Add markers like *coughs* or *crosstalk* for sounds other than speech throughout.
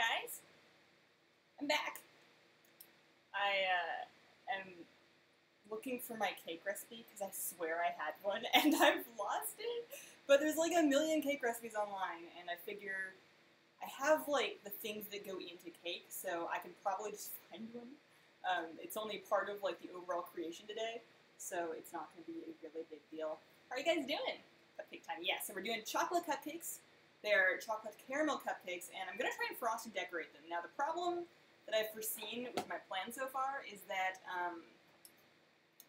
guys. I'm back. I uh, am looking for my cake recipe because I swear I had one *laughs* and I've lost it. But there's like a million cake recipes online, and I figure I have like the things that go into cake, so I can probably just *laughs* find one. Um, it's only part of like the overall creation today, so it's not going to be a really big deal. How are you guys doing? Cupcake time. Yeah, so we're doing chocolate cupcakes. They're chocolate caramel cupcakes, and I'm going to try and frost and decorate them. Now, the problem that I've foreseen with my plan so far is that, um,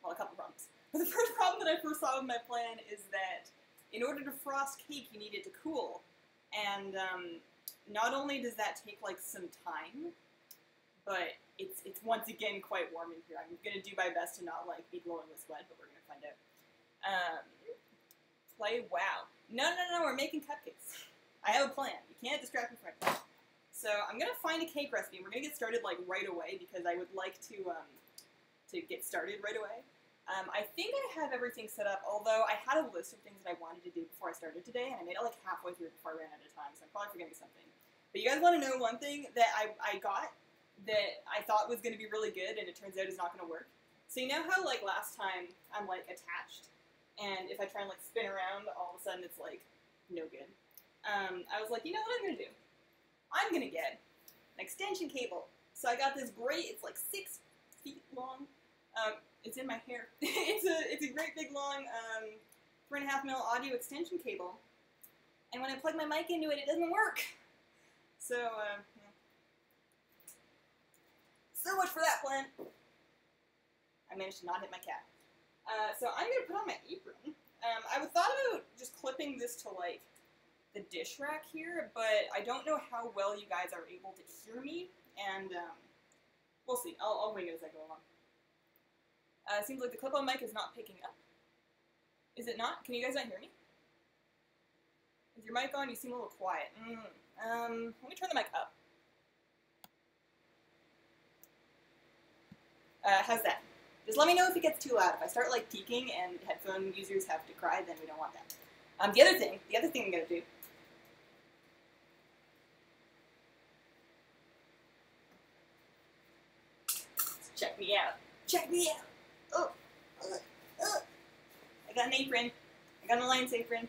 well, a couple problems. But *laughs* the first problem that I first saw with my plan is that in order to frost cake, you need it to cool. And um, not only does that take like some time, but it's it's once again quite warm in here. I'm gonna do my best to not like be glowing with sweat, but we're gonna find out. Um, play wow. No, no, no, we're making cupcakes. *laughs* I have a plan. You can't distract me from plan. So I'm gonna find a cake recipe. We're gonna get started like right away because I would like to um, to get started right away. Um, I think I have everything set up. Although I had a list of things that I wanted to do before I started today, and I made it like halfway through before I ran out of time. So I'm probably forgetting something. But you guys want to know one thing that I, I got that I thought was going to be really good, and it turns out is not going to work. So you know how like last time I'm like attached, and if I try and like spin around, all of a sudden it's like no good um, I was like, you know what I'm gonna do? I'm gonna get an extension cable. So I got this great, it's like six feet long. Um, it's in my hair. *laughs* it's a it's a great big long um, three and a half mil audio extension cable. And when I plug my mic into it, it doesn't work. So uh, yeah. so much for that plan. I managed to not hit my cat. Uh, so I'm gonna put on my apron. Um, I was thought about just clipping this to like the dish rack here, but I don't know how well you guys are able to hear me, and um, we'll see. I'll, I'll wing it as I go along. Uh, seems like the clip-on mic is not picking up. Is it not? Can you guys not hear me? Is your mic on? You seem a little quiet. Mm. Um, let me turn the mic up. Uh, how's that? Just let me know if it gets too loud. If I start like peaking and headphone users have to cry, then we don't want that. Um, the other thing, the other thing I'm gonna do Check me out. Check me out. Oh, oh, oh. I got an apron. I got an alliance apron.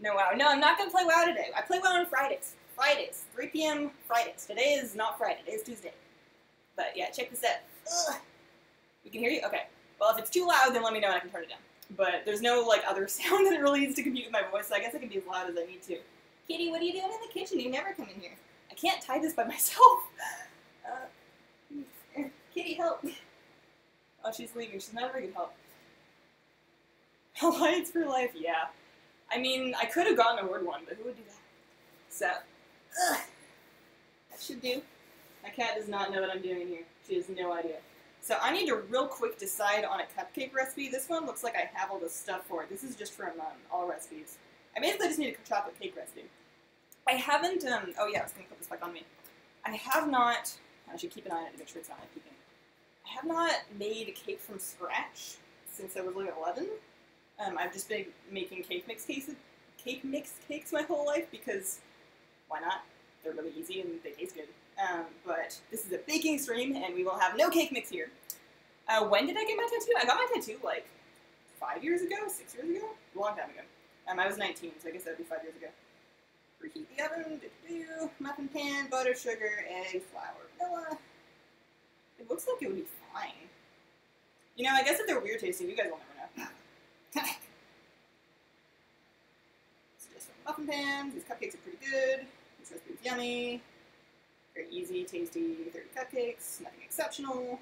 No WoW. No, I'm not gonna play WoW today. I play WoW on Fridays. Fridays, 3 p.m. Fridays. Today is not Friday. Today is Tuesday. But yeah, check this out. We can hear you. Okay. Well, if it's too loud, then let me know and I can turn it down. But there's no like other *laughs* sound that really needs to compute with my voice, so I guess I can be as loud as I need to. Kitty, what are you doing in the kitchen? You never come in here. I can't tie this by *laughs* myself. Kitty, help. Oh, she's leaving. She's not a very good help. Alliance for life, yeah. I mean, I could have gotten a Horde one, but who would do that? So, ugh. That should do. My cat does not know what I'm doing here. She has no idea. So I need to real quick decide on a cupcake recipe. This one looks like I have all the stuff for it. This is just from um, All Recipes. I basically just need a chocolate cake recipe. I haven't, um, oh yeah, I was going to put this back on me. I have not, I should keep an eye on it to make sure it's not like peeking. I have not made a cake from scratch since I was like 11. Um, I've just been making cake mix cases, cake mix cakes my whole life because why not? They're really easy and they taste good. Um, but this is a baking stream, and we will have no cake mix here. Uh, when did I get my tattoo? I got my tattoo like five years ago, six years ago, a long time ago. Um, I was 19, so I guess that would be five years ago. Preheat the oven, do, do, do, muffin pan, butter, sugar, egg, flour, vanilla. It looks like it would be fine. You know, I guess if they're weird tasting, you guys will never know. *laughs* so just muffin pans. These cupcakes are pretty good. This recipe's yummy. Very easy, tasty, 30 cupcakes, nothing exceptional.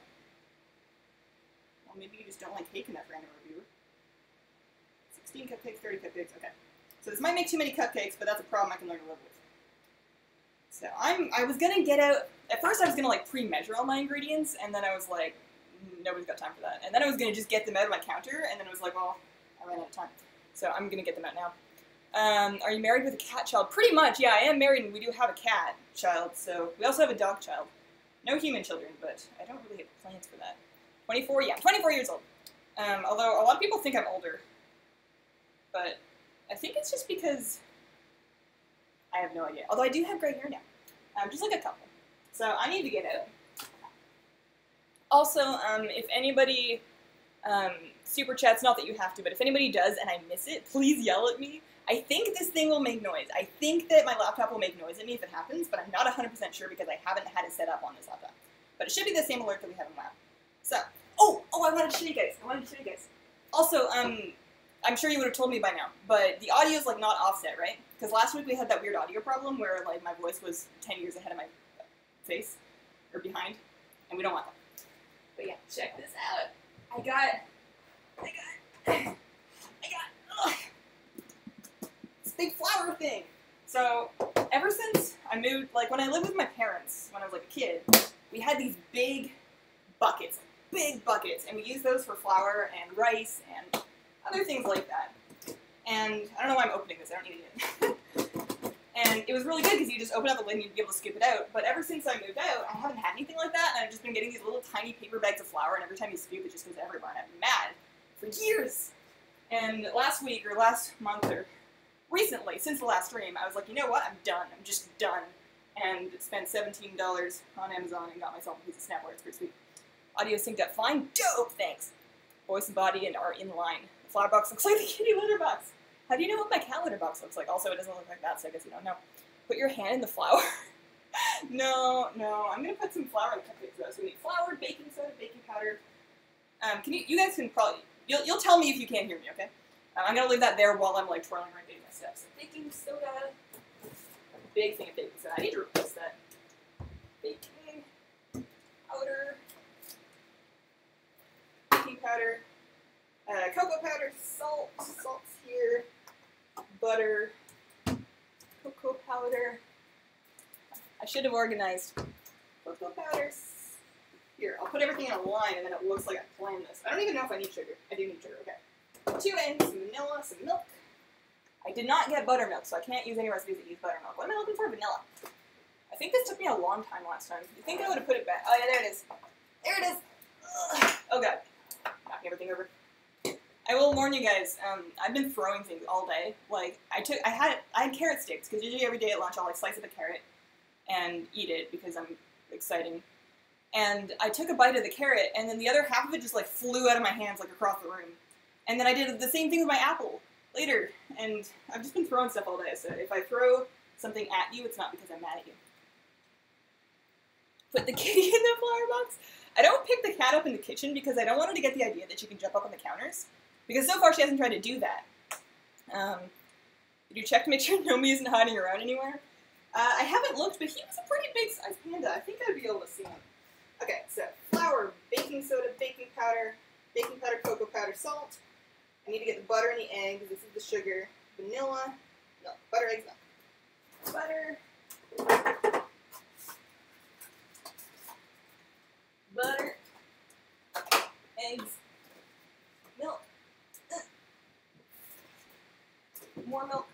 Well, maybe you just don't like cake enough, random reviewer. 16 cupcakes, 30 cupcakes, okay. So this might make too many cupcakes, but that's a problem I can learn to live with. So I'm, I was gonna get out, at first I was gonna like pre-measure all my ingredients, and then I was like, nobody's got time for that. And then I was gonna just get them out of my counter, and then I was like, well, I ran out of time. So I'm gonna get them out now. Um, are you married with a cat child? Pretty much, yeah, I am married and we do have a cat child, so we also have a dog child. No human children, but I don't really have plans for that. 24, yeah, 24 years old. Um, although a lot of people think I'm older. But I think it's just because I have no idea. Although I do have gray hair now. um, just like a couple. So I need to get out. Also, um, if anybody um, super chats, not that you have to, but if anybody does and I miss it, please yell at me. I think this thing will make noise. I think that my laptop will make noise at me if it happens, but I'm not 100% sure because I haven't had it set up on this laptop. But it should be the same alert that we have in Lab. So, oh, oh, I wanted to show you guys. I wanted to show you guys. Also, um, I'm sure you would have told me by now, but the audio is like not offset, right? Because last week we had that weird audio problem where like my voice was 10 years ahead of my face or behind, and we don't want that. But yeah, check this out. I got, I got, *coughs* I got ugh, this big flower thing. So ever since I moved, like when I lived with my parents when I was like a kid, we had these big buckets, big buckets, and we used those for flour and rice and other things like that. And I don't know why I'm opening this. I don't need it. *laughs* and it was really good because you just open up the lid and you'd be able to scoop it out. But ever since I moved out, I haven't had anything like that, and I've just been getting these little tiny paper bags of flour, and every time you scoop, it just goes everywhere, and I'm mad for years. And last week or last month or recently, since the last stream, I was like, you know what? I'm done. I'm just done. And spent $17 on Amazon and got myself a piece of Snapware. It's pretty sweet. Audio synced up fine. Dope, thanks. Voice and body and are in line. The flower box looks like the kitty litter box. How do you know what my calendar box looks like? Also, it doesn't look like that, so I guess you don't know. Put your hand in the flour. *laughs* no, no. I'm gonna put some flour in the cupcakes though. So we need flour, baking soda, baking powder. Um, can you? You guys can probably. You'll, you'll tell me if you can't hear me, okay? Um, I'm gonna leave that there while I'm like twirling around getting my steps. So baking soda. Big thing of baking soda. I need to replace that. Baking powder. Baking powder. Uh, cocoa powder, salt, salt's here, butter, cocoa powder. I should have organized cocoa powders. Here, I'll put everything in a line and then it looks like I planned this. I don't even know if I need sugar. I do need sugar, okay. Two eggs, some vanilla, some milk. I did not get buttermilk, so I can't use any recipes that use buttermilk. What am I looking for? Vanilla. I think this took me a long time last time. You think I would have put it back? Oh yeah, there it is. There it is. Ugh. Oh god. Knocking everything over. I will warn you guys. Um, I've been throwing things all day. Like I took, I had, I had carrot sticks because usually every day at lunch I'll like slice up a carrot and eat it because I'm exciting. And I took a bite of the carrot, and then the other half of it just like flew out of my hands like across the room. And then I did the same thing with my apple later. And I've just been throwing stuff all day. So if I throw something at you, it's not because I'm mad at you. Put the *laughs* kitty in the flower box. I don't pick the cat up in the kitchen because I don't want her to get the idea that she can jump up on the counters. Because so far she hasn't tried to do that. Um, did you check to make *laughs* sure Nomi isn't hiding around anywhere? Uh, I haven't looked, but he was a pretty big sized panda. I think I'd be able to see him. Okay, so flour, baking soda, baking powder, baking powder, cocoa powder, salt. I need to get the butter and the eggs. This is the sugar. Vanilla. No, butter, eggs, no. Butter. Butter. Eggs. Milk. More milk.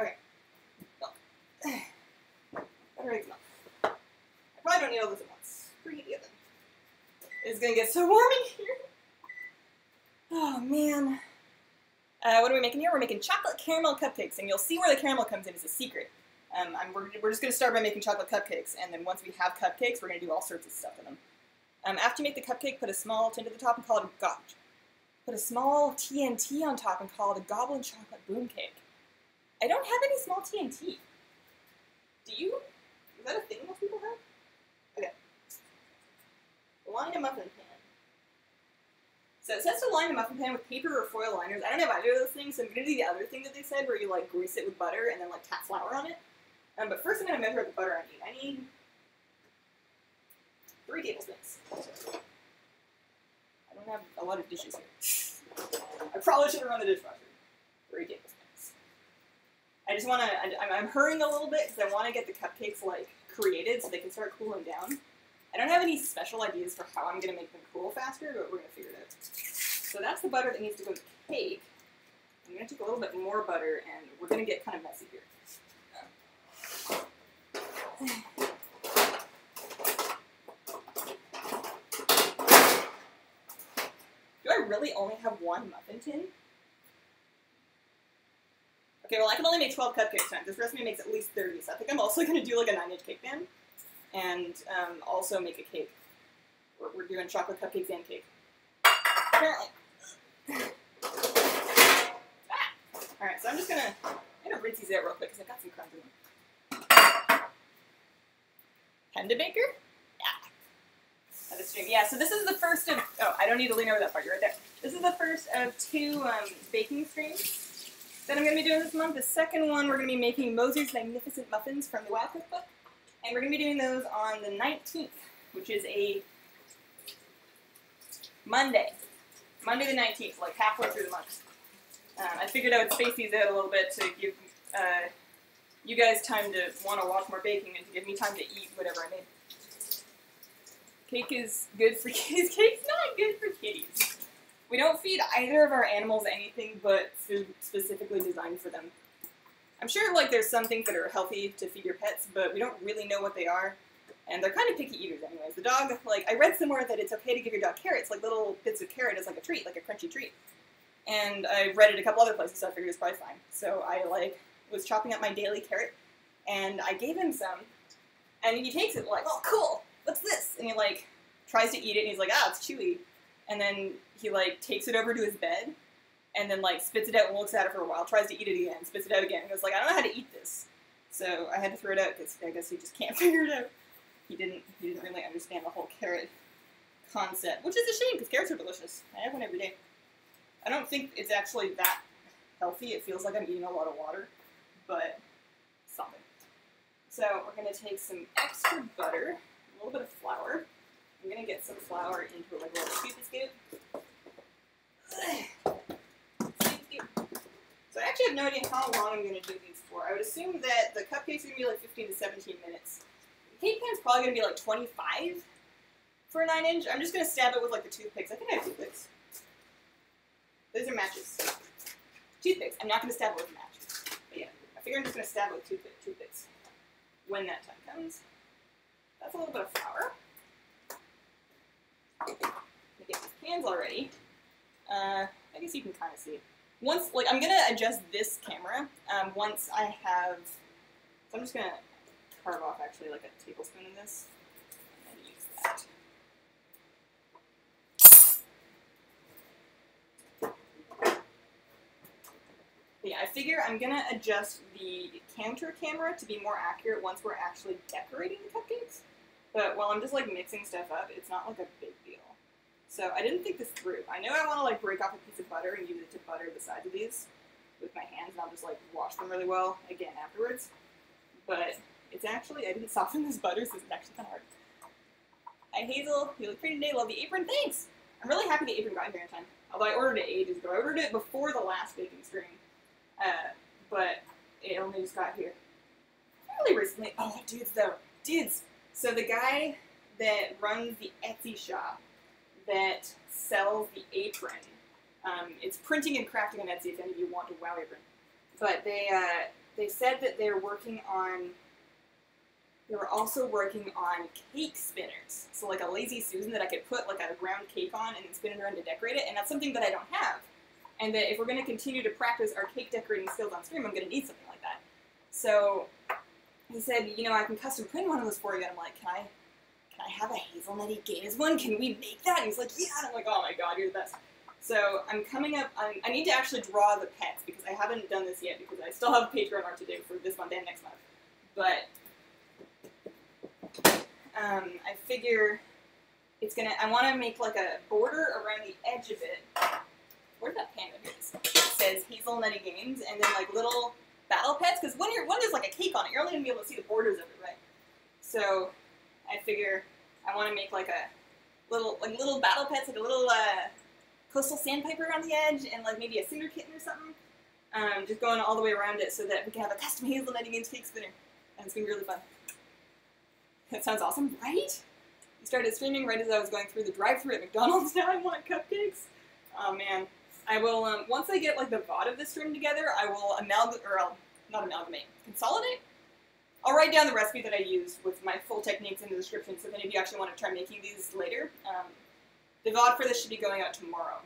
Okay. *sighs* Milk. I probably don't need all this at once. Preheat the oven. It's gonna get so warm in here. Oh man. Uh, what are we making here? We're making chocolate caramel cupcakes, and you'll see where the caramel comes in. It's a secret. Um, we're, we're just going to start by making chocolate cupcakes, and then once we have cupcakes, we're going to do all sorts of stuff in them. Um, after you make the cupcake, put a small tint at the top and call it a go- Put a small TNT on top and call it a goblin chocolate boom cake. I don't have any small TNT. Do you? Is that a thing most people have? Okay. Line a muffin pan. So it says to line a muffin pan with paper or foil liners. I don't have either of those things, so I'm gonna do the other thing that they said, where you like grease it with butter and then like tap flour on it. Um, but first, I'm gonna measure out the butter I need. I need three tablespoons. I have a lot of dishes here. I probably should have run the dishwasher. Tablespoons. I just want to. I'm, I'm hurrying a little bit because I want to get the cupcakes like created so they can start cooling down. I don't have any special ideas for how I'm going to make them cool faster, but we're going to figure it out. So that's the butter that needs to go in the cake. I'm going to take a little bit more butter, and we're going to get kind of messy here. Do I really only have one muffin tin? Okay, well I can only make 12 cupcakes tonight. This recipe makes at least 30, so I think I'm also *laughs* going to do like a 9-inch cake pan, and um, also make a cake. We're, we're doing chocolate cupcakes and cake. Apparently. *laughs* ah! Alright, so I'm just going to I'm gonna rinse these out real quick because I've got some crumbs in them. Panda baker? Have a stream. Yeah, so this is the first of, oh, I don't need to lean over that part, you're right there. This is the first of two um, baking streams that I'm going to be doing this month. The second one, we're going to be making Moser's Magnificent Muffins from the WoW Cookbook. And we're going to be doing those on the 19th, which is a Monday. Monday the 19th, like halfway through the month. Um, I figured I would space these out a little bit to give uh, you guys time to want to watch more baking and to give me time to eat whatever I made. Cake is good for *laughs* kids. Cake's not good for kitties. We don't feed either of our animals anything but food specifically designed for them. I'm sure like there's some things that are healthy to feed your pets, but we don't really know what they are. And they're kind of picky eaters anyways. The dog, like, I read somewhere that it's okay to give your dog carrots, like little bits of carrot as like a treat, like a crunchy treat. And I read it a couple other places, so I figured it's probably fine. So I, like, was chopping up my daily carrot, and I gave him some, and he takes it like, oh, cool, what's this? And he, like, tries to eat it, and he's like, ah, it's chewy. And then he, like, takes it over to his bed, and then, like, spits it out and looks at it for a while, tries to eat it again, spits it out again, and goes like, I don't know how to eat this. So I had to throw it out, because I guess he just can't *laughs* figure it out. He didn't, he didn't really understand the whole carrot concept, which is a shame, because carrots are delicious. I have one every day. I don't think it's actually that healthy. It feels like I'm eating a lot of water, but something. So we're going to take some extra butter, a little bit of flour. I'm going to get some flour into it like a little scoopy scoop. So I actually have no idea how long I'm going to do these for. I would assume that the cupcakes are going to be like 15 to 17 minutes. The cake pan's probably going to be like 25 for a 9 inch. I'm just going to stab it with like the toothpicks. I think I have toothpicks. Those are matches. Toothpicks. I'm not going to stab it with matches. But yeah, I figure I'm just going to stab it with toothpick, toothpicks when that time comes. That's a little bit of flour. Get these pans already. Uh, I guess you can kind of see. Once, like, I'm going to adjust this camera um, once I have, so I'm just going to carve off actually like a tablespoon of this and use that. I figure I'm gonna adjust the counter camera to be more accurate once we're actually decorating the cupcakes. But while I'm just like mixing stuff up, it's not like a big deal. So I didn't think this through. I know I want to like break off a piece of butter and use it to butter the sides of these with my hands, and I'll just like wash them really well again afterwards. But it's actually I didn't *laughs* soften this butter, so it's actually kind of hard. Hi Hazel, you look pretty today. Love the apron. Thanks. I'm really happy the apron got here in time. Although I ordered it ages ago. I ordered it before the last baking stream. Uh, but it only just got here fairly recently. Oh, dudes, though. Dudes. So the guy that runs the Etsy shop that sells the apron, um, it's printing and crafting on Etsy if any of you want a WoW apron. But they, uh, they said that they're working on they were also working on cake spinners. So like a lazy Susan that I could put like a round cake on and spin it around to decorate it, and that's something that I don't have and that if we're going to continue to practice our cake decorating skills on stream, I'm going to need something like that. So he said, you know, I can custom print one of those for you. And I'm like, can I, can I have a Hazelnutty Games one? Can we make that? And he's like, yeah. And I'm like, oh my god, you're the best. So I'm coming up. I'm, I need to actually draw the pets because I haven't done this yet because I still have *laughs* Patreon art to do for this month and next month. But um, I figure it's gonna. I want to make like a border around the edge of it where's that panda is? It says Hazelnutty Games, and then like little battle pets, because when you're when there's like a cake on it, you're only gonna be able to see the borders of it, right? So I figure I want to make like a little like little battle pets, like a little uh, coastal sandpiper around the edge, and like maybe a cinder kitten or something. Um, just going all the way around it so that we can have a custom Hazelnutty Games cake spinner, and it's gonna be really fun. That sounds awesome, right? Started streaming right as I was going through the drive-through at McDonald's. *laughs* Now I want cupcakes. Oh man, I will, um, once I get like the VOD of this stream together, I will amalgamate, or I'll, not amalgamate, consolidate? I'll write down the recipe that I use with my full techniques in the description, so if any of you actually want to try making these later. Um, the VOD for this should be going out tomorrow.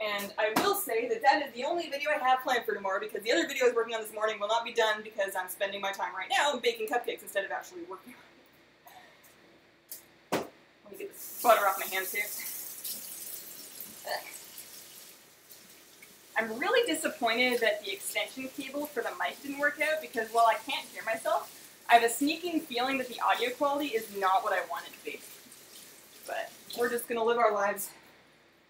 And I will say that that is the only video I have planned for tomorrow because the other video I was working on this morning will not be done because I'm spending my time right now baking cupcakes instead of actually working on it. Let me get this butter off my hands here. Ugh. I'm really disappointed that the extension cable for the mic didn't work out because while I can't hear myself, I have a sneaking feeling that the audio quality is not what I want it to be. But we're just gonna live our lives.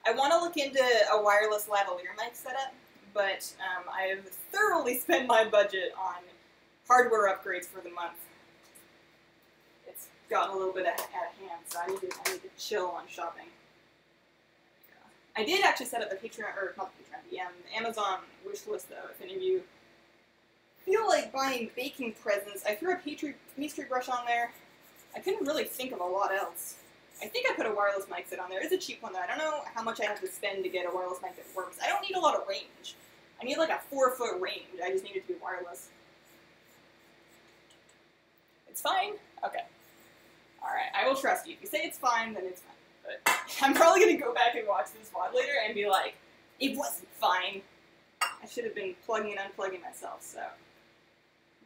I want to look into a wireless lavalier mic setup, but um, I've thoroughly *laughs* spent my budget on hardware upgrades for the month. It's gotten a little bit out of hand, so I need to, I need to chill on shopping. I did actually set up a Patreon, or not the Patreon, the um, Amazon wish list though, if any of you feel like buying baking presents. I threw a pastry, pastry brush on there. I couldn't really think of a lot else. I think I put a wireless mic set on there. It's a cheap one though. I don't know how much I have to spend to get a wireless mic that works. I don't need a lot of range. I need like a four foot range. I just need it to be wireless. It's fine? Okay. Alright, I will trust you. If you say it's fine, then it's fine. But *laughs* I'm probably gonna go back and watch this VOD later and be like, it wasn't fine. I should have been plugging and unplugging myself, so.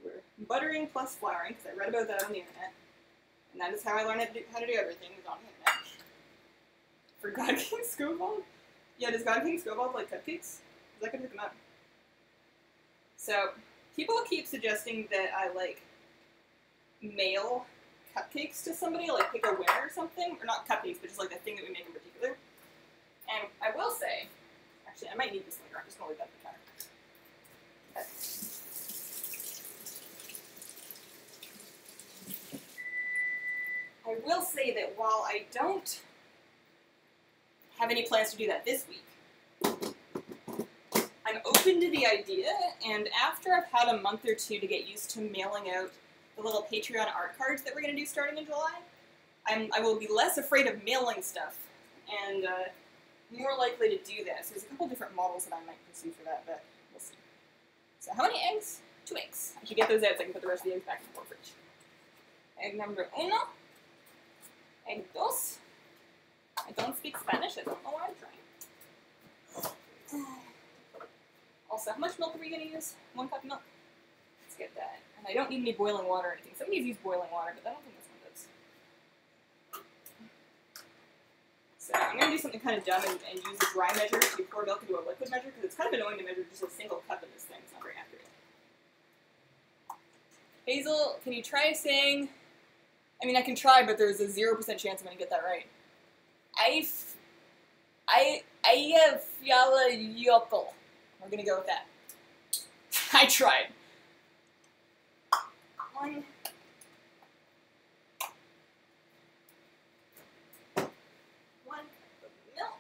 We're buttering plus flouring, because I read about that on the internet. And that is how I learned how to do, how to do everything, is on the internet. *laughs* For God King Skovald? Yeah, does God King Skovald like cupcakes? Because I could hook them up. So, people keep suggesting that I, like, mail cupcakes to somebody, like pick a winner or something. Or not cupcakes, but just like the thing that we make in particular. And I will say, actually, I might need this later. I'm just to leave that in the counter. I will say that while I don't have any plans to do that this week, I'm open to the idea, and after I've had a month or two to get used to mailing out the little Patreon art cards that we're going to do starting in July, I'm, I will be less afraid of mailing stuff and uh, more likely to do that. So there's a couple different models that I might pursue for that, but we'll see. So how many eggs? Two eggs. I should get those out so I can put the rest of the eggs back in the fridge. Egg number uno. Egg dos. I don't speak Spanish, I don't know why I'm trying. *sighs* Also, how much milk are we going to use? One cup of milk. Get that. And I don't need any boiling water or anything. Some of these use boiling water, but I don't think this one does. So I'm going to do something kind of dumb and, and use a dry measure to pour milk into a liquid measure, because it's kind of annoying to measure just a single cup in this thing. It's not very accurate. Hazel, can you try saying I mean, I can try, but there's a 0% chance I'm going to get that right. I, I, I fiala yoko. We're going to go with that. I tried. One. One milk.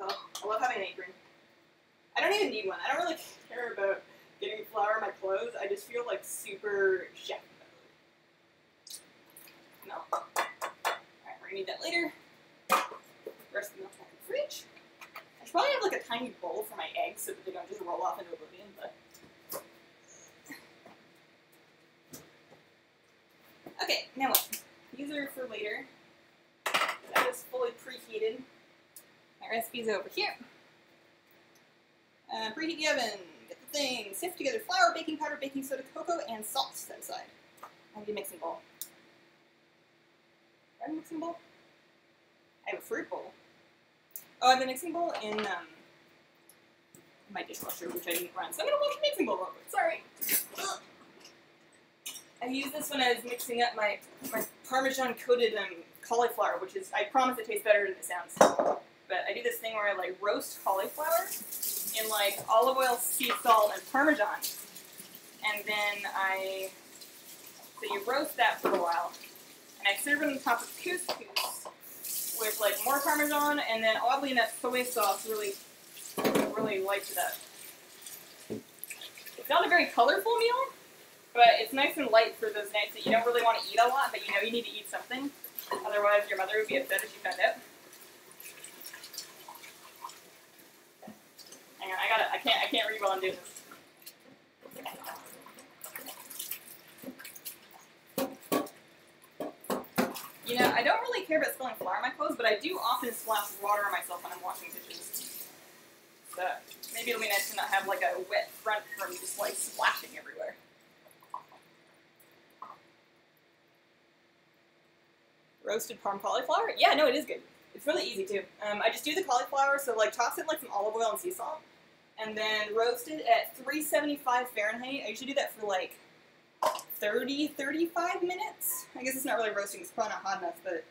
Oh, I love having an apron. I don't even need one. I don't really care about getting flour in my clothes. I just feel like super chef milk. Alright, we're gonna need that later. Rest of the milk in the fridge. I should probably have like a tiny bowl for my eggs so that they don't just roll off into oblivion, but. Okay, now what? These are for later. That is fully preheated. My recipe's over here. Uh, preheat the oven. Get the thing. Sift together flour, baking powder, baking soda, cocoa, and salt set aside. I need a mixing bowl. Do I have a mixing bowl? I have a fruit bowl. Oh, I have a mixing bowl in um, my dishwasher, which I didn't run. So I'm gonna wash the mixing bowl real quick. Sorry. I used this when I was mixing up my, my Parmesan coated um, cauliflower, which is, I promise it tastes better than it sounds. But I do this thing where I like roast cauliflower in like olive oil, sea salt, and Parmesan. And then I, so you roast that for a while. And I serve it on top of couscous with like more Parmesan, and then oddly enough, soy sauce really, really lights it up. It's not a very colorful meal, but it's nice and light for those nights that you don't really want to eat a lot, but you know you need to eat something. Otherwise, your mother would be upset if she found out. Hang on, I gotta, I can't, I can't read while I'm doing this. You know, I don't really care about spilling flour on my clothes, but I do often splash water on myself when I'm washing dishes. So maybe it'll be nice to not have like a wet front from just like splashing everywhere. Roasted parm cauliflower? Yeah, no, it is good. It's really easy too. Um, I just do the cauliflower, so like toss in like some olive oil and sea salt, and then roast it at 375 Fahrenheit. I usually do that for like 30, 35 minutes. I guess it's not really roasting, it's probably not hot enough, but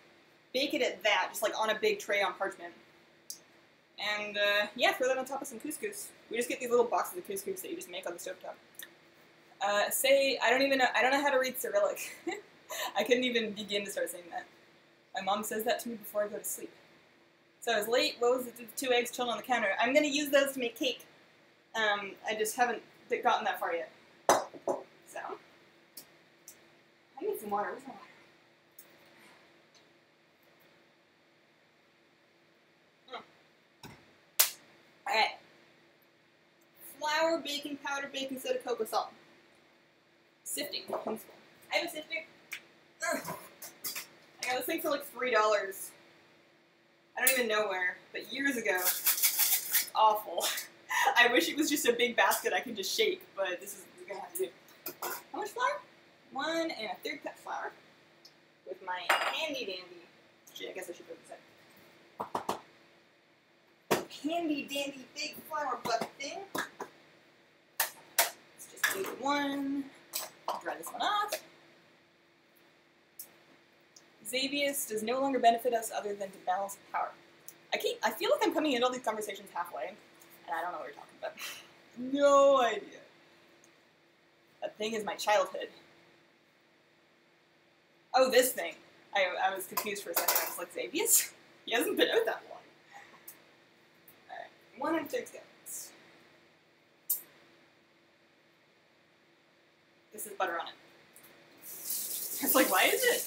bake it at that, just like on a big tray on parchment. And uh, yeah, throw that on top of some couscous. We just get these little boxes of couscous that you just make on the stovetop. Uh, say, I don't even know, I don't know how to read Cyrillic. *laughs* I couldn't even begin to start saying that. My mom says that to me before I go to sleep. So I was late. What was it? Two eggs chilling on the counter. I'm going to use those to make cake. Um, I just haven't gotten that far yet. So, I need some water. Where's my water? Alright. Flour, baking powder, baking soda, cocoa salt. Sifting. I have a sifter. Ugh. I got this thing for like three dollars. I don't even know where, but years ago. Awful. *laughs* I wish it was just a big basket I could just shake, but this is, this is gonna have to do. How much flour? One and a third cup flour. With my handy dandy. Gee, I guess I should put this in. Handy dandy big flour bucket thing. Let's just do one. Dry this one off. Xavius does no longer benefit us other than to balance power. I keep I feel like I'm coming into all these conversations halfway, and I don't know what you're talking about. *laughs* no idea. That thing is my childhood. Oh, this thing. I, I was confused for a second. I was like, Xavius? He hasn't been out that long. Alright, one and six seconds. This is butter on it. It's like, why is it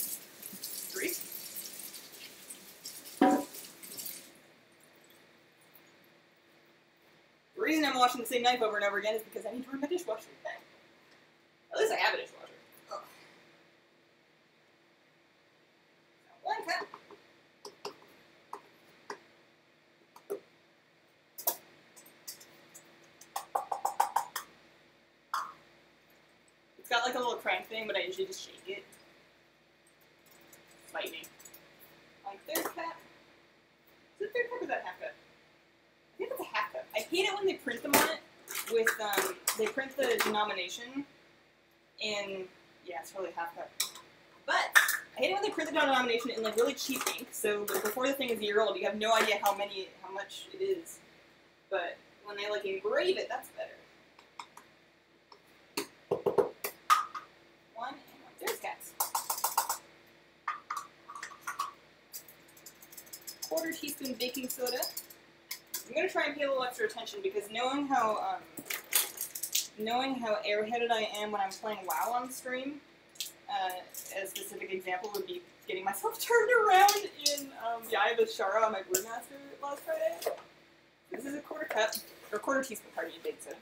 three? The reason I'm washing the same knife over and over again is because I need to run my dishwasher. At least I have a dishwasher. One cup. It's got like a little crank thing, but I usually just shake it. Fight me. Like third cup. Is it third cup or is that half cup? I think it's a half cup. I hate it when they print them on it with um they print the denomination in yeah, it's probably half cup. But I hate it when they print the denomination in like really cheap ink. So before the thing is a year old, you have no idea how many how much it is. But when they like engrave it, that's better. One and one. There's. Quarter teaspoon baking soda. I'm gonna try and pay a little extra attention because knowing how um, knowing how airheaded I am when I'm playing WoW on stream, uh, a specific example would be getting myself *laughs* turned around in um, Yai Shara on my Brewmaster last Friday. This is a quarter cup, or quarter teaspoon, pardon me, soda.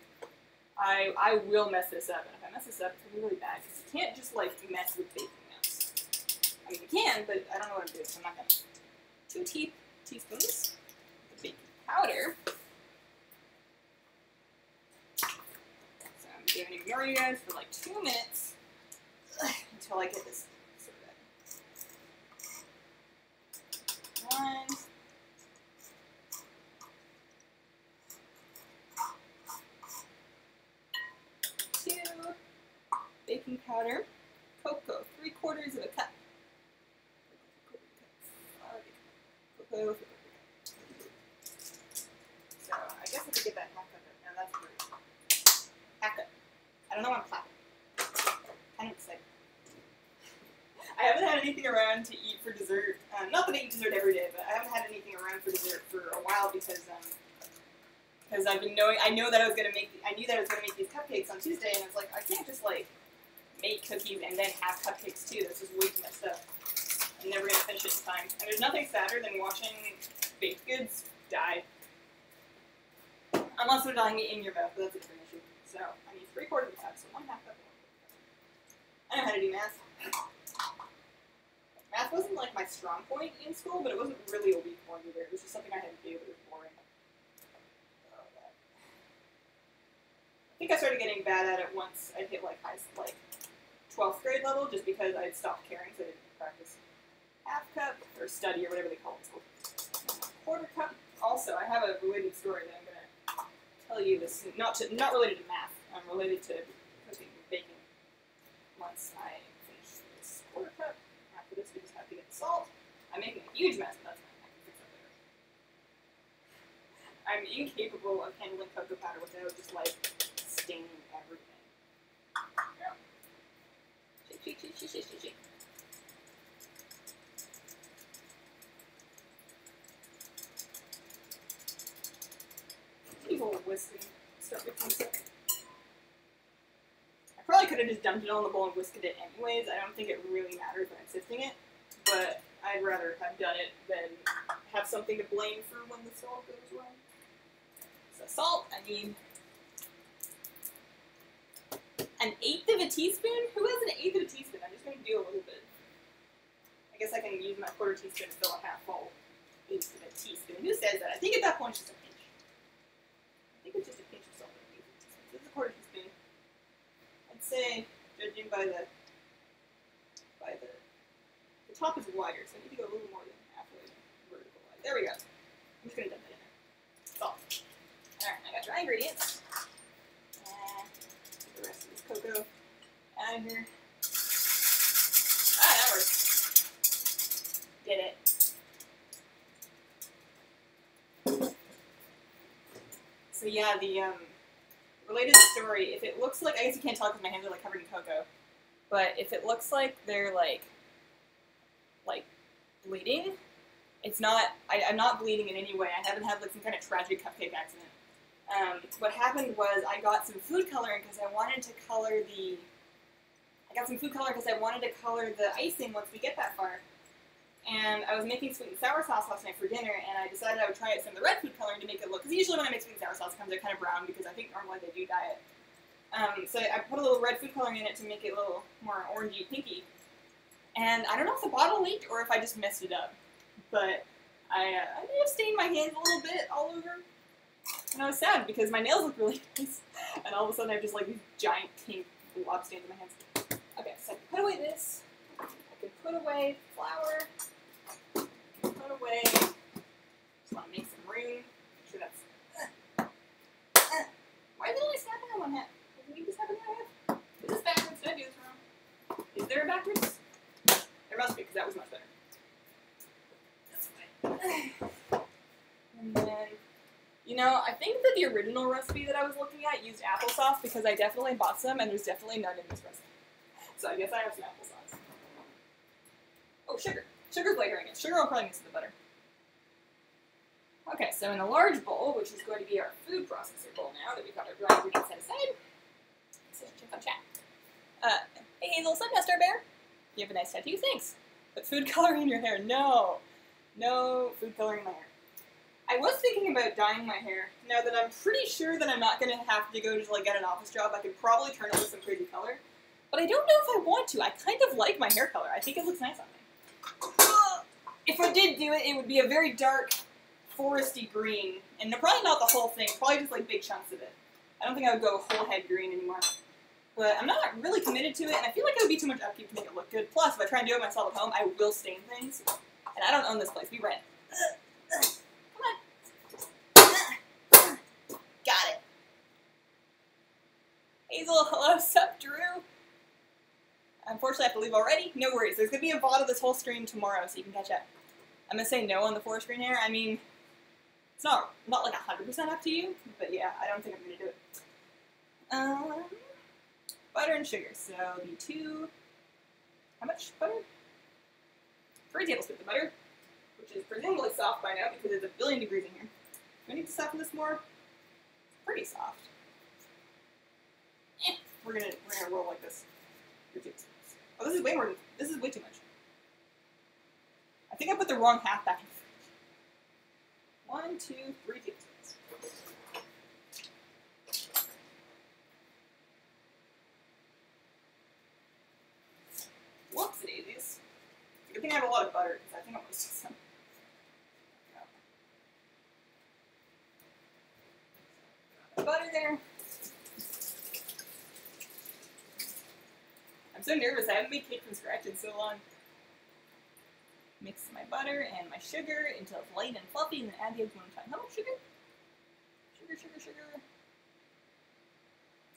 I, I will mess this up, and if I mess this up, it's gonna be really bad, because you can't just, like, mess with baking mats. I mean, you can, but I don't know what to do, so I'm not gonna. Two tea teaspoons of powder. So I'm gonna ignore you guys for like two minutes until I get this sorted. One. Two. Baking powder. Cocoa. Three quarters of a cup. Cocoa. So I guess I could get that half cup. No, that's rude. Half cup. I don't know why I'm clapping. Kind of excited. I haven't had anything around to eat for dessert. Um, not that I eat dessert every day, but I haven't had anything around for dessert for a while because um, because I've been knowing I know that I was gonna make I knew that I was gonna make these cupcakes on Tuesday, and I was like I can't just like make cookies and then have cupcakes too. That's just way too much stuff. I'm never gonna finish it in time. And there's nothing sadder than watching baked goods die. Unless they're dying in your mouth, but that's a different issue. So three quarters of a cup, so one half cup. I know how to do math. Math wasn't like my strong point in school, but it wasn't really a weak point either. It was just something I had to do that was boring. I think I started getting bad at it once I hit like high, like 12th grade level, just because I stopped caring, so I didn't practice half cup or study or whatever they call it. in school. Quarter cup. Also, I have a related story that I'm gonna tell you. This not to not related to math. I'm related to cooking baking. Once I finish this quarter cup, after this we just have to get the salt. I'm making a huge mess, but that's fine. I can fix that later. I'm incapable of handling cocoa powder without just like staining everything. Yeah. And start mixing stuff. I probably could have just dumped it all in the bowl and whisked it anyways. I don't think it really matters when I'm sifting it, but I'd rather have done it than have something to blame for when the salt goes wrong. So salt, I mean an eighth of a teaspoon? Who has an eighth of a teaspoon? I'm just going to do a little bit. I guess I can use my quarter teaspoon to fill a half full eighth of a teaspoon. Who says that? I think at that point it's just a pinch. I think it's just a pinch of salt. This is a quarter teaspoon. Say, judging by the by the the top is wider, so I need to go a little more than halfway vertical. There we go. I'm just to dump that in there. Salt. Alright, I got dry ingredients. And the rest of this cocoa out of here. Ah, that works. Did it. So yeah, the um, related story. If it looks like I guess you can't tell because my hands are like covered in cocoa, but if it looks like they're like like bleeding, it's not. I, I'm not bleeding in any way. I haven't had like some kind of tragic cupcake accident. Um, what happened was I got some food coloring because I wanted to color the. I got some food coloring because I wanted to color the icing once we get that far. And I was making sweet and sour sauce last night for dinner, and I decided I would try it some of the red food coloring to make it look. Because usually when I make sweet and sour sauce, it comes out kind of brown because I think normally they do dye it. Um, so I put a little red food coloring in it to make it a little more orangey pinky. And I don't know if the bottle leaked or if I just messed it up, but I, uh, I may have stained my hands a little bit all over. And I was sad because my nails look really *laughs* nice, and all of a sudden I have just like these giant pink blob stains in my hands. Okay, so I can put away this. I can put away flour. Away. Just want to make some room. Make sure that's. Uh, uh. Why is it only snapping on one hand? Does it snap on the other hand? Is this backwards? Did I do this wrong? Is there a backwards? There must be, because that was much better. And then. You know, I think that the original recipe that I was looking at used applesauce because I definitely bought some and there's definitely none in this recipe. So I guess I have some applesauce. Oh, sugar. Sugar's later, I. Sugar will probably mix the butter. Okay, so in a large bowl, which is going to be our food processor bowl now that we've got our dry ingredients set aside, on chat. Uh, hey Hazel, Nestor Bear? You have a nice tattoo, thanks. But food *laughs* coloring in your hair, no. No food coloring in my hair. I was thinking about dyeing my hair. Now that I'm pretty sure that I'm not going to have to go to like get an office job, I could probably turn it with some crazy color. But I don't know if I want to. I kind of like my hair color. I think it looks nice on me. If I did do it, it would be a very dark, foresty green, and probably not the whole thing. Probably just like big chunks of it. I don't think I would go whole head green anymore. But I'm not really committed to it, and I feel like it would be too much upkeep to make it look good. Plus, if I try and do it myself at home, I will stain things. And I don't own this place. We rent. Come on. Got it. Hazel, hello, sup, Drew? Unfortunately, I have to leave already. No worries. There's going to be a VOD of this whole stream tomorrow, so you can catch up. I'm going to say no on the four screen here. I mean, it's not not like 100% up to you, but yeah, I don't think I'm going to do it. Um, butter and sugar. So the two, how much butter? Three tablespoons of butter, which is presumably soft by now because it's a billion degrees in here. Do I need to soften this more? pretty soft. Eh, we're gonna we're gonna roll like this seconds. Oh, this is way more. This is way too much. I think I put the wrong half back in. One, two, three tablespoons. Whoops, daisies. Good thing I have a lot of butter because I think I'm stick some. butter there. So nervous. I haven't made cake from scratch in so long. Mix my butter and my sugar until it's light and fluffy, and then add the eggs one time. How much sugar? Sugar, sugar, sugar.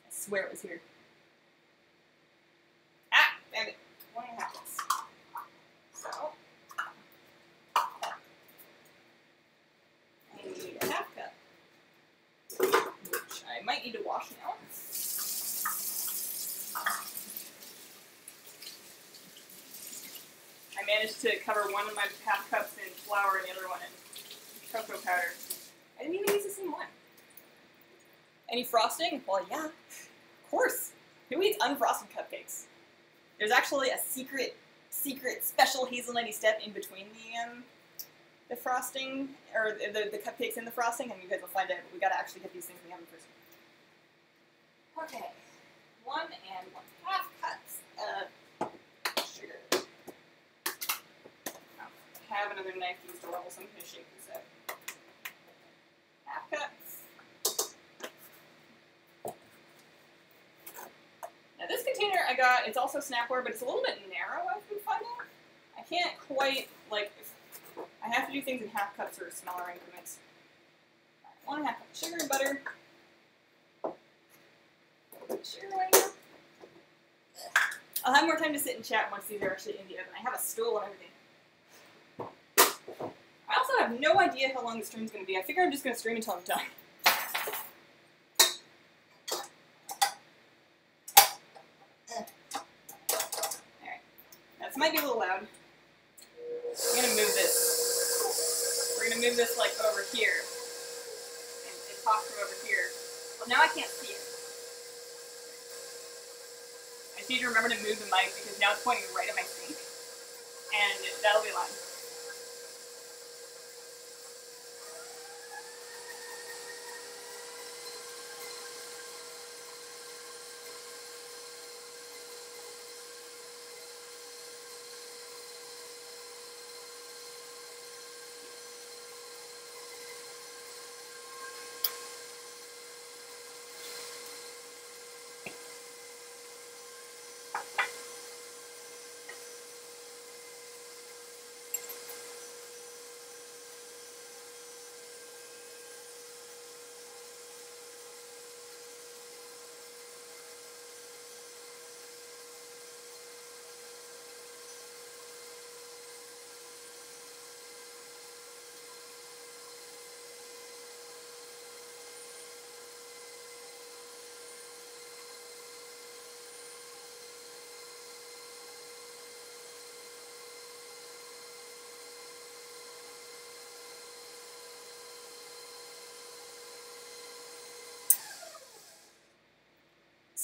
I swear it was here. Ah, damn it. One and a half. So, I need a half cup, which I might need to wash now. I managed to cover one of my half cups in flour and the other one in cocoa powder. I didn't even use the same one. Any frosting? Well, yeah, of course. Who eats unfrosted cupcakes? There's actually a secret, secret, special hazelnutty step in between the um, the frosting or the, the, cupcakes and the frosting, and you guys will find out. But we gotta actually get these things in the oven first. Okay, one and one half cups of sugar. I have another knife used to level, so I'm gonna shake this up. Half cups. Now this container I got, it's also Snapware, but it's a little bit narrow, I've been finding. I can't quite, like, I have to do things in half cups or smaller increments. One and a half cup of sugar and butter. Sugar right now. I'll have more time to sit and chat once these are actually in the oven. I have a stool and everything. I also have no idea how long the stream's going to be. I figure I'm just going to stream until I'm done. Alright. Might be a little loud. I'm going to move this. We're going to move this, like, over here. And, and talk from over here. Well, now I can't see it. I just need to remember to move the mic because now it's pointing right at my sink. And that'll be loud.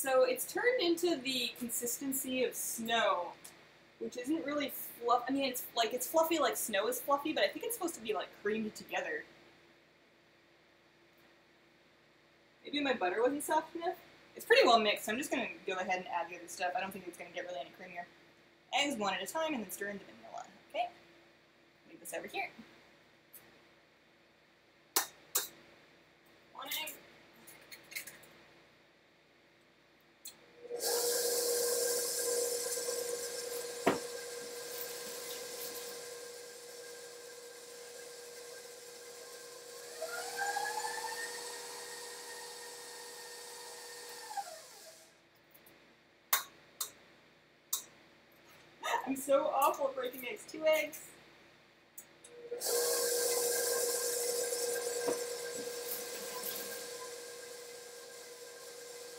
So it's turned into the consistency of snow, which isn't really fluff. I mean, it's like it's fluffy like snow is fluffy, but I think it's supposed to be like creamed together. Maybe my butter wasn't soft enough. It's pretty well mixed. So I'm just gonna go ahead and add the other stuff. I don't think it's gonna get really any creamier. Eggs one at a time, and then stir in the vanilla. Okay. Leave this over here. One egg. I'm so awful at breaking eggs. Two eggs.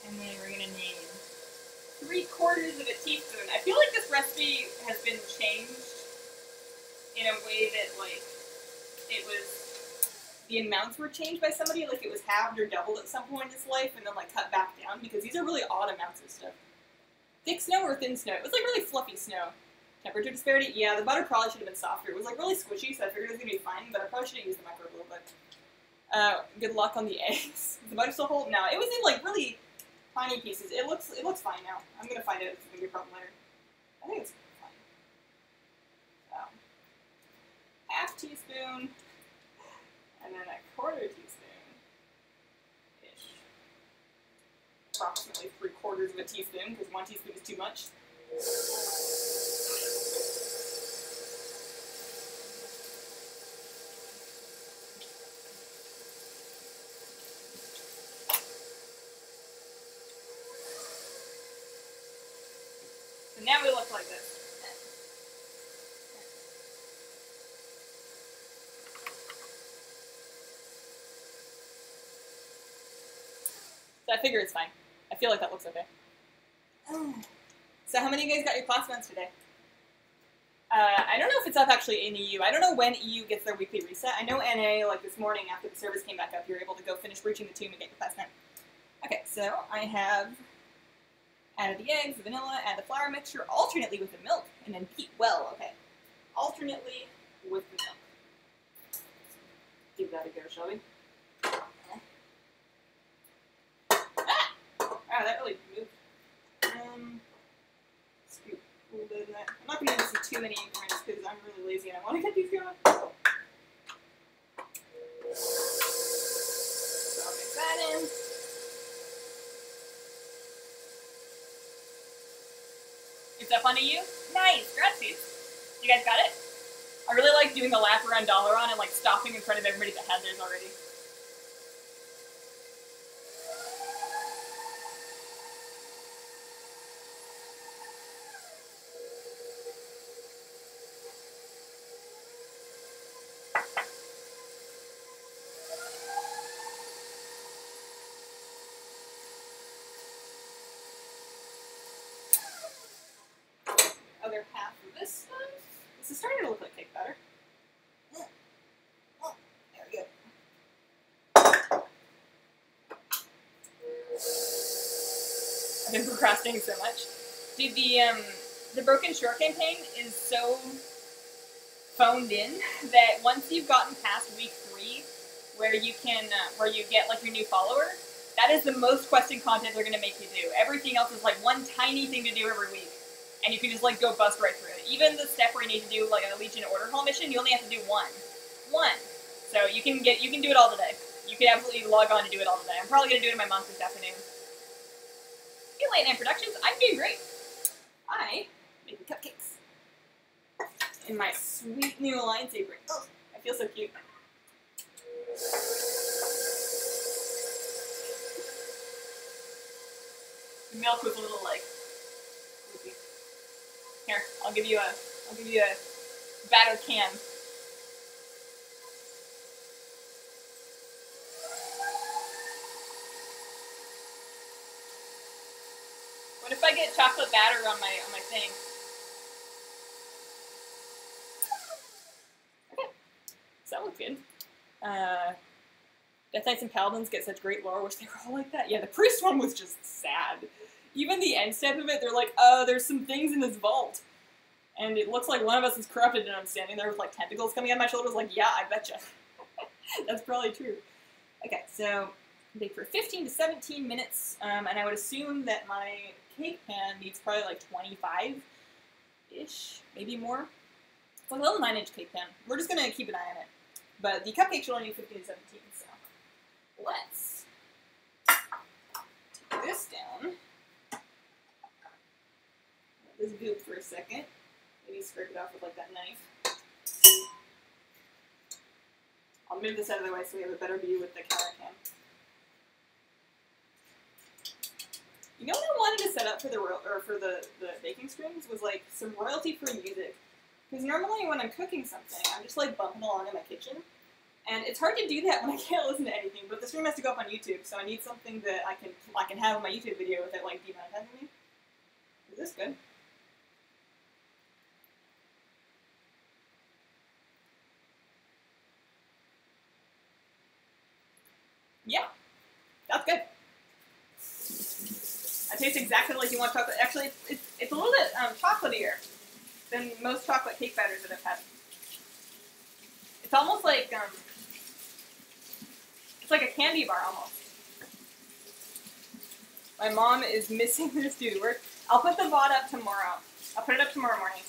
And then we're gonna need three quarters of a teaspoon. I feel like this recipe has been changed in a way that like it was the amounts were changed by somebody, like it was halved or doubled at some point in its life and then like cut back down because these are really odd amounts of stuff. Thick snow or thin snow? It was like really fluffy snow. Temperature disparity? Yeah, the butter probably should have been softer. It was like really squishy, so I figured it was gonna be fine, but I probably should have used the microwave a little bit. Uh, good luck on the *laughs* eggs. The butter still hold? No, it was in like really tiny pieces. It looks it looks fine now. I'm gonna find out if it's gonna be a problem later. I think it's fine. Half teaspoon, and then a quarter teaspoon ish. Approximately three quarters of a teaspoon, because one teaspoon is too much. So now we look like this. So I figure it's fine. I feel like that looks okay. So how many of you guys got your class today? Uh, I don't know if it's up actually in EU. I don't know when EU gets their weekly reset. I know NA, like this morning after the service came back up, you're able to go finish breaching the tomb and get your class. Okay, so I have added the eggs, the vanilla, add the flour mixture alternately with the milk, and then heat well, okay. Alternately with the milk. Give that a go, shall we? Ah! Wow, that really moved. Um, that. I'm not going to this too many increments because I'm really lazy and I want to get these going. I'll mix that in. It's up on EU? Nice, gracias. You guys got it? I really like doing the lap around Dalaran and like stopping in front of everybody that had theirs already. Other half of this stuff. This is starting to look like cake batter. Oh, there we go. I've so much. Dude, the um, the Broken Shore campaign is so phoned in that once you've gotten past week three, where you can, uh, where you get like your new follower, that is the most questing content they're gonna make you do. Everything else is like one tiny thing to do every week, and you can just like go bust right through it. Even the step where you need to do like a Legion Order Hall mission, you only have to do one, one. So you can get, you can do it all today. You can absolutely log on and do it all today. I'm probably gonna do it in my month this afternoon. Hey, Late Night Productions, I'm doing great. I making cupcakes in my sweet new Alliance apron. Oh, I feel so cute. The milk was a little like. Here, I'll give you a, I'll give you a batter can. If I get chocolate batter on my on my thing? Okay, so that looks good. Uh, Death Knights and Paladins get such great lore. Wish they were all like that. Yeah, the priest one was just sad. Even the end step of it, they're like, oh, there's some things in this vault," and it looks like one of us is corrupted, and I'm standing there with like tentacles coming out of my shoulders. Like, yeah, I betcha. *laughs* That's probably true. Okay, so bake for 15 to 17 minutes, um, and I would assume that my cake pan needs probably like 25-ish, maybe more. It's like a little 9-inch cake pan. We're just gonna keep an eye on it. But the cupcake should only need 15 to 17, so let's take this down. Let this goop for a second. Maybe scrape it off with like that knife. I'll move this out of the way so we have a better view with the counter cam. You know what I wanted to set up for the or for the, the baking strings was like some royalty free music. Because normally when I'm cooking something, I'm just like bumping along in my kitchen. And it's hard to do that *laughs* when I can't listen to anything, but the stream has to go up on YouTube, so I need something that I can I can have in my YouTube video without like demonetizing me. Is this good? Yeah, that's good. It tastes exactly like you want chocolate. Actually, it's, it's a little bit um, chocolatier than most chocolate cake batters that I've had. It's almost like um, it's like a candy bar almost. My mom is *laughs* missing this dude. I'll put the VOD up tomorrow. I'll put it up tomorrow morning,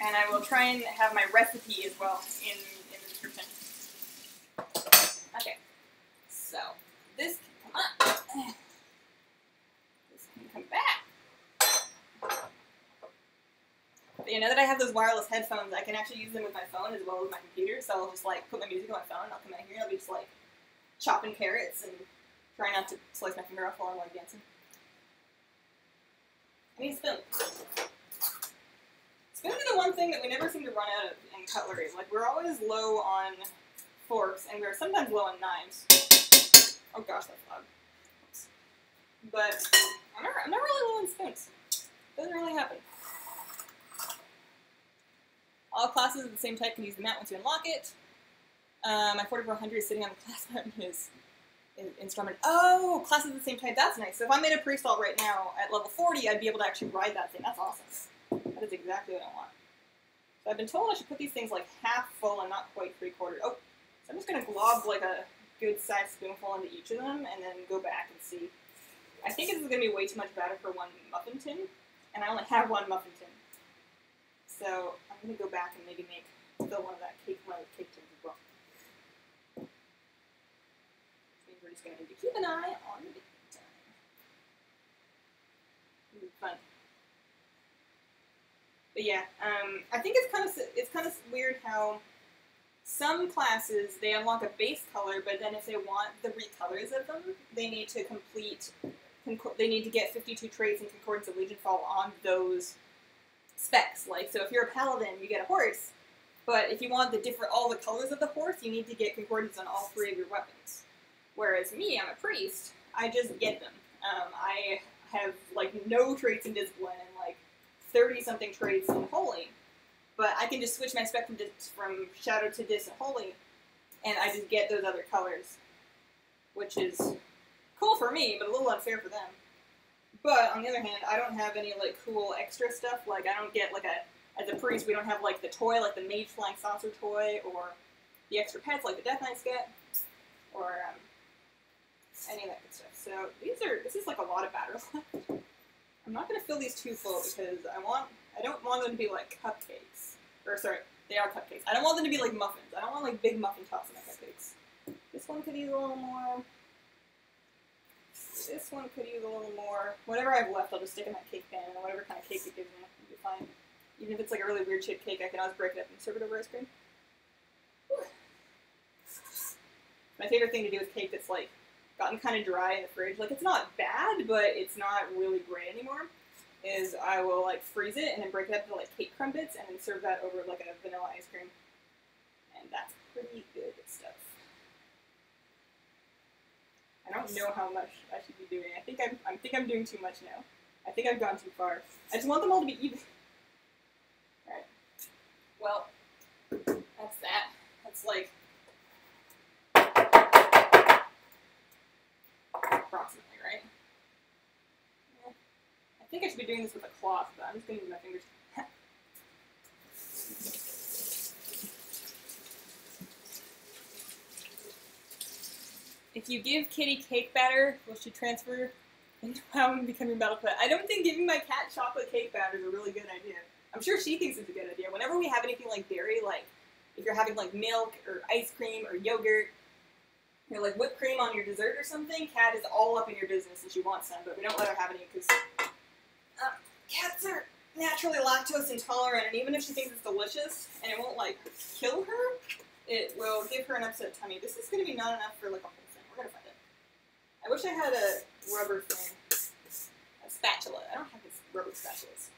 and I will try and have my recipe as well in in the description. Okay, so this can come up. This can come back. Now that I have those wireless headphones, I can actually use them with my phone as well as my computer. So I'll just like put my music on my phone. I'll come out here. I'll be just like chopping carrots and trying not to slice my finger off while I'm like dancing. I need a spoon. Spoons are the one thing that we never seem to run out of in cutlery. Like we're always low on forks, and we're sometimes low on knives. Oh gosh, that's loud. But I'm not, I'm not really low on spoons. Doesn't really happen. All classes of the same type can use the mat once you unlock it. Um, my 4400 is sitting on the *laughs* class button is, is instrument. Oh, classes of the same type. That's nice. So if I made a priest alt right now at level 40, I'd be able to actually ride that thing. That's awesome. That is exactly what I want. So I've been told I should put these things like half full and not quite three quarters. Oh, so I'm just gonna glob like a good sized spoonful into each of them and then go back and see. I think this is gonna be way too much batter for one muffin tin, and I only have one muffin tin. So I'm gonna go back and maybe make fill one of that cake one of the cake tins as well. Means we're just need to keep an eye on the baking time. Fun. But yeah, um, I think it's kind of it's kind of weird how some classes they unlock a base color, but then if they want the recolors of them, they need to complete. They need to get 52 traits and Concordance of Legionfall on those specs. Like, so if you're a paladin, you get a horse, but if you want the different all the colors of the horse, you need to get Concordance on all three of your weapons. Whereas me, I'm a priest. I just get them. Um, I have like no traits in discipline and like 30 something traits in holy, but I can just switch my spec from, from shadow to dis and holy, and I just get those other colors, which is cool for me, but a little unfair for them. But on the other hand, I don't have any like cool extra stuff. Like I don't get like a as a priest, we don't have like the toy, like the mage flying saucer toy, or the extra pets like the Death Knights get, or um, any of that good stuff. So these are this is like a lot of batter left. *laughs* I'm not gonna fill these too full because I want I don't want them to be like cupcakes. Or sorry, they are cupcakes. I don't want them to be like muffins. I don't want like big muffin tops in my cupcakes. This one could use a little more. This one could use a little more. Whatever I have left, I'll just stick in my cake pan, and whatever kind of cake it gives me, will be fine. Even if it's like a really weird shaped cake, I can always break it up and serve it over ice cream. *sighs* My favorite thing to do with cake that's like gotten kind of dry in the fridge. Like it's not bad, but it's not really great anymore. Is I will like freeze it and then break it up into like cake crumb bits and then serve that over like a vanilla ice cream, and that's pretty good stuff. I don't know how much I should be doing. I think I'm, I think I'm doing too much now. I think I've gone too far. I just want them all to be even. Alright. Well, that's that. That's like approximately, right? Yeah. I think I should be doing this with a cloth, but I'm just to use my fingers. *laughs* if you give Kitty cake batter, will she transfer into how I'm becoming battle pet? I don't think giving my cat chocolate cake batter is a really good idea. I'm sure she thinks it's a good idea. Whenever we have anything like dairy, like if you're having like milk or ice cream or yogurt, you know, like whipped cream on your dessert or something, cat is all up in your business and she wants some, but we don't let her have any because uh, cats are naturally lactose intolerant, and even if she thinks it's delicious and it won't like kill her, it will give her an upset tummy. This is going to be not enough for like a whole thing. We're going to find it. I wish I had a rubber thing, a spatula. I don't have these rubber spatulas.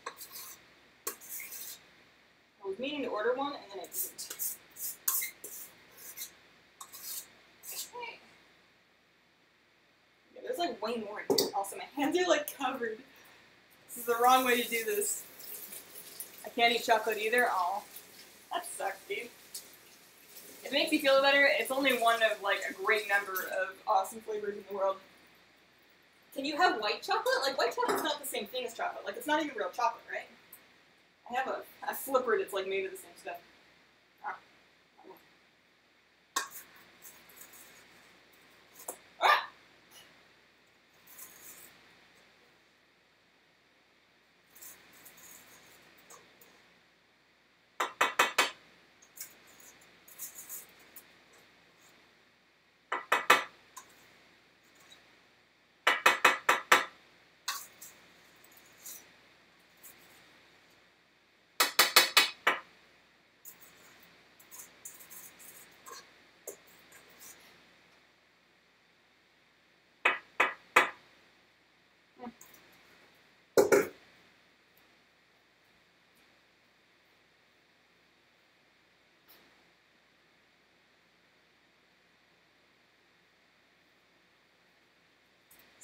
I was meaning to order one and then I didn't. Okay. There's like way more in here. Also, my hands are like covered. This is the wrong way to do this. I can't eat chocolate either. Oh, that sucks, dude. It makes you feel better, it's only one of like a great number of awesome flavors in the world. Can you have white chocolate? Like white chocolate's not the same thing as chocolate. Like it's not even real chocolate, right? I have a, a slipper that's like made of the same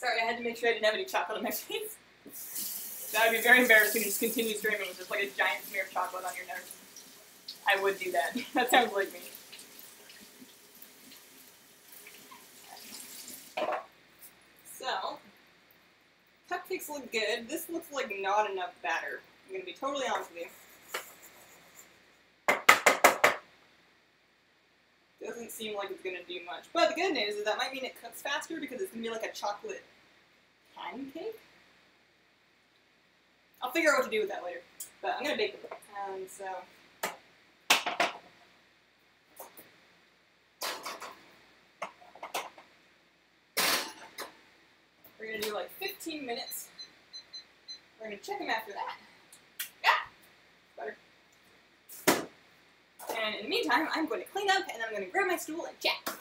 Sorry, I had to make sure I didn't have any chocolate on my face. That would be very embarrassing to just continue streaming with just like a giant smear of chocolate on your nose. I would do that. that sounds like me. So, cupcakes look good. This looks like not enough batter. I'm gonna be totally honest with you. Doesn't seem like it's gonna do much. But the good news is that might mean it cooks faster because it's gonna be like a chocolate pancake. I'll figure out what to do with that later. But I'm gonna bake them. Um, so we're gonna do like 15 minutes. We're gonna check them after that. Yeah, better. And in the meantime, I'm going to clean up and I'm going to grab my stool and chat.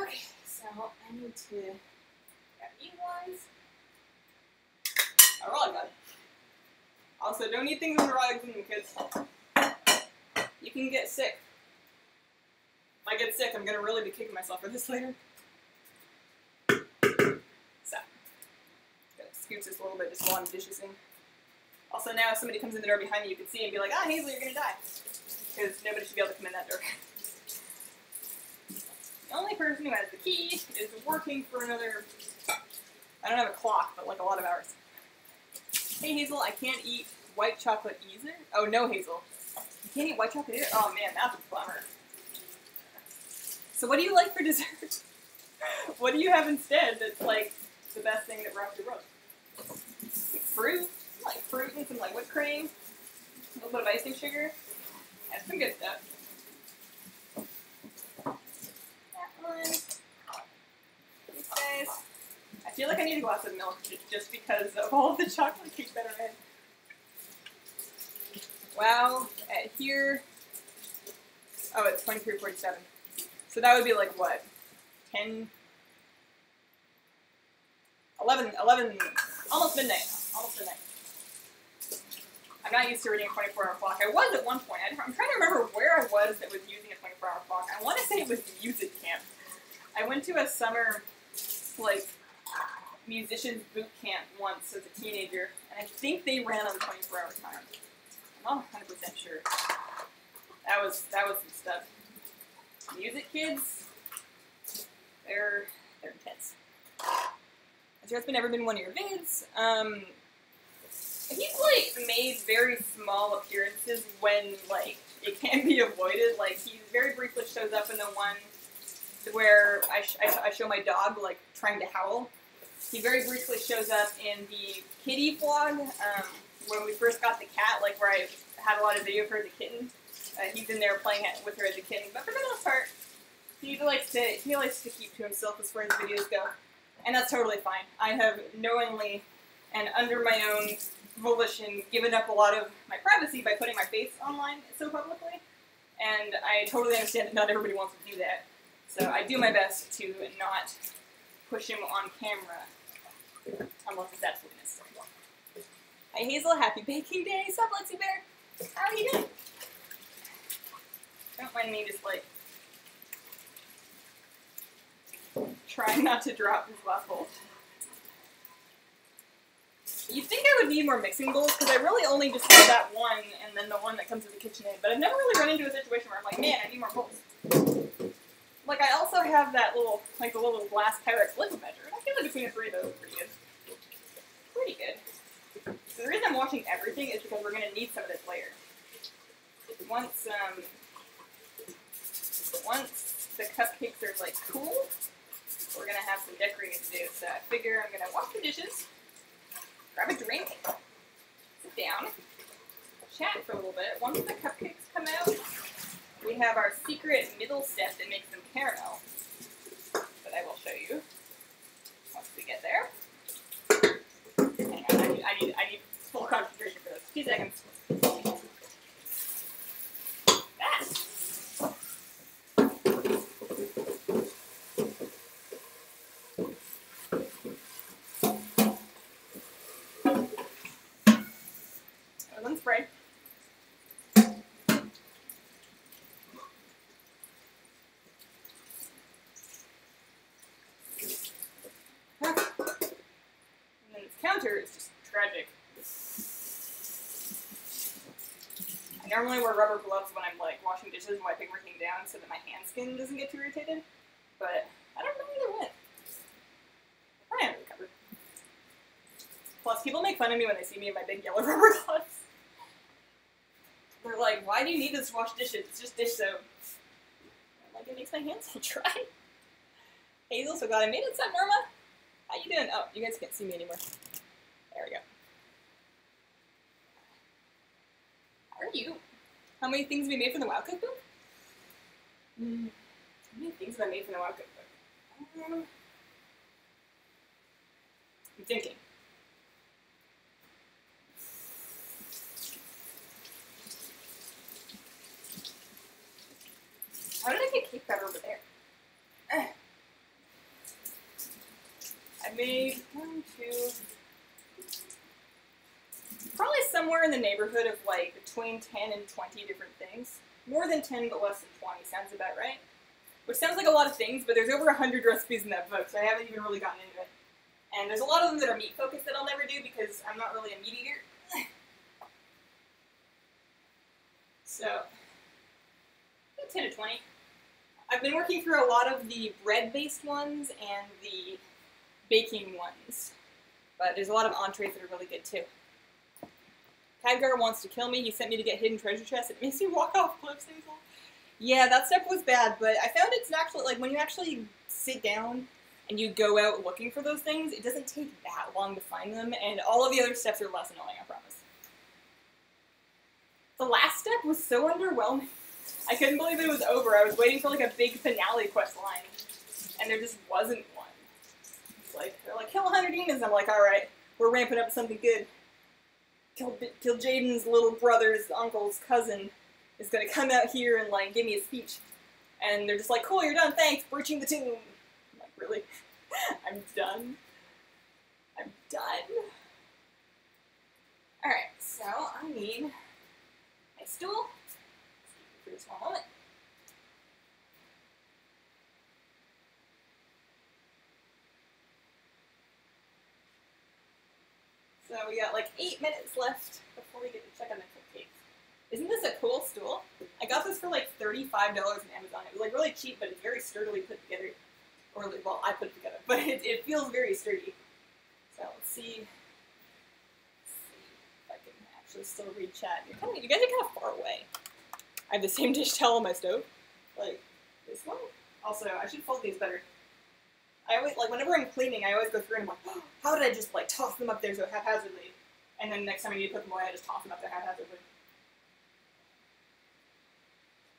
Okay, so I need to grab these ones. Really good. Also, don't eat things with raw in them, kids. You can get sick. If I get sick, I'm gonna really be kicking myself for this later. So, gotta scoot this a little bit just while I'm dishing. Also, now if somebody comes in the door behind me, you can see and be like, ah, Hazel, you're gonna die. Because nobody should be able to come in that door. the only person who has the key is working for another, I don't have a clock, but like a lot of hours. Hey, Hazel, I can't eat white chocolate either. Oh, no, Hazel. You can't eat white chocolate either? Oh, man, that's a bummer. So what do you like for dessert? *laughs* what do you have instead that's like the best thing that rocks your world? Fruit? Like fruit and some like whipped cream, a little bit of icing sugar. That's some good stuff. That one. These guys. I feel like I need a glass of milk just because of all the *laughs* chocolate cake that are in. Wow, at here, oh, it's 23.47. So that would be like what? 10, 11, 11, almost midnight. Almost midnight. I'm not used to reading a 24 hour clock. I was at one point. I, am trying to remember where I was that was using a 24 hour clock. I want to say it was music camp. I went to a summer, like, musicians boot camp once as a teenager, and I think they ran on 24 hour time. I'm not 100 percent sure. That was that was some stuff. Music kids, they're they're intense. Has your husband ever been one of your vids? Um, he's like made very small appearances when like it can be avoided. Like he very briefly shows up in the one where I, sh- I, I show my dog like trying to howl. He very briefly shows up in the kitty vlog um, when we first got the cat, like where I had a lot of video for the kitten. Uh, he's in there playing with her as a kitten, but for the most part, he likes to he likes to keep to himself as far as videos go, and that's totally fine. I have knowingly and under my own volition given up a lot of my privacy by putting my face online so publicly, and I totally understand that not everybody wants to do that. So I do my best to not push him on camera unless it's absolutely necessary. Hi Hazel, happy baking day. Sup, Lexi Bear? How are you doing? Don't mind me just like trying not to drop his waffle. You'd think I would need more mixing bowls because I really only just have that one and then the one that comes with the KitchenAid. But I've never really run into a situation where I'm like, man, I need more bowls. Like I also have that little, like the little glass Pyrex liquid measure, and I feel like between the three of those pretty good. Pretty good. So the reason I'm washing everything is because we're gonna need some of this later. Once um, once the cupcakes are like cool, we're gonna have some decorating to do. So I figure I'm gonna wash the dishes grab a drink, sit down, chat for a little bit. Once the cupcakes come out, we have our secret middle step that makes them caramel that I will show you once we get there. Hang on, I need, I need, I need full concentration for this. Two seconds. spray. counter is just tragic. I normally wear rubber gloves when I'm like washing dishes and wiping everything down so that my hand skin doesn't get too irritated. But I don't know either way. I am recovered. Plus, people make fun of me when they see me in my big yellow *laughs* rubber gloves. They're like, "Why do you need this to wash dishes? It's just dish soap." I'm like, it makes my hands all *laughs* dry. Hazel, so glad I made it. Norma? How you doing? Oh, you guys can't see me anymore. There we go. How are you? How many things have we made from the WoW Cookbook? Mm, how many things have I made from the WoW Cookbook? Um, I'm thinking. How did I get cake batter over there? *sighs* I made one, two, probably somewhere in the neighborhood of like between 10 and 20 different things. More than 10, but less than 20 sounds about right. Which sounds like a lot of things, but there's over 100 recipes in that book, so I haven't even really gotten into it. And there's a lot of them that are meat focused that I'll never do because I'm not really a meat eater. *laughs* so, 10 to 20. I've been working through a lot of the bread-based ones and the baking ones, but there's a lot of entrees that are really good too. Khadgar wants to kill me. He sent me to get hidden treasure chests. It makes you walk off cliffs. Yeah, that step was bad, but I found it's actually like when you actually sit down and you go out looking for those things, it doesn't take that long to find them, and all of the other steps are less annoying, I promise. The last step was so underwhelming. I couldn't believe it was over. I was waiting for like a big finale quest line, and there just wasn't one. It's like they're like kill 100 demons. I'm like, all right, we're ramping up something good. Kill, Kil'jaeden's little brother's uncle's cousin is gonna come out here and like give me a speech, and they're just like, cool, you're done. Thanks, breaching the tomb. I'm like, really? *laughs* I'm done. I'm done. All right, so I need my stool for just one moment. So we got like eight minutes left before we get to check on the cupcakes. Isn't this a cool stool? I got this for like $35 on Amazon. It was like really cheap, but it's very sturdily put together. Or, well, I put it together, *laughs* but it, it feels very sturdy. So let's see. Let's see if I can actually still read chat. You're kind of, you guys are kind of far away. I have the same *laughs* dish towel on my stove. Like, this one? Also, I should fold these better. I always, like, whenever I'm cleaning, I always go through and I'm like, oh, how did I just, like, toss them up there so haphazardly? And then next time I need to put them away, I just toss them up there haphazardly.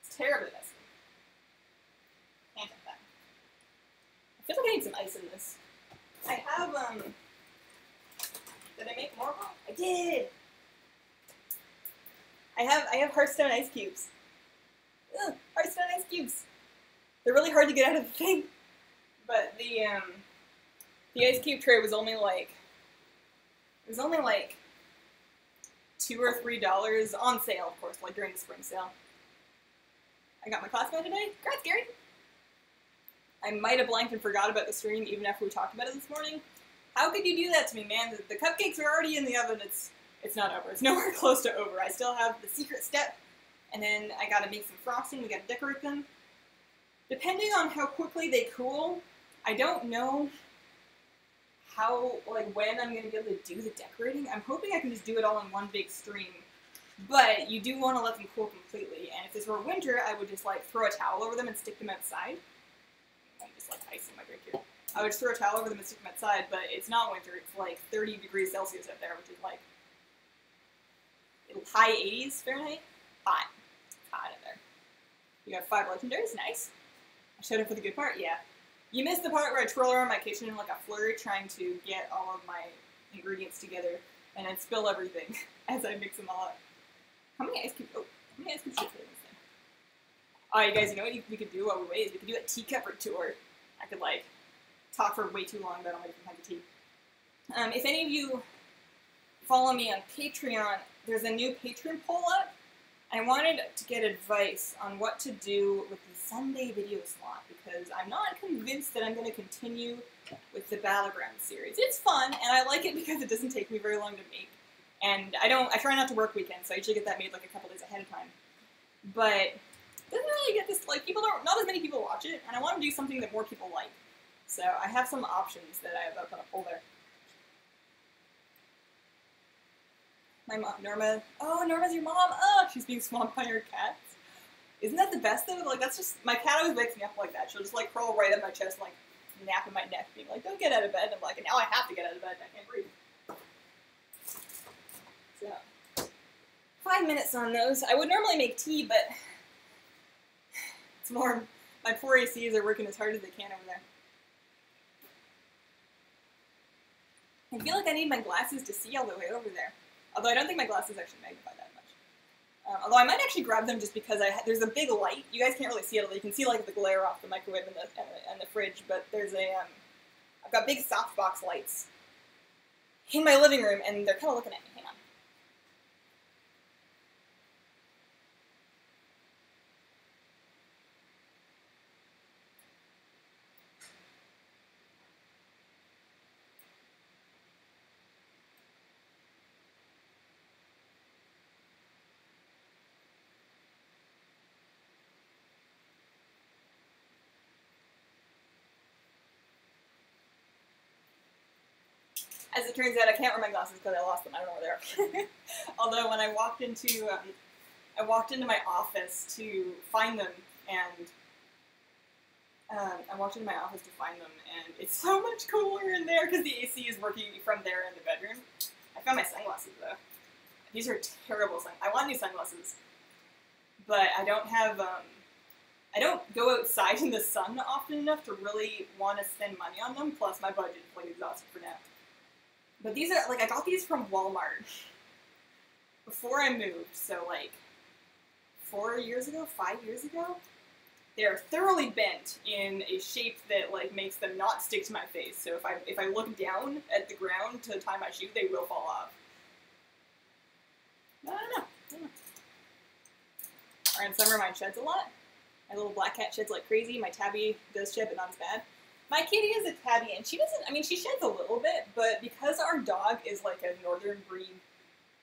It's terribly messy. Can't have that. I feel like I need some ice in this. I have, um... Did I make more? I did! I have I have Hearthstone ice cubes. Ugh, Hearthstone ice cubes. They're really hard to get out of the thing. But the um the ice cube tray was only like it was only like two or three dollars on sale, of course, like during the spring sale. I got my classmate today. Congrats, Gary. I might have blanked and forgot about the stream even after we talked about it this morning. How could you do that to me, man? The, the cupcakes are already in the oven. It's it's not over. It's *laughs* nowhere close to over. I still have the secret step, and then I gotta make some frosting. We gotta decorate them. Depending on how quickly they cool, I don't know how, like, when I'm gonna be able to do the decorating. I'm hoping I can just do it all in one big stream. But you do want to let them cool completely, and if this were winter, I would just like throw a towel over them and stick them outside. I'm just like icing my drink here. I would just throw a towel over them and stick them outside, but it's not winter. It's like 30 degrees Celsius out there, which is like high 80s Fahrenheit. Hot. Hot in there. You have five legendaries. Nice. I showed up for the good part. Yeah. You missed the part where I twirl around my kitchen in like a flurry trying to get all of my ingredients together and then spill everything *laughs* as I mix them all up. How many ice cubes? Oh, how many ice cubes should I fit in this thing? Oh, you guys, you know what we could do while we wait is we could do a teacup tour. I could like talk for way too long about all my different kinds of tea. Um, if any of you follow me on Patreon, there's a new patron poll up. I wanted to get advice on what to do with the Sunday video slot because I'm not convinced that I'm going to continue with the Battleground series. It's fun, and I like it because it doesn't take me very long to make. And I don't, I try not to work weekends, so I usually get that made like a couple days ahead of time. But doesn't really get this like people don't, not as many people watch it, and I want to do something that more people like. So I have some options that I have up on a folder. My mom, Norma. Oh, Norma's your mom. Oh, she's being swamped by her cats. Isn't that the best though? Like that's just my cat always wakes me up like that. She'll just like crawl right up my chest, like nap in my neck, being like, "Don't get out of bed." And I'm like, "Now I have to get out of bed. I can't breathe." So five minutes on those. I would normally make tea, but *sighs* it's more my poor ACs are working as hard as they can over there. I feel like I need my glasses to see all the way over there. Although I don't think my glasses actually magnify that much. Um, although I might actually grab them just because I there's a big light. You guys can't really see it. although You can see like the glare off the microwave and the, and the, and the fridge, but there's a um, I've got big softbox lights in my living room, and they're kind of looking at me. Hang on. As it turns out, I can't wear my glasses because I lost them. I don't know where they are. *laughs* Although when I walked into, um, I walked into my office to find them, and um, I walked into my office to find them, and it's so much cooler in there because the AC is working from there in the bedroom. I found my sunglasses though. These are terrible sunglasses. I want new sunglasses, but I don't have. Um, I don't go outside in the sun often enough to really want to spend money on them. Plus, my budget is like exhausted for now. But these are like I got these from Walmart before I moved, so like four years ago, five years ago. They're thoroughly bent in a shape that like makes them not stick to my face. So if I if I look down at the ground to tie my shoe, they will fall off. I don't know. Or in summer, mine sheds a lot. My little black cat sheds like crazy. My tabby does shed, but not as bad. My kitty is a tabby, and she doesn't. I mean, she sheds a little bit, but because our dog is like a northern breed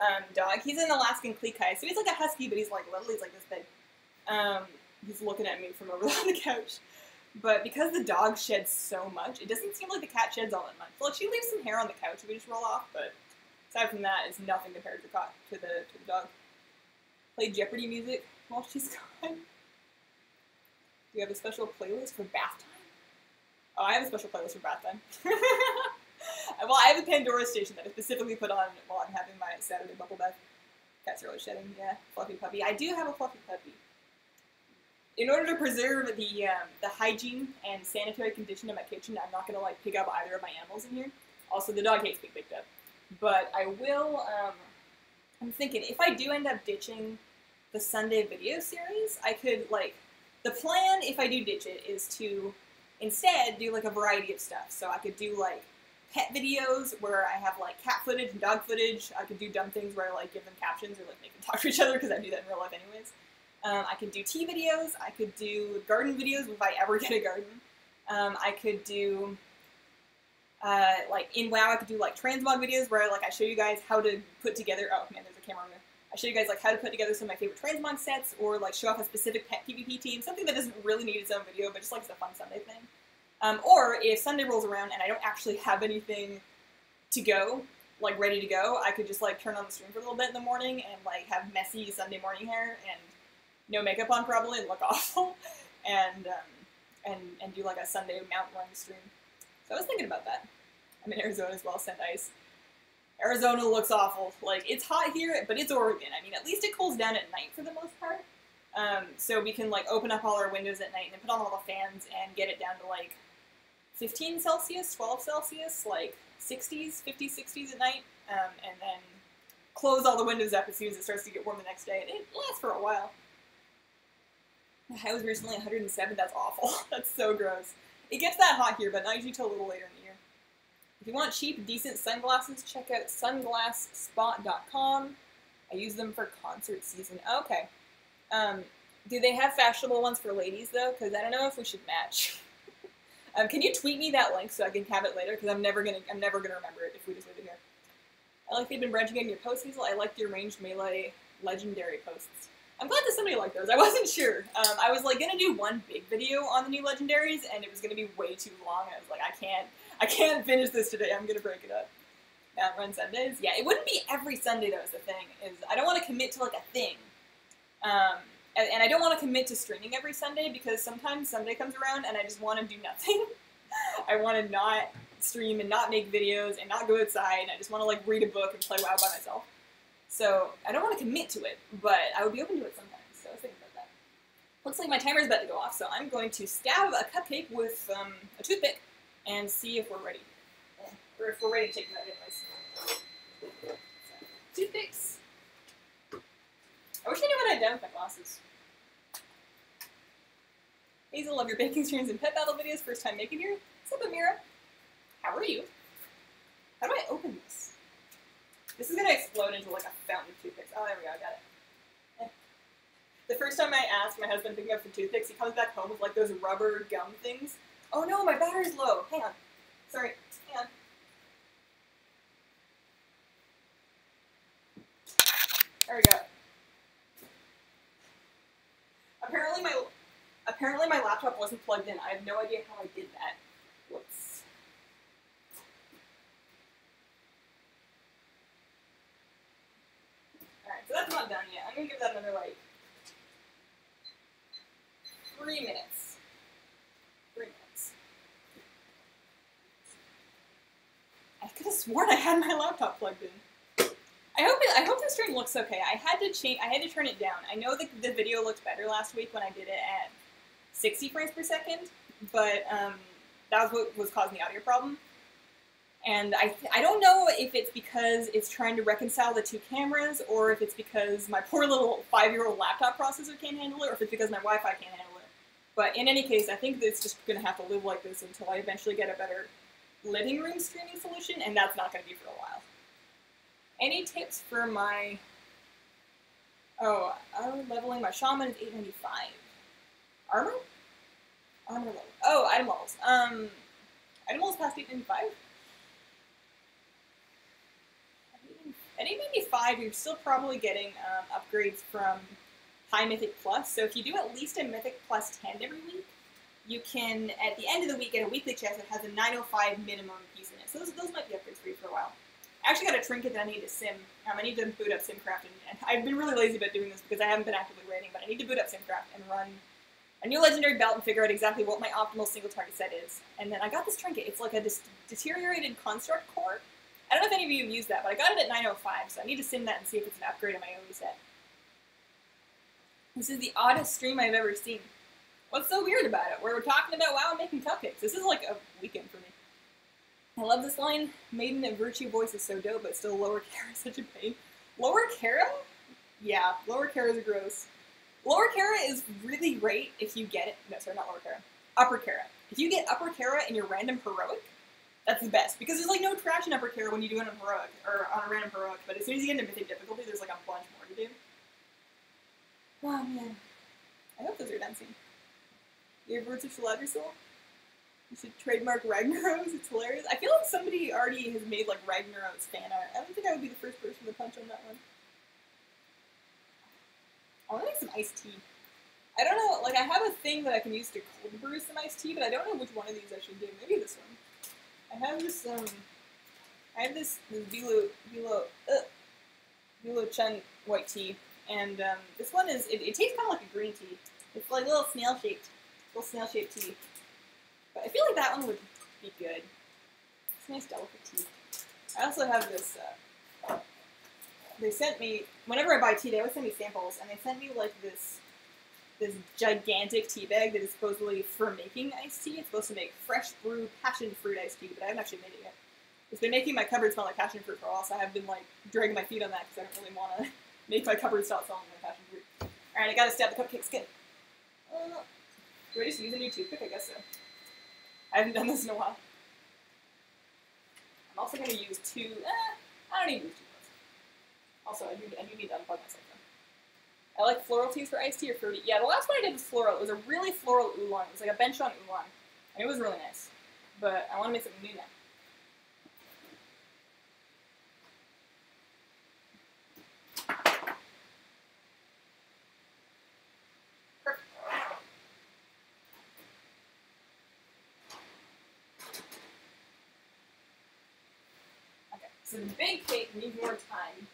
um, dog, he's an Alaskan Klee-Kai, so he's like a husky, but he's like little. He's like this big. Um, he's looking at me from over *laughs* on the couch. But because the dog sheds so much, it doesn't seem like the cat sheds all that much. Like she leaves some hair on the couch, we just roll off. But aside from that, it's nothing compared to, to the to the dog. Play Jeopardy music while she's *laughs* gone. Do you have a special playlist for bath time? Oh, I have a special playlist for bath time. *laughs* well, I have a Pandora station that I specifically put on while I'm having my Saturday bubble bath. Cat's really shedding, yeah. Fluffy puppy. I do have a fluffy puppy. In order to preserve the um, the hygiene and sanitary condition of my kitchen, I'm not gonna like pick up either of my animals in here. Also, the dog hates being picked up. But I will. Um, I'm thinking if I do end up ditching the Sunday video series, I could like the plan if I do ditch it is to instead do like a variety of stuff. So I could do like pet videos where I have like cat footage and dog footage. I could do dumb things where I like give them captions or like make them *laughs* talk to each other because I do that in real life anyways. Um, I could do tea videos. I could do garden videos if I ever *laughs* get a garden. Um, I could do uh, like in WoW. I could do like transmog videos where like I show you guys how to put together. Oh man, there's a camera show you guys like how to put together some of my favorite transmog sets, or like show off a specific pet PvP team, something that doesn't really need its own video, but just like it's a fun Sunday thing. Um, or if Sunday rolls around and I don't actually have anything to go, like ready to go, I could just like turn on the stream for a little bit in the morning and like have messy Sunday morning hair and no makeup on probably and look *laughs* awful, and um, and and do like a Sunday mount run stream. So I was thinking about that. I'm in Arizona as well, send ice. Arizona looks awful. Like it's hot here, but it's Oregon. I mean, at least it cools down at night for the most part. Um, so we can like open up all our windows at night and put on all the fans and get it down to like 15 Celsius, 12 Celsius, like 60s, 50s, 60s at night, um, and then close all the windows up as soon as it starts to get warm the next day. And it lasts for a while. I was recently 107. That's awful. *laughs* That's so gross. It gets that hot here, but not usually till a little later in the. If you want cheap, decent sunglasses, check out sunglassspot.com. I use them for concert season. Okay. Um, do they have fashionable ones for ladies, though? Because I don't know if we should match. *laughs* Um, can you tweet me that link so I can have it later? Because I'm never gonna I'm never gonna remember it if we just leave it here. I like they've been branching in your posts, Hazel. I like the arranged melee legendary posts. I'm glad that somebody liked those. I wasn't sure. Um, I was like gonna do one big video on the new legendaries, and it was gonna be way too long. I was like, I can't, I can't finish this today. I'm gonna break it up. Yeah, run Sundays. Yeah, it wouldn't be every Sunday though. Is the thing is I don't want to commit to like a thing, um, and, and I don't want to commit to streaming every Sunday because sometimes Sunday comes around and I just want to do nothing. *laughs* I want to not stream and not make videos and not go outside. And I just want to like read a book and play WoW by myself. So I don't want to commit to it, but I would be open to it sometimes. So I was thinking about that. Looks like my timer is about to go off, so I'm going to stab a cupcake with um, a toothpick and see if we're ready. Or if we're ready to take that advice. So, toothpicks. I wish I knew what I'd done with my glasses. Hazel, love your baking streams and pet battle videos. First time making here. What's up, Amira? How are you? How do I open this? This is gonna explode into like a fountain of toothpicks. Oh, there we go, I got it. Eh. The first time I asked my husband picking up some toothpicks, he comes back home with like those rubber gum things. Oh no, my battery's low. Hang on. Sorry. Hang on. There we go. Apparently my apparently my laptop wasn't plugged in. I have no idea how I did that. Whoops. Alright, so that's not done yet. I'm gonna give that another like three minutes. Three minutes. I could have sworn I had my laptop plugged in. I hope it, I hope the stream looks okay. I had to change. I had to turn it down. I know the the video looked better last week when I did it at 60 frames per second, but um, that was what was causing the audio problem. And I, I don't know if it's because it's trying to reconcile the two cameras, or if it's because my poor little five-year-old laptop processor can't handle it, or if it's because my Wi-Fi can't handle it. But in any case, I think it's just going to have to live like this until I eventually get a better living room streaming solution, and that's not going to be for a while. Any tips for my... Oh, uh, leveling my shaman is 895. Armor? Armor level. Oh, item levels. Um, item levels past 895? At 895, you're still probably getting um, upgrades from High Mythic Plus. So if you do at least a Mythic Plus 10 every week, you can, at the end of the week, get a weekly chest that has a 905 minimum piece in it. So those, those might be upgrades for you for a while. I actually got a trinket that I need to sim. Um, I need to boot up Simcraft, and, and I've been really lazy about doing this because I haven't been actively raiding, but I need to boot up Simcraft and run a new legendary belt and figure out exactly what my optimal single target set is. And then I got this trinket. It's like a deteriorated construct core. I don't know if any of you have used that, but I got it at 905, so I need to sim that and see if it's an upgrade on my AoE set. This is the oddest stream I've ever seen. What's so weird about it? Where we're talking about WoW making cupcakes. This is like a weekend for me. I love this line. Maiden of Virtue voice is so dope, but still lower *laughs* Kara is such a pain. Lower Kara? Yeah, lower Kara is gross. Lower Kara is really great if you get it. No, sorry, not lower Kara. Upper Kara. If you get upper Kara in your random heroic, that's the best because there's like no trash in upper Kara when you do it on heroic or on a random heroic. But as soon as you get into mythic difficulty, there's like a bunch more to do. Oh man, I hope those are soon. You have Roots of Shaladrassil? You should trademark Ragnaros. It's hilarious. I feel like somebody already has made like Ragnaros fan art. I don't think I would be the first person to punch on that one. I want to make some iced tea. I don't know, like I have a thing that I can use to cold brew some iced tea, but I don't know which one of these I should do. Maybe this one. I have this um, I have this this Vilo Vilo uh, Vilo Chun white tea, and um, this one is it, it tastes kind of like a green tea. It's like a little snail shaped, little snail shaped tea. But I feel like that one would be good. It's a nice delicate tea. I also have this. Uh, they sent me whenever I buy tea, they always send me samples, and they sent me like this this gigantic tea bag that is supposedly for making iced tea. It's supposed to make fresh brew passion fruit iced tea, but I haven't actually made it yet. It's been making my cupboard smell like passion fruit for a while, so I have been like dragging my feet on that because I don't really want to *laughs* make my cupboard stop smelling like passion fruit. All right, I gotta stab the cupcake skin. Uh, do I just use a new toothpick? I guess so. I haven't done this in a while. I'm also gonna use two. Eh, I don't even use two. Also, I do, I do need to unplug myself though. I like floral teas for iced tea or fruity. Yeah, the last one I did was floral. It was a really floral oolong. It was like a bench on oolong. And it was really nice. But I want to make something new now. So the big cake needs more time.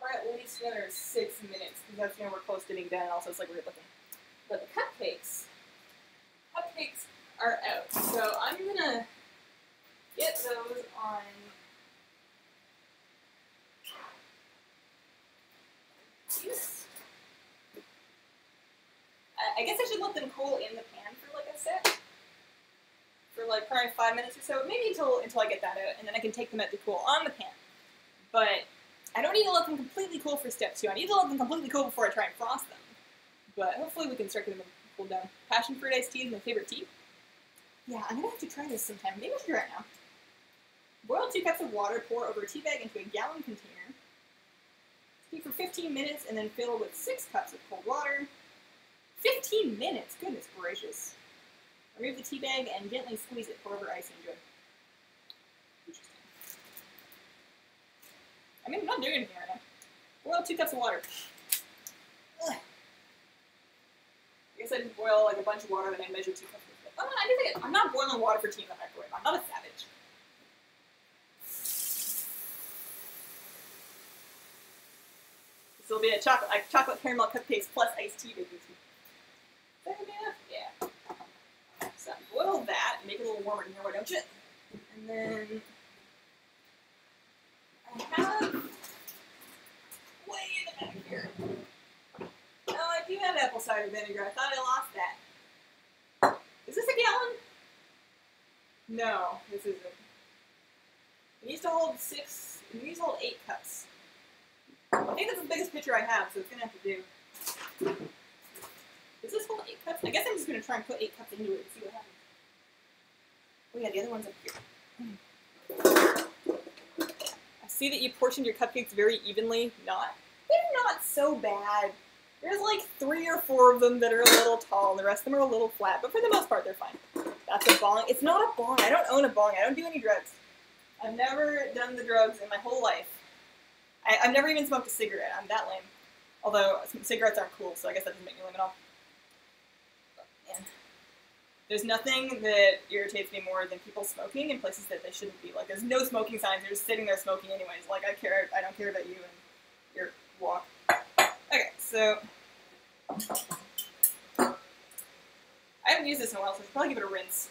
Probably at least another six minutes, because that's when we're close to being done, also it's like weird looking. But the cupcakes, cupcakes are out. So I'm gonna get those on. these. I- I guess I should let them cool in the pan for like a sec. For like probably five minutes or so, maybe until until I get that out, and then I can take them out to cool on the pan. But I don't need to let them completely cool for step two. I need to let them completely cool before I try and frost them. But hopefully we can start getting them cooled down. Passion fruit iced tea is my favorite tea. Yeah, I'm gonna have to try this sometime. Maybe I should right now. Boil two cups of water, pour over a tea bag into a gallon container. Steep for 15 minutes and then fill with six cups of cold water. 15 minutes? Goodness gracious. Remove the tea bag and gently squeeze it. Pour over ice and enjoy. Interesting. I mean, I'm not doing anything right now. Boil two cups of water. Ugh. I guess I didn't boil like a bunch of water and I measured two cups of it. Oh, no, I did it. I'm not boiling water for tea in the microwave. I'm not a savage. This will be a chocolate, like chocolate caramel cupcakes plus iced tea baking tea. Is? Boil that and make it a little warmer in here, why don't you? And then I have way in the back here. Oh, I do have apple cider vinegar. I thought I lost that. Is this a gallon? No, this isn't. It needs to hold six. It needs to hold eight cups. I think that's the biggest pitcher I have, so it's gonna have to do. Does this hold eight cups? I guess I'm just gonna try and put eight cups into it and see what happens. Oh yeah, the other one's up here. I see that you portioned your cupcakes very evenly. Not. They're not so bad. There's like three or four of them that are a little tall, and the rest of them are a little flat, but for the most part, they're fine. That's a bong. It's not a bong. I don't own a bong. I don't do any drugs. I've never done the drugs in my whole life. I, I've never even smoked a cigarette. I'm that lame. Although cigarettes aren't cool, so I guess that doesn't make me lame at all. There's nothing that irritates me more than people smoking in places that they shouldn't be. Like, there's no smoking signs. They're just sitting there smoking anyways. Like, I care. I don't care about you and your walk. Okay, so I haven't used this in a while, so I should probably give it a rinse.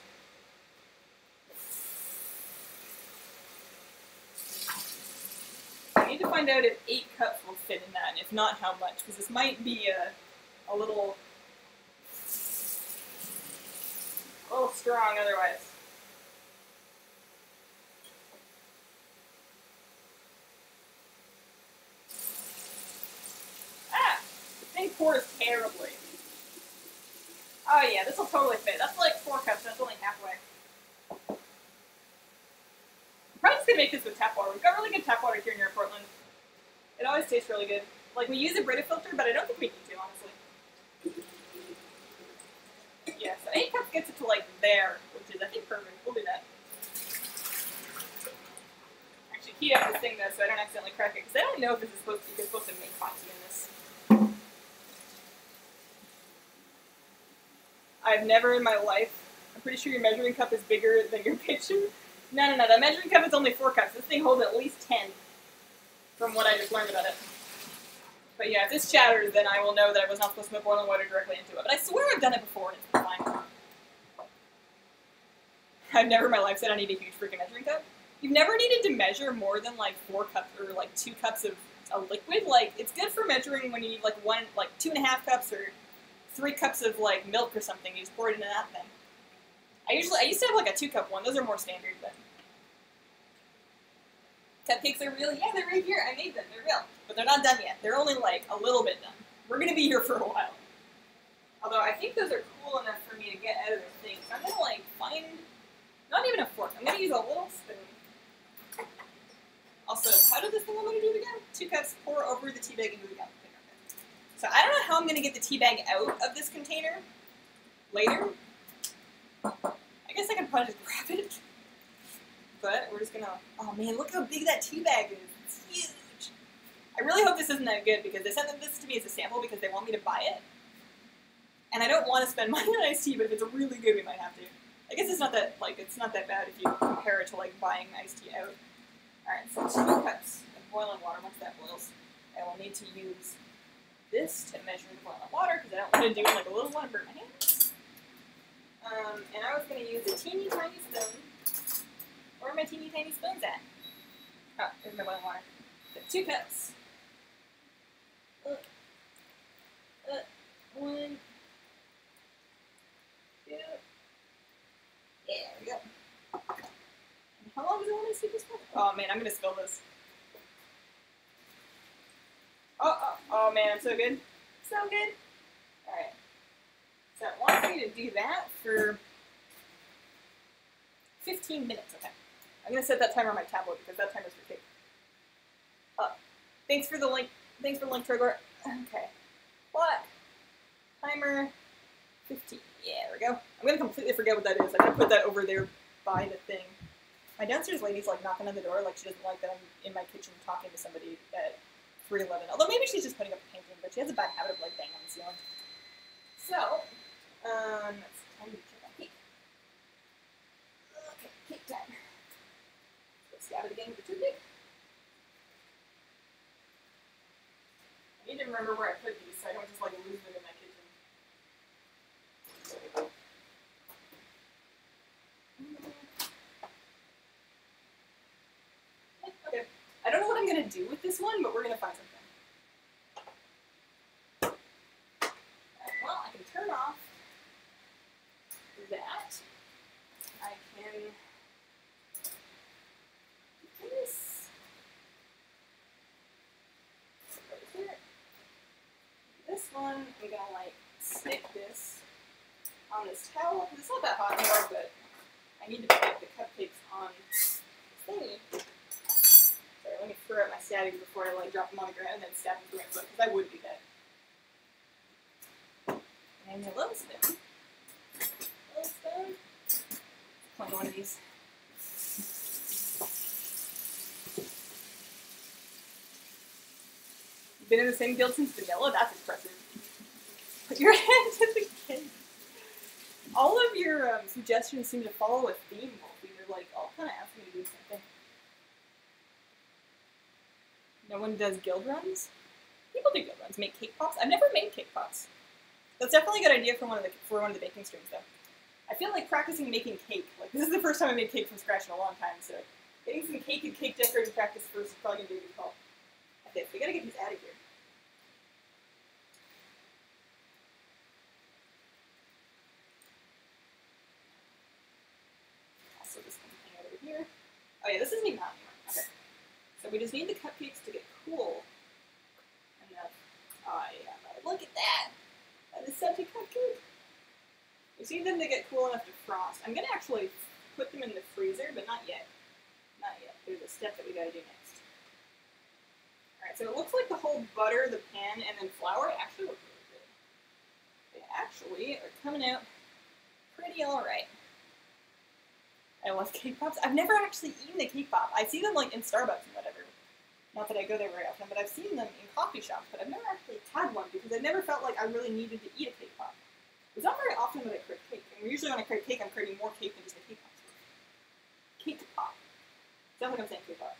I need to find out if eight cups will fit in that, and if not, how much, because this might be a, a little, a little strong otherwise. Ah! The thing pours terribly. Oh yeah, this will totally fit. That's like four cups, that's only halfway. Probably just gonna make this with tap water. We've got really good tap water here near Portland. It always tastes really good. Like we use a Brita filter, but I don't think we need to, honestly. Yeah, so eight cups gets it to like there, which is I think perfect. We'll do that. Actually, heat up this thing though, so I don't accidentally crack it, because I don't know if this is supposed to. Supposed to make tea in this. I've never in my life. I'm pretty sure your measuring cup is bigger than your *laughs* pitcher. No, no, no. The measuring cup is only four cups. This thing holds at least ten, from what I just learned about it. But yeah, if this shatters, then I will know that I was not supposed to put boiling water directly into it. But I swear I've done it before and it's been fine. I've never in my life said I need a huge freaking measuring cup. You've never needed to measure more than like four cups or like two cups of a liquid. Like it's good for measuring when you need like one, like two and a half cups or three cups of like milk or something. You just pour it into that thing. I usually I used to have like a two cup one. Those are more standard, but cupcakes are real. Yeah, they're right here. I made them. They're real, but they're not done yet. They're only like a little bit done. We're gonna be here for a while. Although I think those are cool enough for me to get out of their thing. So I'm gonna like find not even a fork. I'm gonna use a little spoon. Also, how did this thing I'm going to do it again? Two cups, pour over the tea bag into the container. So I don't know how I'm gonna get the tea bag out of this container later. I guess I can probably just grab it. But we're just gonna. Oh man, look how big that tea bag is. It's huge. I really hope this isn't that good because they sent this to me as a sample because they want me to buy it. And I don't want to spend *laughs* money on iced tea, but if it's really good, we might have to. I guess it's not that like it's not that bad if you compare it to like buying iced tea out. All right, so two cups of boiling water. Once that boils, I will need to use this to measure the boiling water because I don't want to do like a little one and burn my hands. Um, and I was going to use a teeny tiny spoon. Where are my teeny tiny spoons at? Oh, there's my boiling water. Two cups. One, two. There we go. How long does it want to steep this for? Oh man, I'm gonna spill this. Oh, oh, oh man, I'm so good. So good. Alright. So it wants me to do that for 15 minutes, okay. I'm gonna set that timer on my tablet because that timer's for cake. Uh, thanks for the link. Thanks for the link, Trigger. Okay. What? Timer 15. Yeah, there we go. I'm gonna completely forget what that is. I gotta put that over there by the thing. My downstairs lady's like knocking on the door, like she doesn't like that I'm in my kitchen talking to somebody at 311. Although maybe she's just putting up a painting, but she has a bad habit of like banging on the ceiling. So, um, time to check on cake. Okay, cake time. Stab it again with the toothpick. I need to remember where I put these so I don't just like lose them in my kitchen. Okay. I don't know what I'm gonna do with this one, but we're gonna find something. Well, I can turn off that. I can do this. Right here. I'm gonna like stick this on this towel. It's not that hot anymore, but I need to put the cupcakes on this thingy. Sorry, let me throw out my stabbies before I like drop them on the ground and then stab them through my foot, because I would do that. And a little spoon. Little spoon. Point one of these. Been in the same guild since vanilla? That's impressive. Put your *laughs* hand in the cake. All of your um, suggestions seem to follow a theme, Wolfie. They're like all kind of asking me to do something. No one does guild runs? People do guild runs. Make cake pops? I've never made cake pops. That's definitely a good idea for one of the for one of the baking streams, though. I feel like practicing making cake. Like this is the first time I made cake from scratch in a long time, so getting some cake and cake decorating practice first is probably gonna be a good call. Okay, we gotta get these out of here. Also, this one thing over here. Oh yeah, this isn't even hot. Okay. So we just need the cupcakes to get cool And then, Oh yeah, look at that! That is such a cupcake. We just need them to get cool enough to frost. I'm gonna actually put them in the freezer, but not yet. Not yet. There's a step that we gotta do next. Alright, so it looks like the whole butter, the pan, and then flour actually look really good. They actually are coming out pretty alright. I love cake pops. I've never actually eaten a cake pop. I see them like in Starbucks and whatever. Not that I go there very often, but I've seen them in coffee shops, but I've never actually had one because I never felt like I really needed to eat a cake pop. It's not very often that I crave cake, and usually when I crave cake, I'm craving more cake than just a cake pop. Cake pop. Sounds like I'm saying cake pop.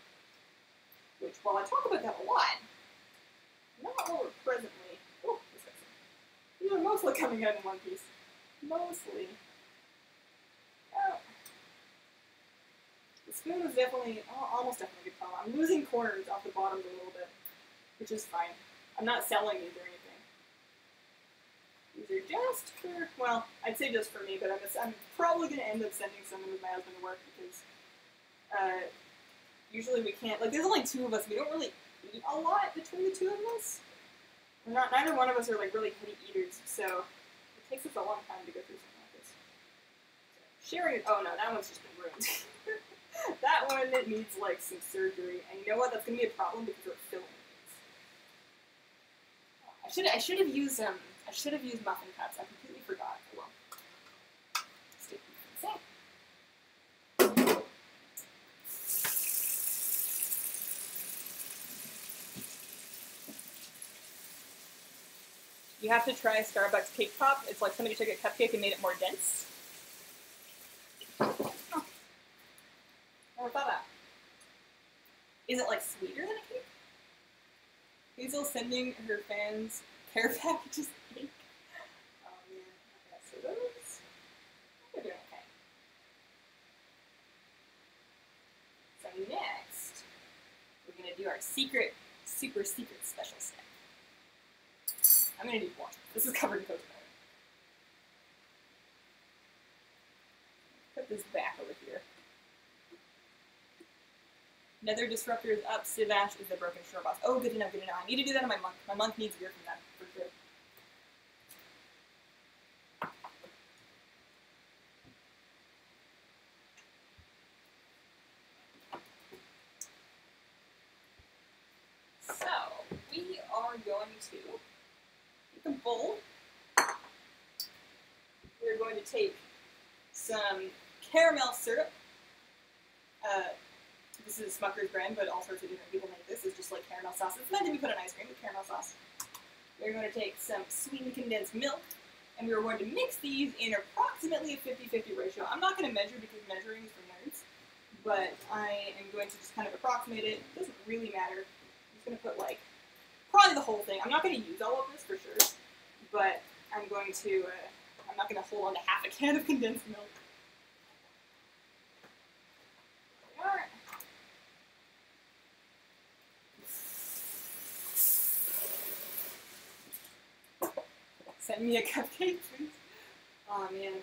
Which, while I talk about that a lot, not what presently. Oh. These are mostly coming out in one piece. Mostly. Oh. The spoon is definitely, almost definitely a good call. I'm losing corners off the bottoms a little bit, which is fine. I'm not selling these or anything. These are just for, well, I'd say just for me, but I'm, I'm probably going to end up sending some with my husband to work because uh, usually we can't, like, there's only two of us. We don't really eat a lot between the two of us. We're not, neither one of us are, like, really heavy eaters, so it takes us a long time to go through something like this. So, sharing, oh no, that one's just been ruined. *laughs* *laughs* that one needs like some surgery. And you know what? That's gonna be a problem because we're filming. I should I should have used um I should have used muffin cups. I completely forgot. Oh, well, stay Stick You have to try Starbucks cake pop. It's like somebody took a cupcake and made it more dense. Thought that. Is it like sweeter than a cake? Hazel sending her fans care *laughs* packages cake. Oh man, okay, so those they're doing okay. So next, we're gonna do our secret, super secret special step. I'm gonna do one. This is covered in coconut. Put this back over here. Nether disruptor is up. Si'vash is the broken shore boss. Oh, good to know, good to know. I need to do that in my monk. My monk needs gear from that for sure. So, we are going to take a bowl. We're going to take some caramel syrup. Uh, this is Smucker's brand, but all sorts of different people make this. It's just like caramel sauce. It's meant to be put on ice cream with caramel sauce. We're going to take some sweetened condensed milk, and we are going to mix these in approximately a 50-50 ratio. I'm not going to measure because measuring is for nerds, but I am going to just kind of approximate it. It doesn't really matter. I'm just going to put like probably the whole thing. I'm not going to use all of this for sure, but I'm going to. Uh, I'm not going to hold on to half a can of condensed milk. There Send me a cupcake, please. Oh man,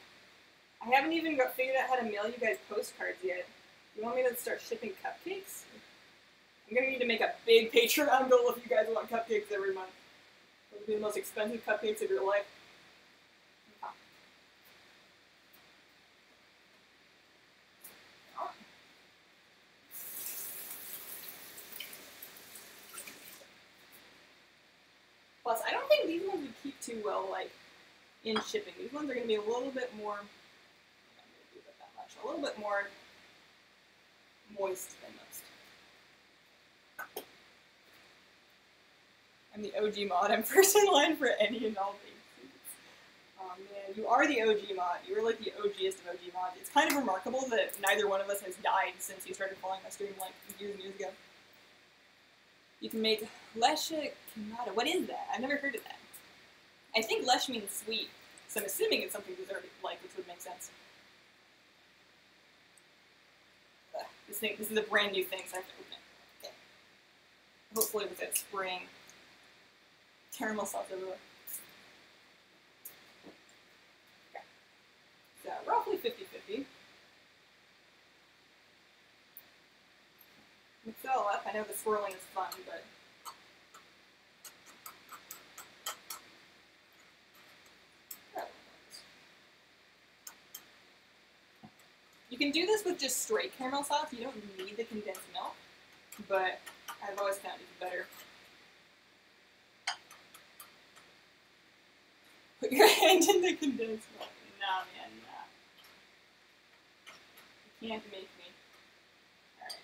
I haven't even got figured out how to mail you guys postcards yet. You want me to start shipping cupcakes? I'm gonna need to make a big Patreon *laughs* goal if you guys want cupcakes every month. Those will be the most expensive cupcakes of your life. Okay. Oh. Plus, I don't think these ones would keep too well, like, in shipping. These ones are going to be a little bit more, much, a little bit more moist than most. I'm the OG mod. I'm first in line for any and all things. Um, oh man, you are the OG mod. You're like the OGest of OG mods. It's kind of remarkable that neither one of us has died since you started following my stream like years and years ago. You can make Lesha Kimata. What is that? I've never heard of that. I think Lesh means sweet, so I'm assuming it's something dessert like, which would make sense. This thing, this is a brand new thing, so I have to open it. Okay. Hopefully with that spring caramel sauce everywhere. Okay. So roughly 50-50. Mix it all up. I know the swirling is fun, but can do this with just straight caramel sauce. You don't need the condensed milk, but I've always found it better. Put your *laughs* hand in the condensed milk. Nah, man, nah. You can't make me. Alright.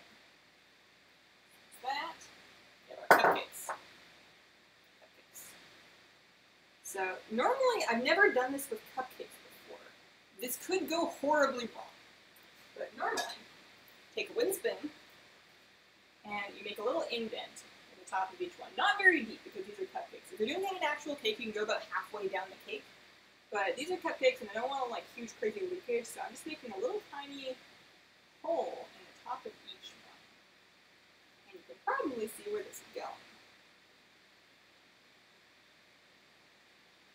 That. Our cupcakes. Cupcakes. So, normally, I've never done this with cupcakes before. This could go horribly wrong. But normally, take a wind spin, and you make a little indent in the top of each one. Not very deep because these are cupcakes. If you're doing an actual cake, you can go about halfway down the cake. But these are cupcakes, and I don't want like huge crazy leakage, so I'm just making a little tiny hole in the top of each one. And you can probably see where this is going.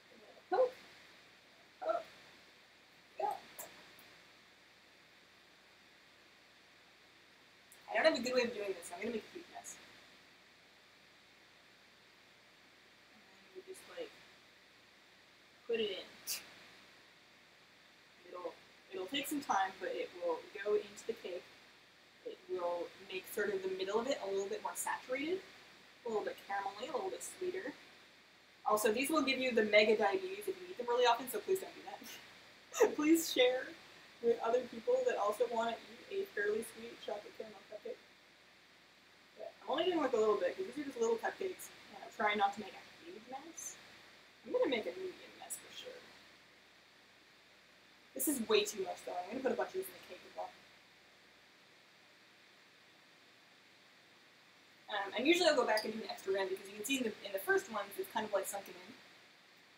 Give it a Poke. Poke. Go. I don't have a good way of doing this, I'm gonna make a huge mess. And just like put it in. It'll it'll take some time, but it will go into the cake. It will make sort of the middle of it a little bit more saturated, a little bit caramelly, a little bit sweeter. Also, these will give you the mega diabetes if you eat them really often, so please don't do that. *laughs* please share with other people that also want to eat a fairly sweet chocolate caramel only doing like a little bit because these are just little cupcakes, and I'm trying not to make a huge mess. I'm gonna make a medium mess for sure. This is way too much though. I'm gonna put a bunch of these in the cake as well. Um, and usually I'll go back and do an extra rim because you can see in the, in the first ones it's kind of like sunken in.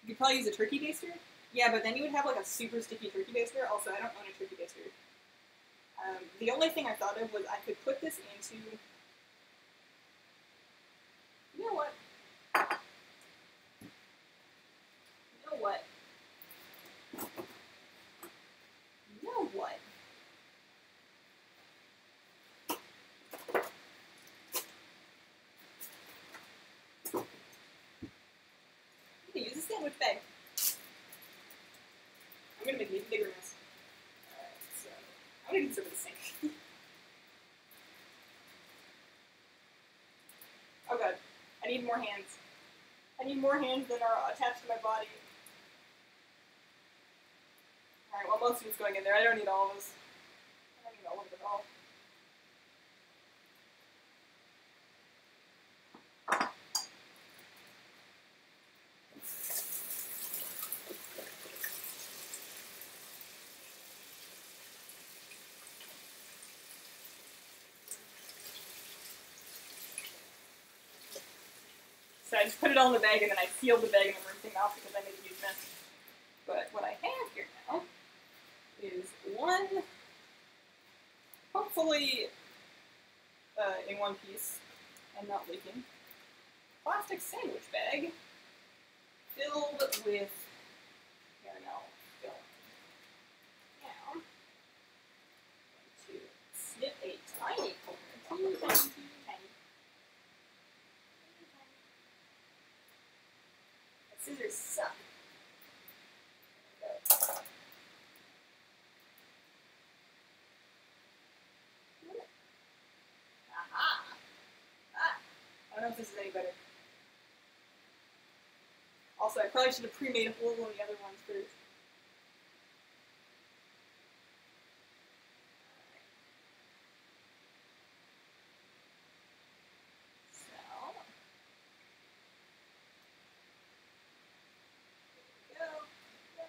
You could probably use a turkey baster. Yeah, but then you would have like a super sticky turkey baster. Also, I don't own a turkey baster. Um, the only thing I thought of was I could put this into. You know what? You know what? You know what? I'm gonna use a sandwich bag. I'm gonna make an even bigger mess. Alright, so I'm gonna get some of the sink. oh god, I need more hands. I need more hands than are attached to my body. Alright, well most of it's going in there. I don't need all of this. I don't need all of it all. In the bag and then I sealed the bag and rinsing off because I made a huge mess. But what I have here now is one, hopefully uh, in one piece and not leaking, plastic sandwich bag filled with caramel filling. Now, to snip a tiny teeny, tiny, teeny, tiny. Scissors suck. Aha! Ah! I don't know if this is any better. Also, I probably should have pre-made a hole in the other ones first. So, go, go.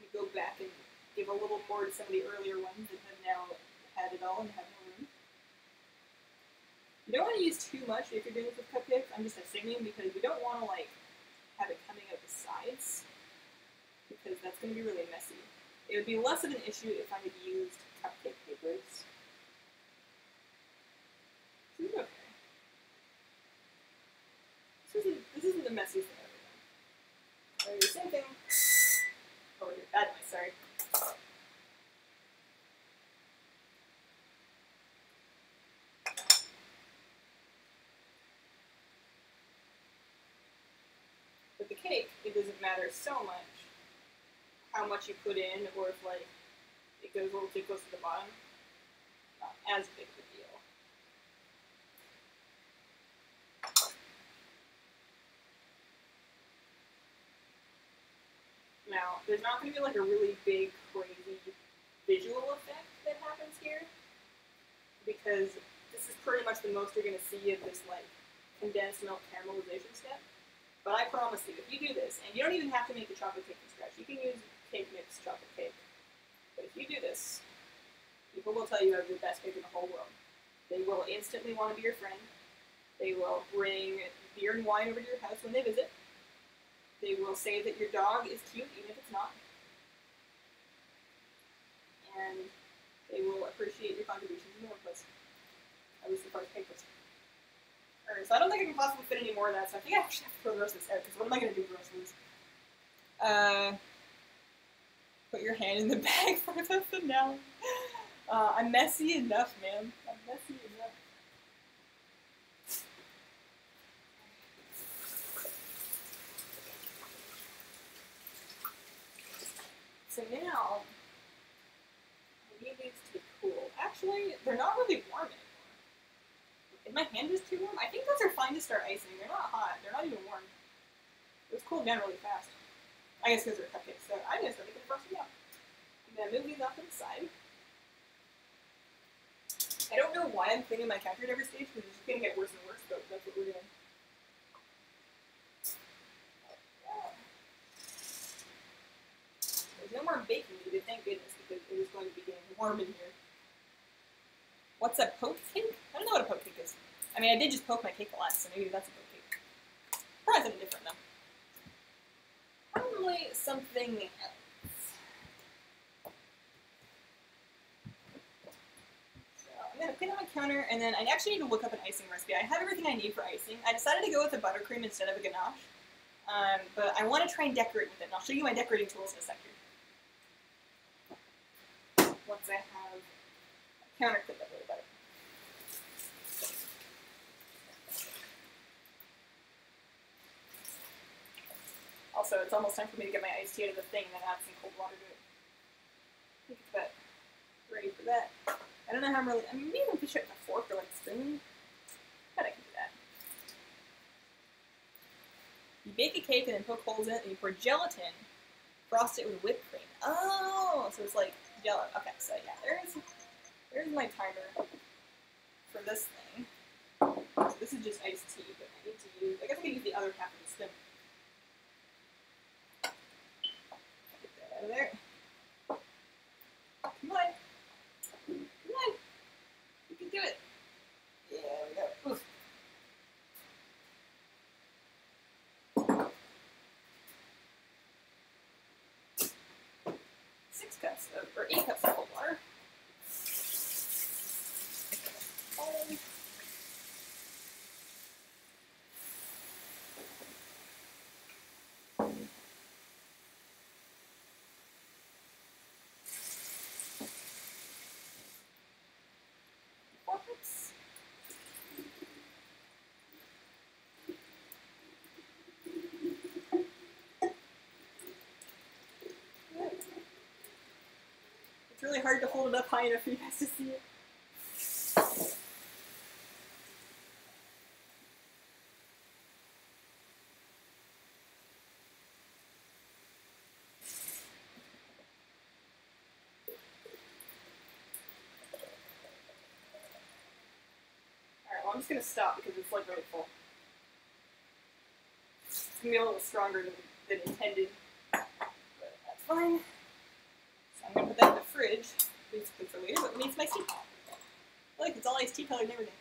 We go back and give a little more to some of the earlier ones that have now had it all and have no room. You don't want to use too much if you're doing this with cupcakes. I'm just assuming because you don't want to like have it coming out the sides because that's going to be really messy. It would be less of an issue if I had used cupcake papers. This is okay. This isn't, the messiest thing I've ever done. Same thing. Oh, you're bad, sorry. With the cake, it doesn't so much how much you put in, or if like it goes a little too close to the bottom. Not as big of a deal. Now, there's not going to be like a really big, crazy visual effect that happens here because this is pretty much the most you're going to see of this like condensed milk caramelization step. But I promise you, if you do this, and you don't even have to make the chocolate cake from scratch, you can use cake mix chocolate cake. But if you do this, people will tell you have the best cake in the whole world. They will instantly want to be your friend. They will bring beer and wine over to your house when they visit. They will say that your dog is cute, even if it's not. And they will appreciate your contributions in the workplace. At least as far as papers. So I don't think I can possibly fit any more of that, so I think I actually have to throw the rest of this out, because what am I going to do with the rest of? Uh, put your hand in the *laughs* bag for the finale. Uh, I'm messy enough, man. I'm messy enough. So now, I need these to be cool. Actually, they're not really warm anymore. Is my hand is too warm? I think those are fine to start icing. They're not hot. They're not even warm. It was cooled down really fast. I guess because they're cupcakes, so I'm going to start making frosting now. I'm going to move these off to the side. I don't know why I'm cleaning my cactus every stage because it's just going to get worse and worse, but that's what we're doing. There's no more baking needed, thank goodness, because it is going to be getting warm in here. What's a poke cake? I don't know what a poke cake is. I mean, I did just poke my cake a lot, so maybe that's a poke cake. Probably something different, though. Probably something else. So I'm gonna put it on my counter, and then I actually need to look up an icing recipe. I have everything I need for icing. I decided to go with a buttercream instead of a ganache, um, but I want to try and decorate with it. And I'll show you my decorating tools in a second. Once I have a counter cleaned up a little better. Also, it's almost time for me to get my iced tea out of the thing and then add some cold water to it. I think it's about ready for that. I don't know how I'm really. I mean, maybe I can fish it with a fork or like a spoon. But I can do that. You bake a cake and then poke holes in it, and you pour gelatin, frost it with whipped cream. Oh, so it's like jello. Okay, so yeah, there's there's my timer for this thing. So this is just iced tea, but I need to use. I guess I can use the other half of of there. Come on. Come on. You can do it. Yeah, we go. Six cups of, or eight cups of cold water. Um, Four cups. It's really hard to hold it up high enough for you guys to see it. Alright, well I'm just gonna stop because it's like really full. It's gonna be a little stronger than, than intended. But that's fine. Fridge, basically for later, but it needs my tea. Look, it's all iced tea colored and everything.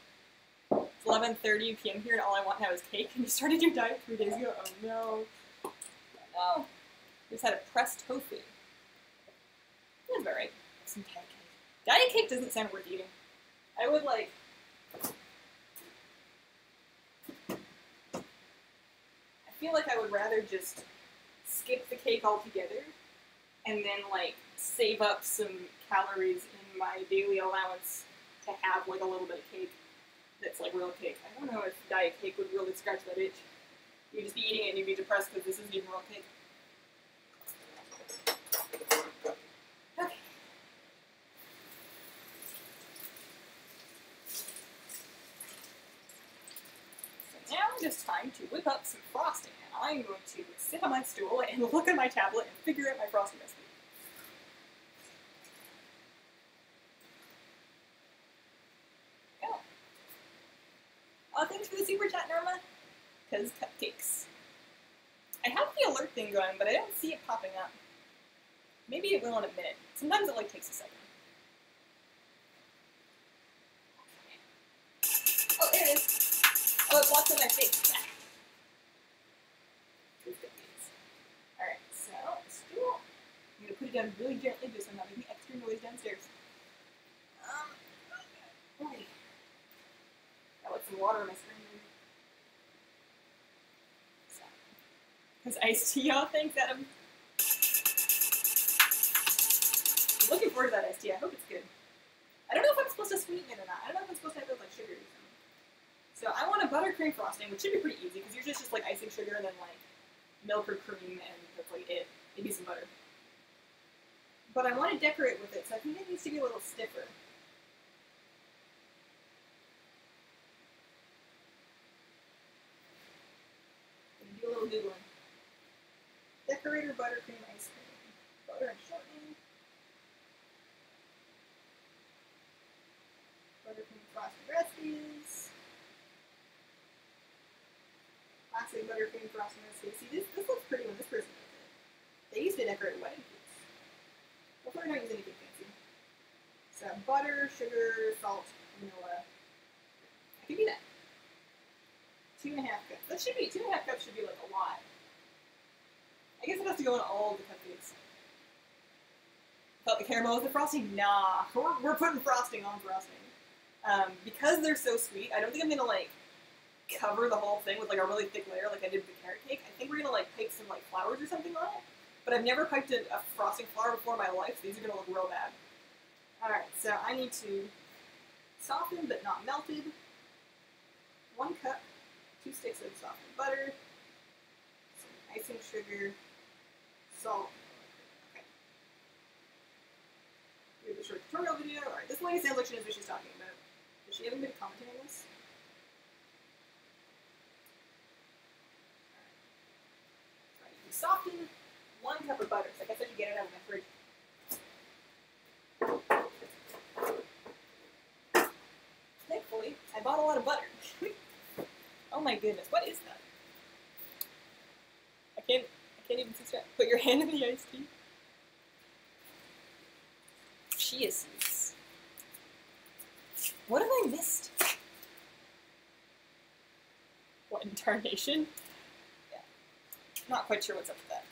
It's 11.30 p.m. here and all I want now is cake. And *laughs* you started your diet three days ago? Oh no. Oh no. Just had a pressed tofu. That's alright. Some diet cake. Diet cake doesn't sound worth eating. I would like I feel like I would rather just skip the cake altogether and then like save up some calories in my daily allowance to have like a little bit of cake that's like real cake. I don't know if diet cake would really scratch that itch. You'd just be eating it and you'd be depressed because this isn't even real cake. Okay. So now it's time to whip up some frosting, and I'm going to sit on my stool and look at my tablet and figure out my frosting recipe. Go. Oh, thanks for the super chat, Norma. Because cupcakes. I have the alert thing going, but I don't see it popping up. Maybe it will in a minute. Sometimes it like takes a second. Oh, there it is. Oh, it blocks on my face. Alright, so stool. I'm gonna put it down really gently just so I'm not making extra noise downstairs. Um, okay. Got like some water on my screen. So. Because iced tea, y'all. Thanks, Adam. I'm looking forward to that iced tea. I hope it's good. I don't know if I'm supposed to sweeten it or not. I don't know if I'm supposed to have like sugar or something. So I want a buttercream frosting, which should be pretty easy because it's just like icing sugar and then like milk or cream and that's like it. Maybe some butter. But I want to decorate with it, so I think it needs to be a little stiffer. Do a little googling. Decorator buttercream ice cream. Butter and shortening. Buttercream frosting recipes. Classic buttercream frosting recipes. See, this, this looks pretty when this person does it. They used to decorate wedding cakes. probably don't use anything fancy. So butter, sugar, salt, vanilla. I can do that. Two and a half cups. That should be two and a half cups should be like a lot. I guess it has to go in all the cupcakes. Felt the caramel with the frosting? Nah, we're, we're putting frosting on frosting. Um, because they're so sweet, I don't think I'm gonna like cover the whole thing with like a really thick layer like I did with the carrot cake. I think we're gonna like pipe some like flowers or something on it. But I've never piped a, a frosting flower before in my life, so these are gonna look real bad. Alright, so I need to soften but not melted. One cup, two sticks of softened butter, some icing sugar, salt. Okay. Here's a short tutorial video. Alright, this lady sounds like she knows what she's talking about. Does she have anybody commenting on this? Alright, soften one cup of butter. So I guess I should get it out of my fridge. Thankfully, I bought a lot of butter. *laughs* oh my goodness, what is that? I can't, can't even see straight. Put your hand in the iced tea. Chia seeds. What have I missed? What incarnation? Yeah, not quite sure what's up with that.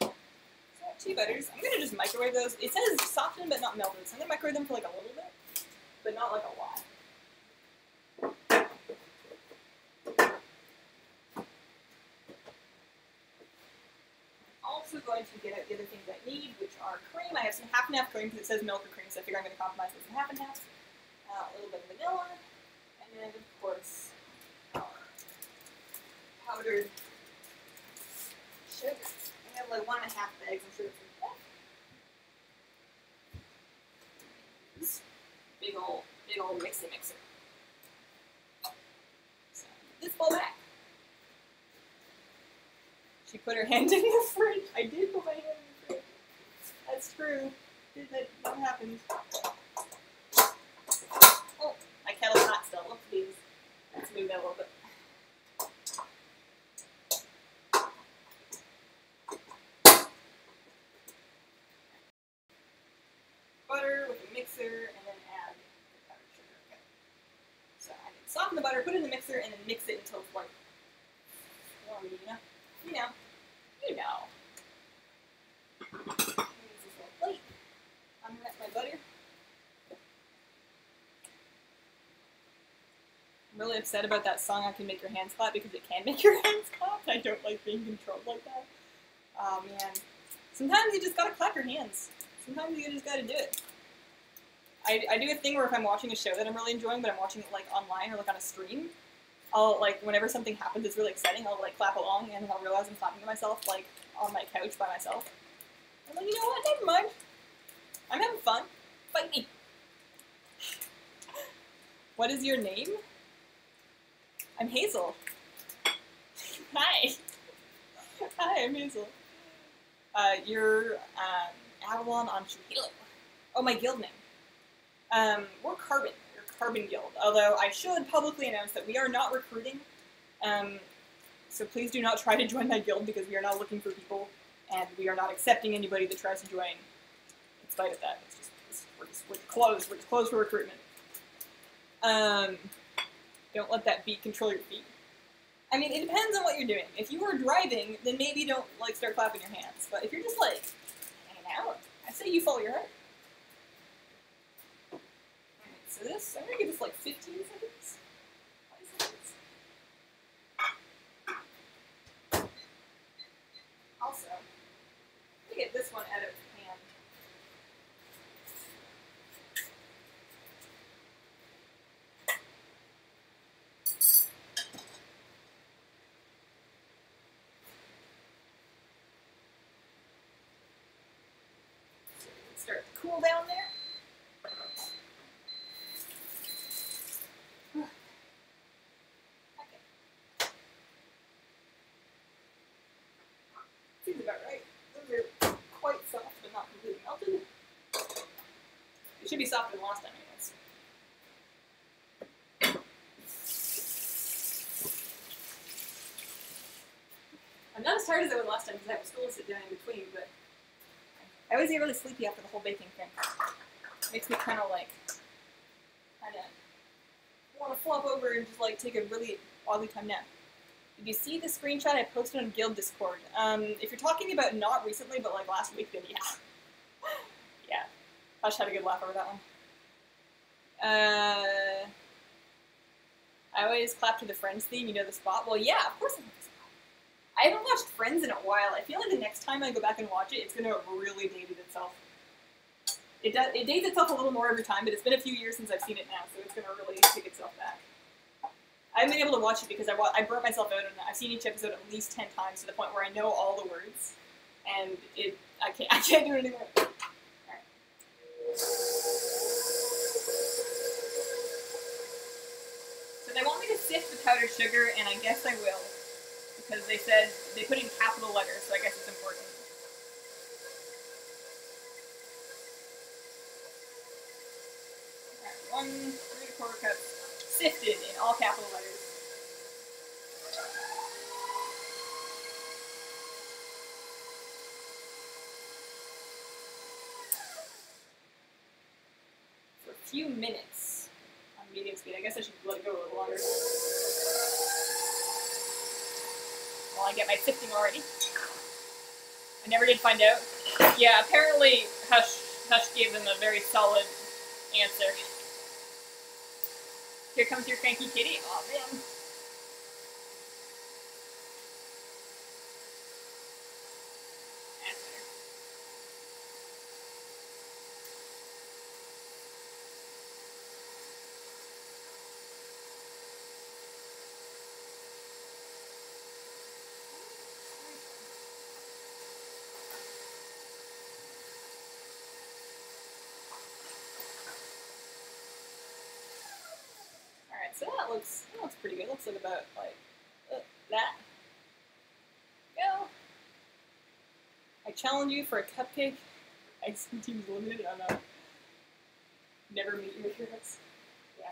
So tea butters. I'm gonna just microwave those. It says soften but not melted, so I'm gonna microwave them for like a little bit, but not like a lot. Also going to get out the other things I need, which are cream. I have some half and half cream because it says milk or cream, so I figure I'm gonna compromise with some half and half. Uh, a little bit of vanilla, and then of course our powdered sugar. I have like one and a half bags of sugar. Big old, big old mixy mixer. So, this bowl back. She put her *laughs* hand in the fridge. I did put my hand in the fridge. That's true. Did that? That happened. Oh, my kettle's hot still. Let's move. Let's move that a little bit. butter with a mixer and then add the powdered sugar. Okay. So I can soften the butter, put it in the mixer, and then mix it until it's like, you know, you know, you know. Use this little plate. Unwrap my butter. I'm really upset about that song I Can Make Your Hands Clap because it can make your *laughs* hands clap. I don't like being controlled like that. Oh man. Sometimes you just gotta clap your hands. Sometimes you just gotta do it. I, I do a thing where if I'm watching a show that I'm really enjoying, but I'm watching it like online or like on a stream, I'll like whenever something happens that's really exciting, I'll like clap along and I'll realize I'm clapping to myself like on my couch by myself. I'm like, you know what? Never mind. I'm having fun. Fight me. *laughs* What is your name? I'm Hazel. *laughs* Hi. *laughs* Hi, I'm Hazel. Uh, you're um, Avalon on Chihilo. Oh, my guild name. Um, we're Carbon. Carbon Guild. Although I should publicly announce that we are not recruiting. Um, so please do not try to join my guild because we are not looking for people, and we are not accepting anybody that tries to join. In spite of that, it's just, it's, we're, just we're closed. We're closed for recruitment. Um, don't let that beat control your feet. I mean, it depends on what you're doing. If you are driving, then maybe don't like start clapping your hands. But if you're just like hanging out, I say you follow your heart. Alright, so this, I'm gonna give this like 15 seconds. 20 seconds. Also, let me get this one out of pan. Start to cool down there. Okay. Seems about right. Those are quite soft, but not completely melted. It should be softer than last time, anyways. I'm not as tired as I was last time because I have school to sit down in between, but I always get really sleepy after the whole baking thing. makes me kind of like, kind of want to flop over and just like take a really oddly timed nap. Did you see the screenshot I posted on Guild Discord? Um, if you're talking about not recently, but like last week, then yeah. Hush had a good laugh over that one. Uh, I always clap to the Friends theme, you know the spot? Well, yeah, of course I know the spot. I haven't watched Friends in a while. I feel like the next time I go back and watch it, it's going to have really dated itself. It does. It dates itself a little more every time, but it's been a few years since I've seen it now, so it's going to really take itself back. I haven't been able to watch it because I, I burnt myself out, and I've seen each episode at least ten times to the point where I know all the words, and it I can't *laughs* I can't do it anymore. So they want me to sift the powdered sugar, and I guess I will, because they said they put in capital letters, so I guess it's important. Alright, one, three quarter cups sifted in all capital letters. Few minutes on medium speed. I guess I should let it go a little longer. While I get my sifting already. I never did find out. Yeah, apparently Hush Hush gave them a very solid answer. Here comes your cranky kitty. Aw, man. That's better. Alright, so that looks that about like uh, that. Go. I challenge you for a cupcake. Ice cream team's limited. Oh no. Never meet your heroes. Yeah.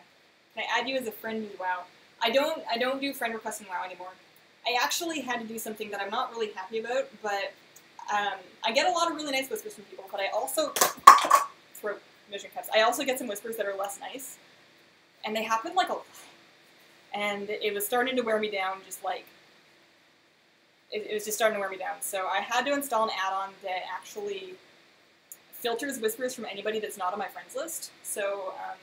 Can I add you as a friend in WoW? I don't I don't do friend requests in WoW anymore. I actually had to do something that I'm not really happy about, but um, I get a lot of really nice whispers from people, but I also throat mission cups. I also get some whispers that are less nice and they happen like a lot. And it was starting to wear me down, just like it, it was just starting to wear me down. So I had to install an add-on that actually filters whispers from anybody that's not on my friends list. So um,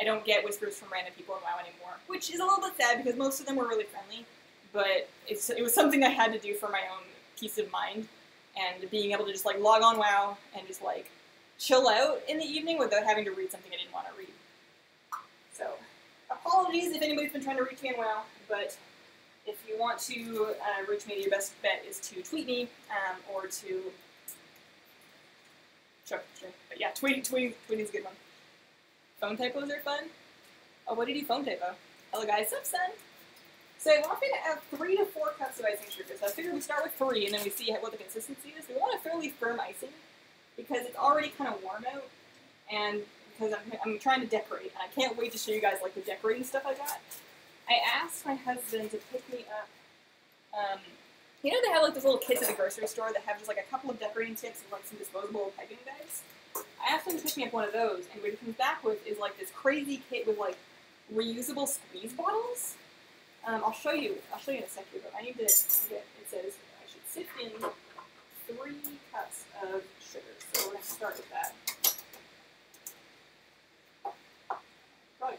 I don't get whispers from random people in WoW anymore, which is a little bit sad because most of them were really friendly. But it was something I had to do for my own peace of mind and being able to just like log on WoW and just like chill out in the evening without having to read something I didn't want to read. Apologies if anybody's been trying to reach me on WoW, but if you want to uh, reach me, your best bet is to tweet me um, or to. Sure, sure. But yeah, tweet, tweet, tweeting's a good one. Phone typos are fun. Oh, what did you phone typo? Hello, guys. Sup, son? So I want me to have three to four cups of icing sugar. So I figure we start with three, and then we see what the consistency is. We want a fairly firm icing because it's already kind of warm out, and because I'm, I'm trying to decorate, and I can't wait to show you guys like the decorating stuff I got. I asked my husband to pick me up. Um, you know they have like those little kits at the grocery store that have just like a couple of decorating tips and like some disposable piping bags. I asked him to pick me up one of those, and what he comes back with is like this crazy kit with like reusable squeeze bottles. Um, I'll show you. I'll show you in a second, but I need to get. It says I should sift in three cups of sugar. So we're gonna start with that. Right.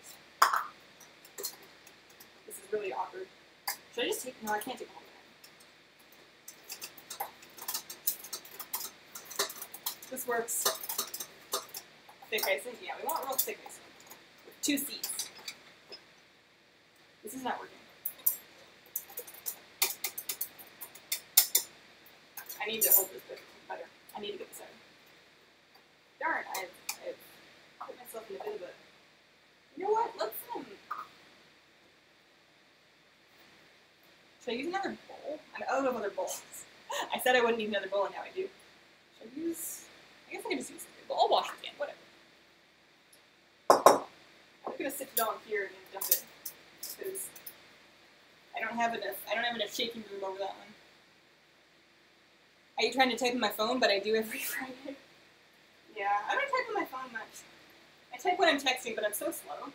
This is really awkward. Should I just take? No, I can't take of. This works. Thick icing? Yeah, we want real thick icing. With two C's. This is not working. I need to hold this better. I need to get this out. Darn, I've, I've put myself in a bit of a. You know what? Let's um. Should I use another bowl? I'm out of other bowls. *laughs* I said I wouldn't need another bowl, and now I do. Should I use? I guess I can just use the bowl. I'll wash it again. Whatever. I'm just gonna sit it on here and then dump it because I don't have enough. I don't have enough shaking room over that one. I hate trying to type on my phone, but I do every *laughs* Friday. Yeah, I don't type on my phone much. I type when I'm texting, but I'm so slow.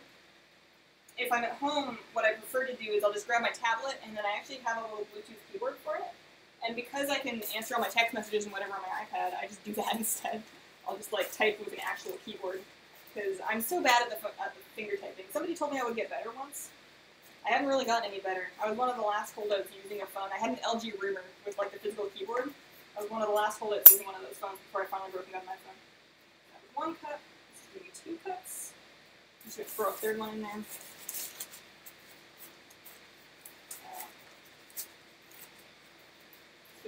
If I'm at home, what I prefer to do is I'll just grab my tablet, and then I actually have a little Bluetooth keyboard for it. And because I can answer all my text messages and whatever on my iPad, I just do *laughs* that instead. I'll just like type with an actual keyboard because I'm so bad at the, at the finger typing. Somebody told me I would get better once. I haven't really gotten any better. I was one of the last holdouts using a phone. I had an LG Rumor with like the physical keyboard. I was one of the last holdouts using one of those phones before I finally broke down my phone. One cut. This is gonna be two cuts. Just gonna throw a third one in there.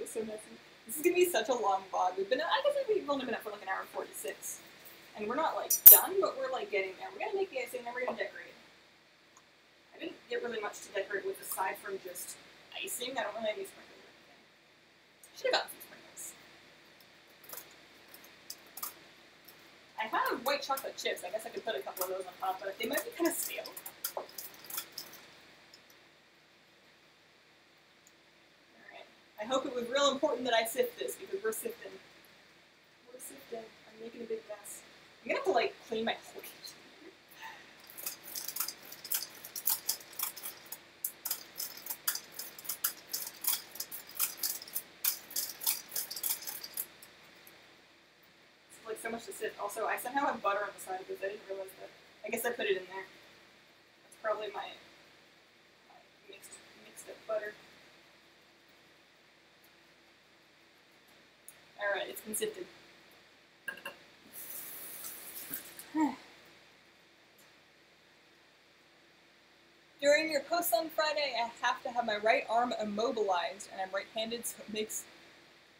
So messy. This is gonna be such a long vlog. We've been, I guess we've only been up for like an hour and 46. And we're not like done, but we're like getting there. We're gonna make the icing, and then we're gonna decorate. I didn't get really much to decorate with aside from just icing. I don't really have any sprinkles or anything. Should have gotten some sprinkles. I have white chocolate chips. I guess I could put a couple of those on top, but they might be kind of stale. Alright. I hope it was real important that I sift this because we're sifting. We're sifting. I'm making a big mess. I'm gonna have to like clean my. It's like so much to sift. Also, I somehow have butter on the side of this. I didn't realize that. I guess I put it in there. That's probably my, my mixed mixed up butter. Alright, it's been sifted. *sighs* During your post on Friday, I have to have my right arm immobilized, and I'm right-handed, so it makes.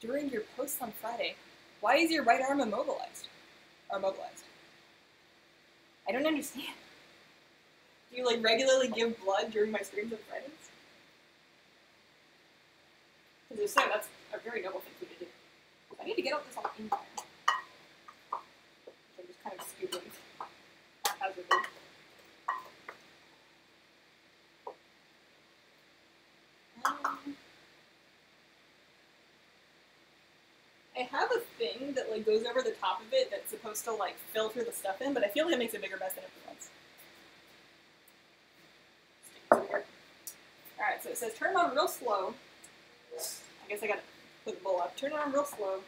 During your post on Friday, why is your right arm immobilized? Or immobilized? I don't understand. Do you like regularly give blood during my streams on Fridays? Because if so, that's a very noble thing for you to do. I need to get out this all in there. I'm just kind of scooping haphazardly. Um, I have a thing that like goes over the top of it that's supposed to like filter the stuff in, but I feel like it makes a bigger mess than it prevents. Alright, so it says turn it on real slow. I guess I gotta put the bowl up. Turn it on real slow.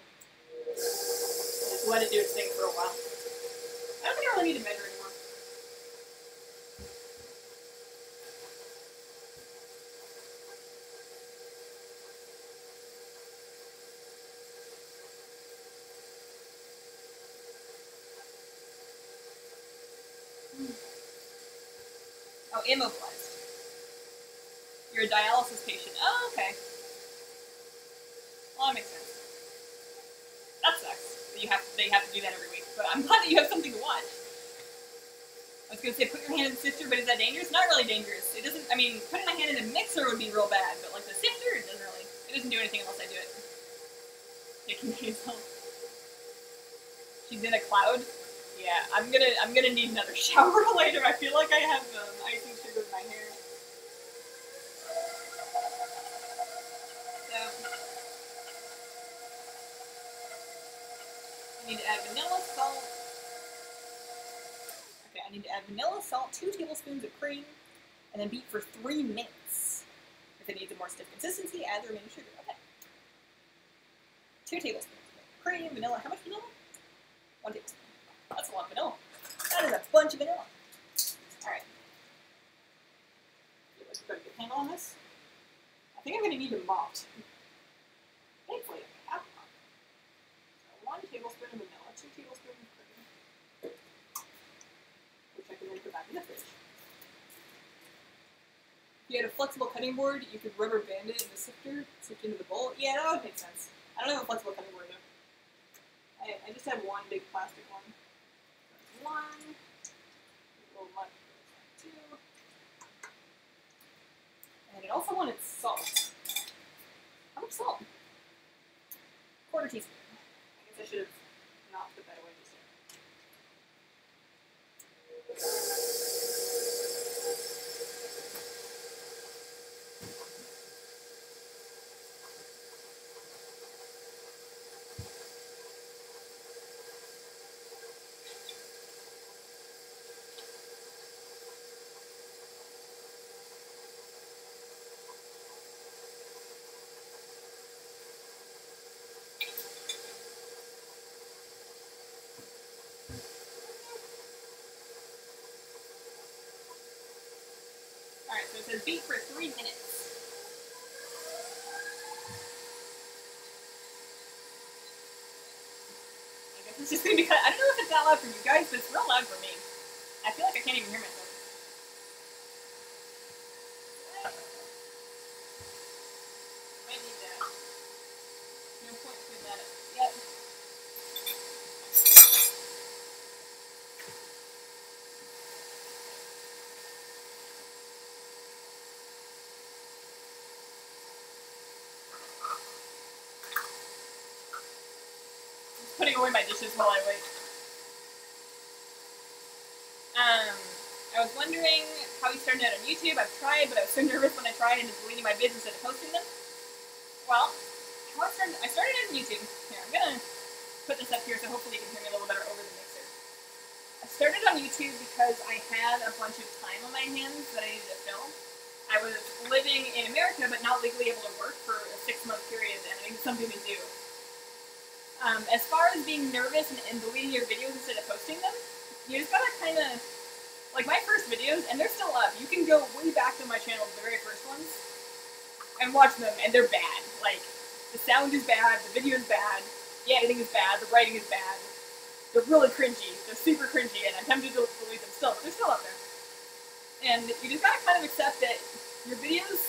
Just let it do its thing for a while. I don't think I really need to measure anymore. Hmm. Oh, immobilized. You're a dialysis patient. Oh, okay. Well, that makes sense. That sucks. That you have they have to do that every week. But I'm *laughs* glad that you have something to watch. I was gonna say put your hand in the sifter, but is that dangerous? Not really dangerous. It doesn't. I mean, putting my hand in a mixer would be real bad, but like the sifter, it doesn't really. It doesn't do anything unless I do it. Taking *laughs* Hazel. She's in a cloud. Yeah, I'm gonna I'm gonna need another *laughs* shower later. I feel like I have um, icing sugar in my hair. So I need to add vanilla salt. Okay, I need to add vanilla salt, two tablespoons of cream, and then beat for three minutes. If it needs a more stiff consistency, add the remaining sugar. Okay. Two tablespoons of cream, vanilla. How much vanilla? One tablespoon. That's a lot of vanilla. That is a bunch of vanilla. Alright. We've got a good handle on this. I think I'm going to need a mop. Thankfully, I have a mop. So one tablespoon of vanilla, two tablespoons of cream, which I can then put back in the fridge. If you had a flexible cutting board, you could rubber band it in the sifter, sift into the bowl. Yeah, that would make sense. I don't have a flexible cutting board though. I, I just have one big plastic one. One. And it also wanted salt. How much salt? Quarter teaspoon. I should have not put that away just yet. So it says beat for three minutes. I guess it's just gonna be. I don't know if it's that loud for you guys, but it's real loud for me. I feel like I can't even hear myself. Might need that. No point in putting that up yet. Just putting away my dishes while I wait. Um, I was wondering how you started out on YouTube. I've tried, but I was so nervous when I tried and just deleting my vids instead of posting them. Well, I started, I started on YouTube. Here, I'm gonna put this up here so hopefully you can hear me a little better over the mixer. I started on YouTube because I had a bunch of time on my hands that I needed to film. I was living in America but not legally able to work for a six month period and I needed something to do. Um, as far as being nervous and, and deleting your videos instead of posting them, you just gotta kind of like my first videos, and they're still up. You can go way back to my channel, the very first ones, and watch them, and they're bad. Like the sound is bad, the video is bad, the editing is bad, the writing is bad. They're really cringy. They're super cringy, and I'm tempted to delete them still, but they're still up there. And you just gotta kind of accept that your videos,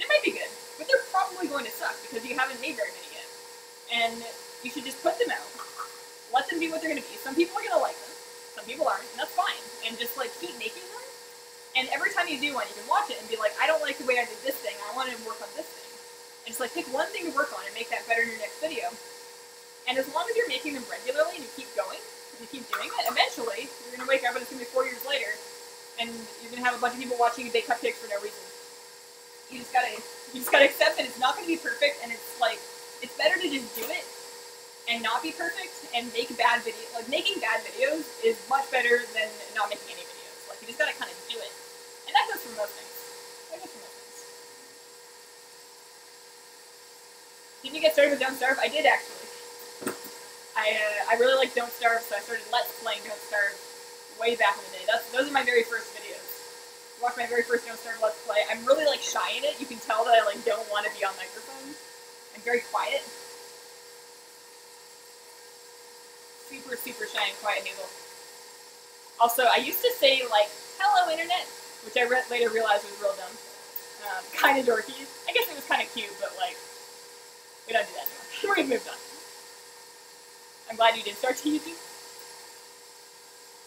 they might be good, but they're probably going to suck because you haven't made very many yet. And you should just put them out. Let them be what they're gonna be. Some people are gonna like them, some people aren't, and that's fine. And just like keep making them. And every time you do one, you can watch it and be like, I don't like the way I did this thing. I want to work on this thing. And just like pick one thing to work on and make that better in your next video. And as long as you're making them regularly and you keep going, and you keep doing it, eventually you're gonna wake up and it's gonna be four years later, and you're gonna have a bunch of people watching you bake cupcakes for no reason. You just gotta you just gotta accept that it's not gonna be perfect, and it's like it's better to just do it and not be perfect and make bad videos. like making bad videos is much better than not making any videos. Like you just gotta kind of do it, and that goes for most things. That goes for most things. Did you get started with Don't Starve? I did actually. I uh, I really like Don't Starve, so I started Let's Playing Don't Starve way back in the day. That's those are my very first videos. Watch my very first Don't Starve Let's Play. I'm really like shy in it. You can tell that I like don't want to be on microphone. I'm very quiet. Super super shy and quiet Hazel. Also, I used to say like "Hello Internet," which I re- later realized was real dumb. Um, *laughs* kind of dorky. I guess it was kind of cute, but like we don't do that anymore. *laughs* We've moved on. I'm glad you did start YouTube.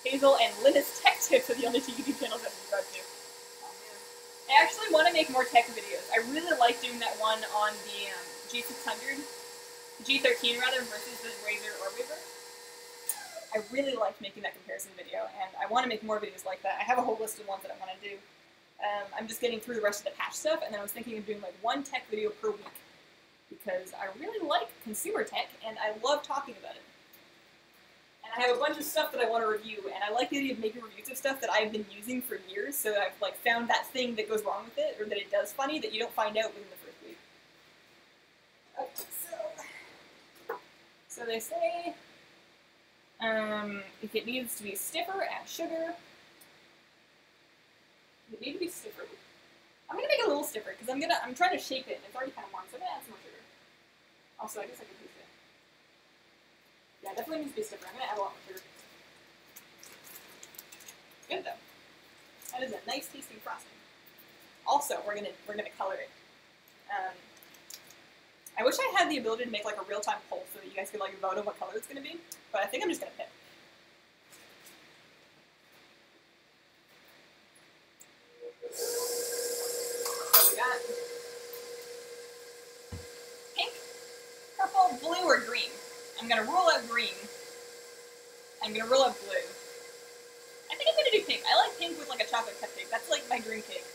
Hazel and Linus Tech Tips are the only two YouTube channels I subscribe to. I actually want to make more tech videos. I really like doing that one on the um, G600, G13 rather, versus the Razer Orbweaver. I really liked making that comparison video, and I want to make more videos like that. I have a whole list of ones that I want to do. Um, I'm just getting through the rest of the patch stuff, and then I was thinking of doing like one tech video per week because I really like consumer tech and I love talking about it. And I have a bunch of stuff that I want to review, and I like the idea of making reviews of stuff that I've been using for years, so that I've like found that thing that goes wrong with it, or that it does funny that you don't find out within the first week. Okay, so so they say um, if it needs to be stiffer, add sugar. Does it need to be stiffer? I'm gonna make it a little stiffer because I'm gonna I'm trying to shape it and it's already kind of warm, so I'm gonna add some more sugar. Also, I guess I can taste it. Yeah, it definitely needs to be stiffer. I'm gonna add a lot more sugar. Good though. That is a nice tasting frosting. Also, we're gonna we're gonna color it. Um, I wish I had the ability to make like a real time poll so that you guys could like vote on what color it's gonna be, but I think I'm just gonna pick. So we got pink, purple, blue, or green. I'm gonna rule out green. I'm gonna rule out blue. I think I'm gonna do pink. I like pink with like a chocolate cupcake. That's like my dream cake.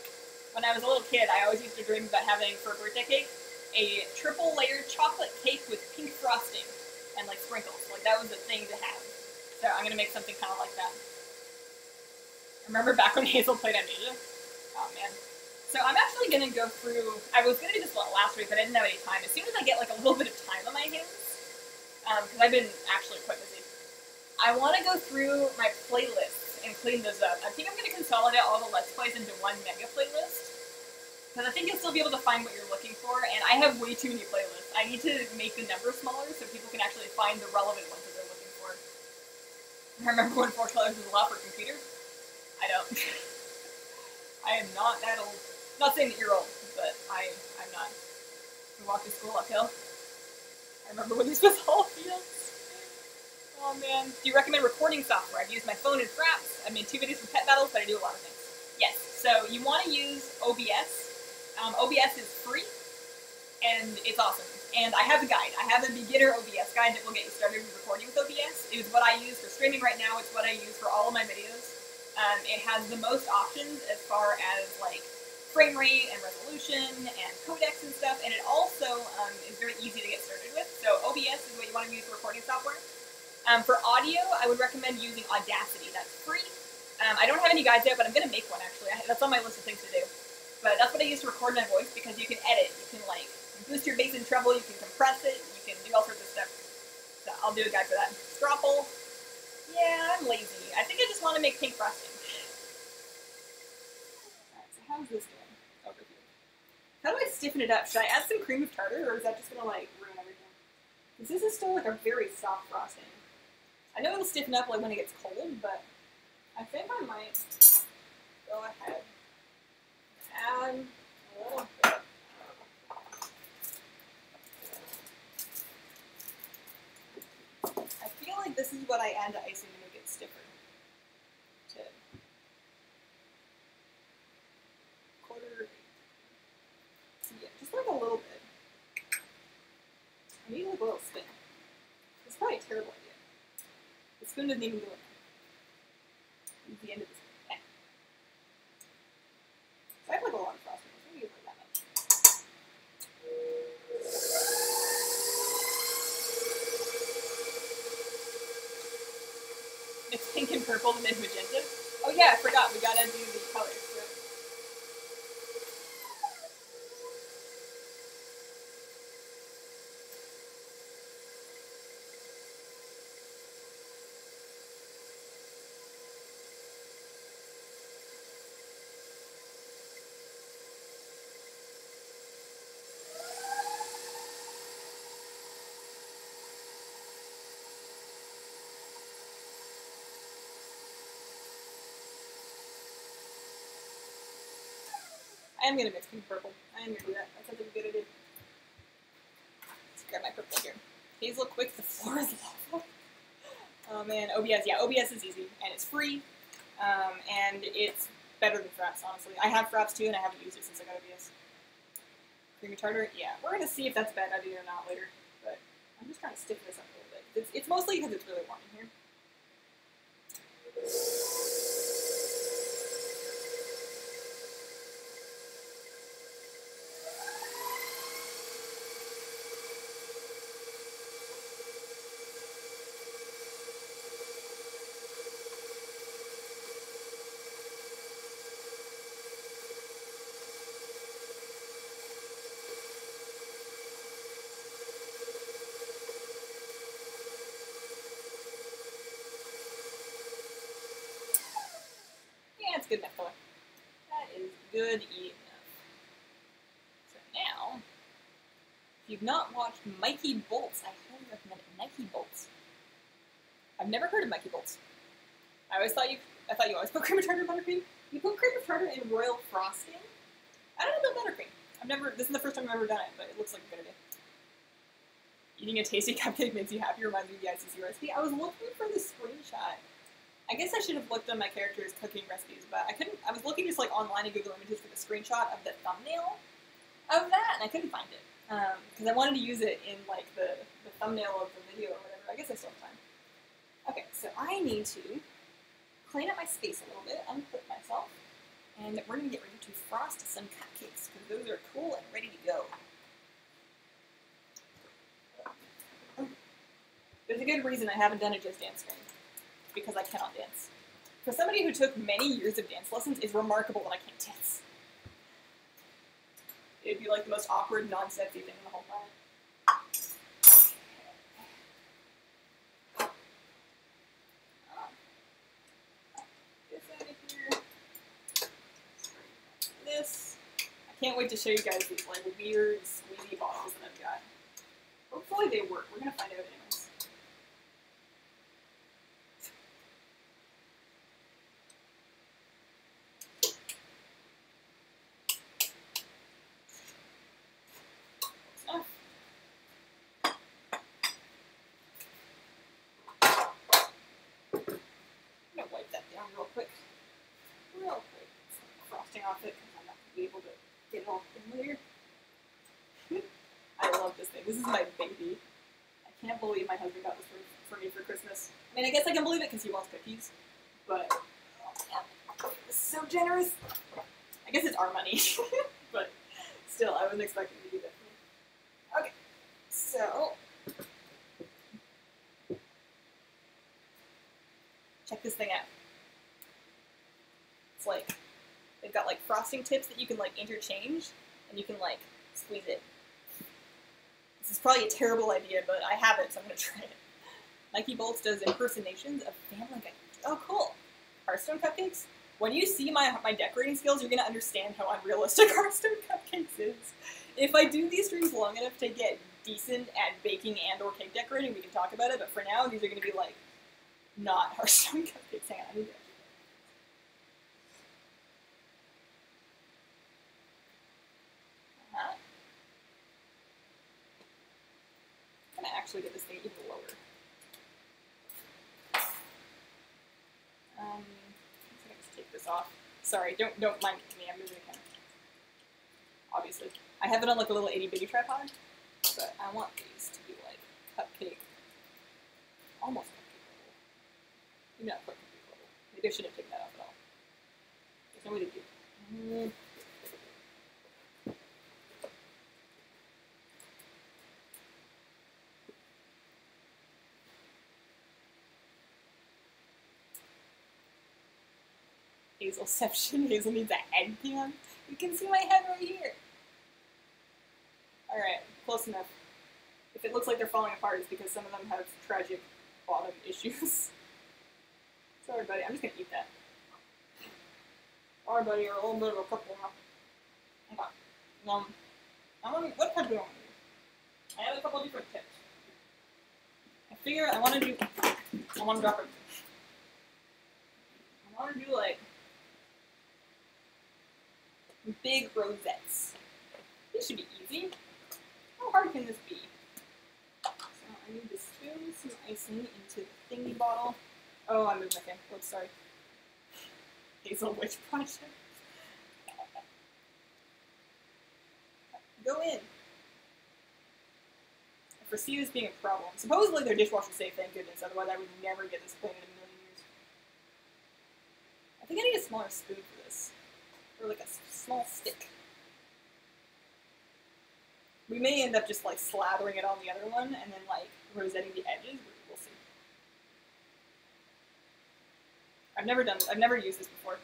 When I was a little kid, I always used to dream about having for a birthday cake a triple layered chocolate cake with pink frosting and like sprinkles. Like that was the thing to have. So I'm gonna make something kind of like that. Remember back when *laughs* Hazel played Amnesia? Oh man. So I'm actually gonna go through. I was gonna do this last week, but I didn't have any time. As soon as I get like a little *laughs* bit of time on my hands, um, because I've been actually quite busy, I want to go through my playlists and clean those up. I think I'm going to consolidate all the Let's Plays into one mega playlist. Because I think you'll still be able to find what you're looking for, and I have way too many playlists. I need to make the number smaller so people can actually find the relevant ones that they're looking for. I remember when four colors was a lot for computers. I don't. *laughs* I am not that old. Not saying that you're old, but I, I'm not. We walked to school uphill. I remember when this was all *laughs* fields. Oh man. Do you recommend recording software? I've used my phone and Fraps. I made two videos for pet battles, but I do a lot of things. Yes. So you want to use OBS. Um, OBS is free, and it's awesome. And I have a guide. I have a beginner OBS guide that will get you started with recording with OBS. It is what I use for streaming right now. It's what I use for all of my videos. Um, it has the most options as far as like frame rate and resolution and codecs and stuff, and it also um, is very easy to get started with. So OBS is what you want to use for recording software. Um, for audio, I would recommend using Audacity. That's free. Um, I don't have any guides yet, but I'm going to make one actually. I, that's on my list of things to do. But that's what I use to record my voice because you can edit. You can like boost your bass and treble. You can compress it. You can do all sorts of stuff. So I'll do a guide for that. Stropple. Yeah, I'm lazy. I think I just want to make pink frosting. Alright, so how's this doing over here? How do I stiffen it up? Should I add some cream of tartar, or is that just gonna like ruin everything? Because this is still like a very soft frosting. I know it'll stiffen up like when it gets cold, but I think I might go ahead add a. I feel like this is what I add to icing to make it stiffer. To quarter. Yeah, just like a little bit. I need like a little spin. It's probably a terrible idea. The spoon doesn't even it. It's the end of. So I like a lot of frosting. Think like that. It's pink and purple and then magenta. Oh yeah, I forgot. We gotta do the colors. I am gonna mix pink purple. I am gonna do that. That sounds like a good idea. Let's grab my purple here. Hazel quick, the floor is lava. Oh man, OBS, yeah, OBS is easy and it's free, um, and it's better than Fraps, honestly. I have Fraps too, and I haven't used it since I got OBS. Creamy tartar, yeah, we're gonna see if that's a bad idea or not later, but I'm just trying to stiffen this up a little bit. It's, it's mostly because it's really warm in here. Yeah, it's good enough color. That is good enough. So now, if you've not watched Mikey Bolts, I highly recommend it. Mikey Bolts. I've never heard of Mikey Bolts. I always thought you, I thought you always put cream of tartar in buttercream. You put cream of tartar in royal frosting. I don't know about buttercream. I've never. This is the first time I've ever done it, but it looks like a good idea. Eating a tasty *laughs* cupcake makes you happy. Reminds me of the ICC recipe. I was looking for the screenshot. I guess I should have looked on my character's cooking recipes, but I couldn't. I was looking just like online in Google Images for the screenshot of the thumbnail of that, and I couldn't find it Um, because I wanted to use it in like the, the thumbnail of the video or whatever. I guess I still have time. Okay, so I need to clean up my space a little bit, unclip myself, and we're gonna get ready to frost some cupcakes because those are cool and ready to go. Oh, there's a good reason I haven't done a Just Dance stream because I cannot dance. For somebody who took many years of dance lessons, it's remarkable that I can't dance. It'd be like the most awkward, non-sexy thing in the whole planet. This. I can't wait to show you guys these like weird squeezy bottles that I've got. Hopefully they work. We're gonna find out husband got this for, for me for Christmas. I mean, I guess I can believe it because he wants cookies, but is so generous. I guess it's our money, *laughs* but still, I wasn't expecting to do that. Okay, so check this thing out. It's like they've got like frosting tips that you can like interchange, and you can like squeeze it. Probably a terrible idea, but I have it, so I'm gonna *laughs* try it. Mikey Bolts does impersonations of Family Guy. Oh, cool! Hearthstone cupcakes. When you see my my decorating skills, you're gonna understand how unrealistic *laughs* Hearthstone cupcakes is. If I do these streams long enough to get decent at baking and or cake decorating, we can talk about it. But for now, these are gonna be like not *laughs* Hearthstone cupcakes. Hang on, I need to Uh-huh. I'm gonna actually get this thing even lower. Um, gonna just take this off. Sorry, don't don't mind me. I'm moving the camera. Obviously, I have it on like a little itty bitty tripod, but I want these to be like cupcake, almost cupcake level. Maybe not quite cupcake level. Maybe I shouldn't taken that off at all. There's no way to do. Mm. Hazelception. Hazel needs a headband. You can see my head right here. Alright, close enough. If it looks like they're falling apart, it's because some of them have tragic bottom *laughs* issues. Sorry, buddy. I'm just gonna eat that. Sorry, buddy. You're a little bit of a couple now. Okay. Um, I want what kind do I want to do? I have a couple different tips. I figure I want to do. I want to drop it. I want to do like big rosettes. This should be easy. How hard can this be? So I need to spoon some icing into the thingy bottle. Oh, I moved my thing. Oops, sorry. Hazel Witch Project. Go in. I foresee this being a problem. Supposedly they're dishwasher safe, thank goodness, otherwise I would never get this clean in a million years. I think I need a smaller spoon for this. Or like a small stick. We may end up just like slathering it on the other one and then like rosetting the edges. but We'll see. I've never done. I've never used this before.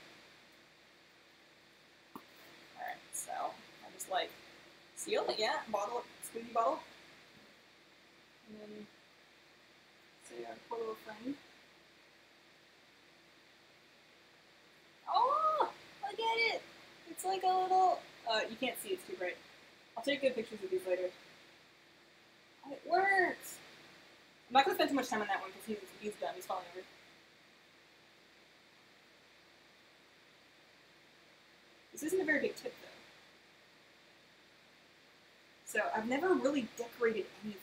All right, so I just like seal it. Yeah, bottle, squeezy bottle, and then say our poor little friend. Oh, look at it! Like a little. Uh, you can't see; it's too bright. I'll take good pictures of these later. Oh, It works. I'm not gonna spend too much time on that one because he's he's done. He's falling over. This isn't a very big tip though. So I've never really decorated anything.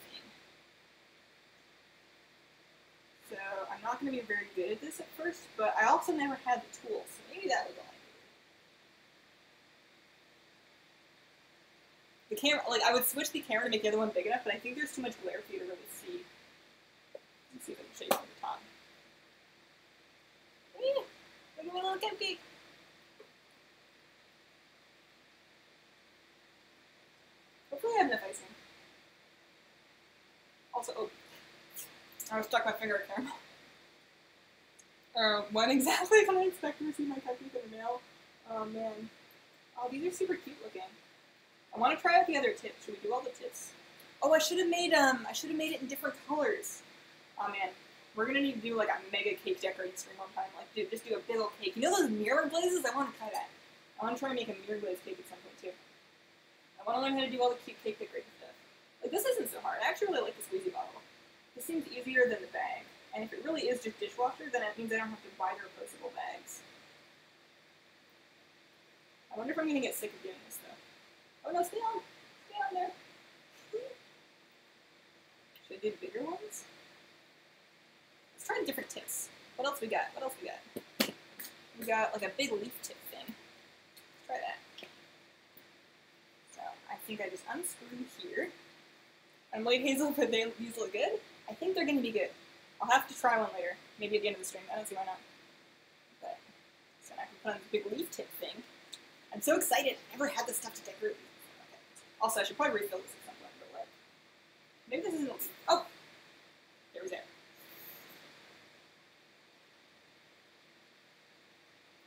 So I'm not going to be very good at this at first, but I also never had the tools, so maybe that was all I needed. The camera, like I would switch the camera to make the other one big enough, but I think there's too much glare for you to really see. Let's see if I can show you from the top. Eh, Look at my little cupcake. Hopefully I have enough icing. Also, oh, I was stuck my finger at camera. Uh, when *laughs* exactly can I expect to receive my cupcake in the mail? Oh man. Oh, these are super cute looking. I want to try out the other tips. Should we do all the tips? Oh, I should have made um, I should have made it in different colors. Oh man, we're gonna need to do like a mega cake decorating stream one time. Like, dude, just do a big old cake. You know those mirror glazes? I want to try that. I want to try and make a mirror glaze cake at some point too. I want to learn how to do all the cute cake decorating stuff. Like this isn't so hard. I actually really like the squeezy bottle. This seems easier than the bag. And if it really is just dishwasher, then it means I don't have to buy the replaceable bags. I wonder if I'm gonna get sick of doing this. Oh no, stay on. Stay on there. Should I do bigger ones? Let's try different tips. What else we got? What else we got? We got like a big leaf tip thing. Try that. So I think I just unscrew here. I'm late hazel, but they these look good. I think they're gonna be good. I'll have to try one later, maybe at the end of the stream. I don't see why not. But so now I can put on the big leaf tip thing. I'm so excited. I never had this stuff to decorate. Also, I should probably refill this at some point, but like maybe this isn't. Oh, there was there.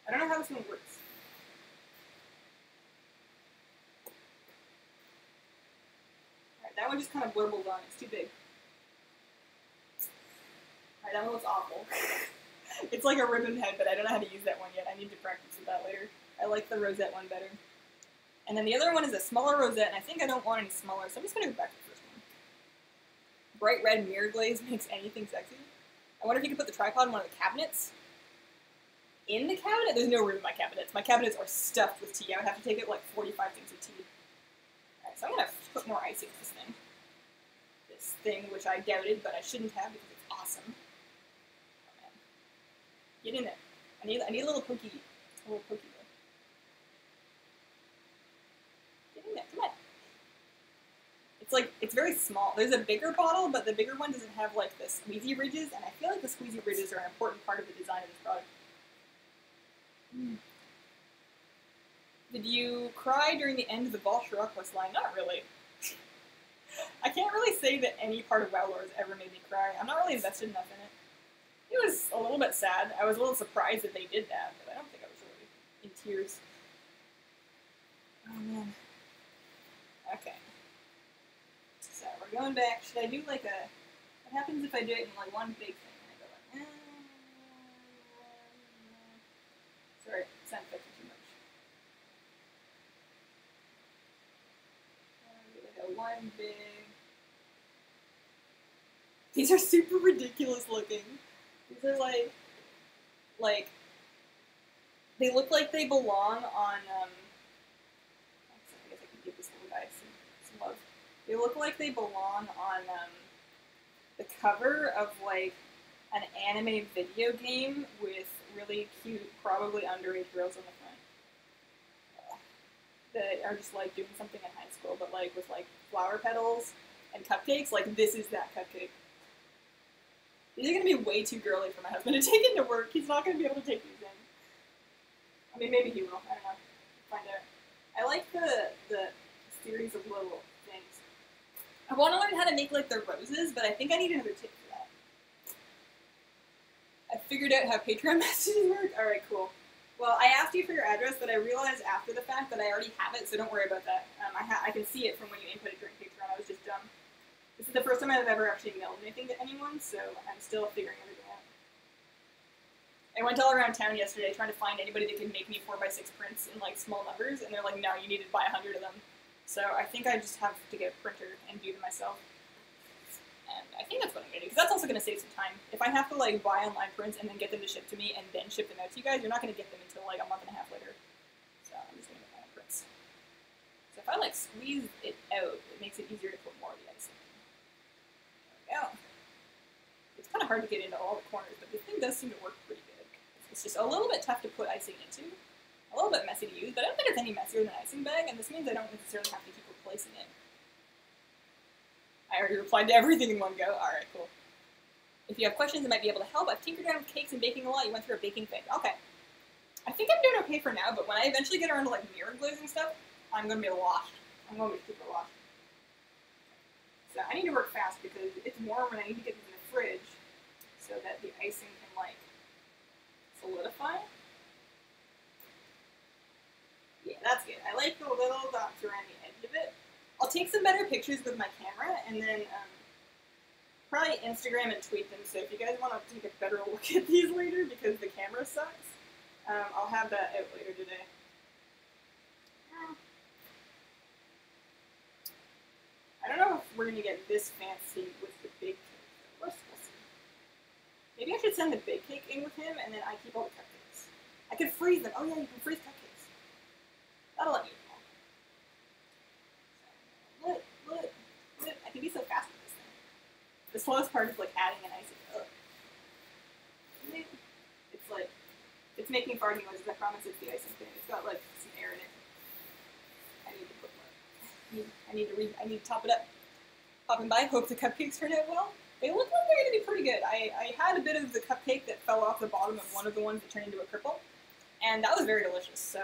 I don't know how this one works. Alright, that one just kind of blurbled on. It's too big. Alright, that one looks awful. *laughs* it's like a ribbon head, but I don't know how to use that one yet. I need to practice with that later. I like the rosette one better. And then the other one is a smaller rosette, and I think I don't want any smaller, so I'm just gonna go back to the first one. Bright red mirror glaze *laughs* makes anything sexy. I wonder if you could put the tripod in one of the cabinets. In the cabinet? There's no room in my cabinets. My cabinets are stuffed with tea. I would have to take it like 45 things of tea. Alright, so I'm gonna put more icing in this thing. This thing, which I doubted, but I shouldn't have because it's awesome. Oh. Get in there. I need, I need a little pokey, a little pokey there. Get in there, come on. It's like, it's very small. There's a bigger bottle, but the bigger one doesn't have like the squeezy ridges, and I feel like the squeezy ridges are an important part of the design of this product. Mm. Did you cry during the end of the Val'sharah quest line? Not really. *laughs* I can't really say that any part of WoW lore has ever made me cry. I'm not really invested enough in it. It was a little bit sad. I was a little surprised that they did that, but I don't think I was really in tears. Oh man. Okay. So we're going back. Should I do like a? What happens if I do it in like one big thing and I go like? "Eh, Sorry, sound effects are too much. Like a one big. These are super ridiculous looking. These are like, like, they look like they belong on. Um, I guess I can give this little guy some, some love. They look like they belong on um, the cover of like an anime video game with really cute, probably underage girls on the front. That are just like doing something in high school, but like with like flower petals and cupcakes. Like this is that cupcake. These are gonna be way too girly for my husband to *laughs* take into work. He's not gonna be able to take these in. I mean, maybe he will. I don't know. Find out. I like the the series of little. I want to learn how to make like the roses, but I think I need another tip for that. I figured out how Patreon *laughs* messages work. All right, cool. Well, I asked you for your address, but I realized after the fact that I already have it, so don't worry about that. Um, I, I can see it from when you input during Patreon. I was just dumb. This is the first time I've ever actually mailed anything to anyone, so I'm still figuring everything out. I went all around town yesterday trying to find anybody that could make me 4x6 prints in like small numbers, and they're like, no, you need to buy 100 of them. So I think I just have to get a printer and do them myself. And I think that's what I'm gonna do, because that's also gonna save some time. If I have to like buy online prints and then get them to ship to me and then ship them out to you guys, you're not gonna get them until like a month and a half later. So I'm just gonna get my own prints. So if I like squeeze it out, it makes it easier to put more of the icing. There we go. It's kind of hard to get into all the corners, but this thing does seem to work pretty good. It's just a little bit tough to put icing into, a little bit messy to use, but I don't think it's any messier than an icing bag, and this means I don't necessarily have to keep replacing it. I already replied to everything in one go. Alright, cool. If you have questions, I might be able to help. I've tinkered around with cakes and baking a lot. You went through a baking phase. Okay. I think I'm doing okay for now, but when I eventually get around to like mirror glazing stuff, I'm gonna be lost. I'm gonna be super lost. So I need to work fast because it's warm and I need to get these in the fridge so that the icing can like solidify. Yeah, that's good. I like the little dots around the edge of it. I'll take some better pictures with my camera and then um, probably Instagram and tweet them. So if you guys want to take a better *laughs* look at these later because the camera sucks, um, I'll have that out later today. I don't know if we're gonna get this fancy with the big cake. Maybe I should send the big cake in with him, and then I keep all the cupcakes. I could freeze them. Oh yeah, you can freeze cupcakes. That'll let me. So, look, look, look. I can be so fast with this thing. The slowest part is like adding an icing. It's like it's making farting noises. I promise it's the icing thing. It's got like some air in it. I need to put more. I need, to re- I need to top it up. Popping by. Hope the cupcakes turned out well. They look like they're gonna be pretty good. I, I had a bit of the cupcake that fell off the bottom of one of the ones that turned into a cripple, and that was very delicious. So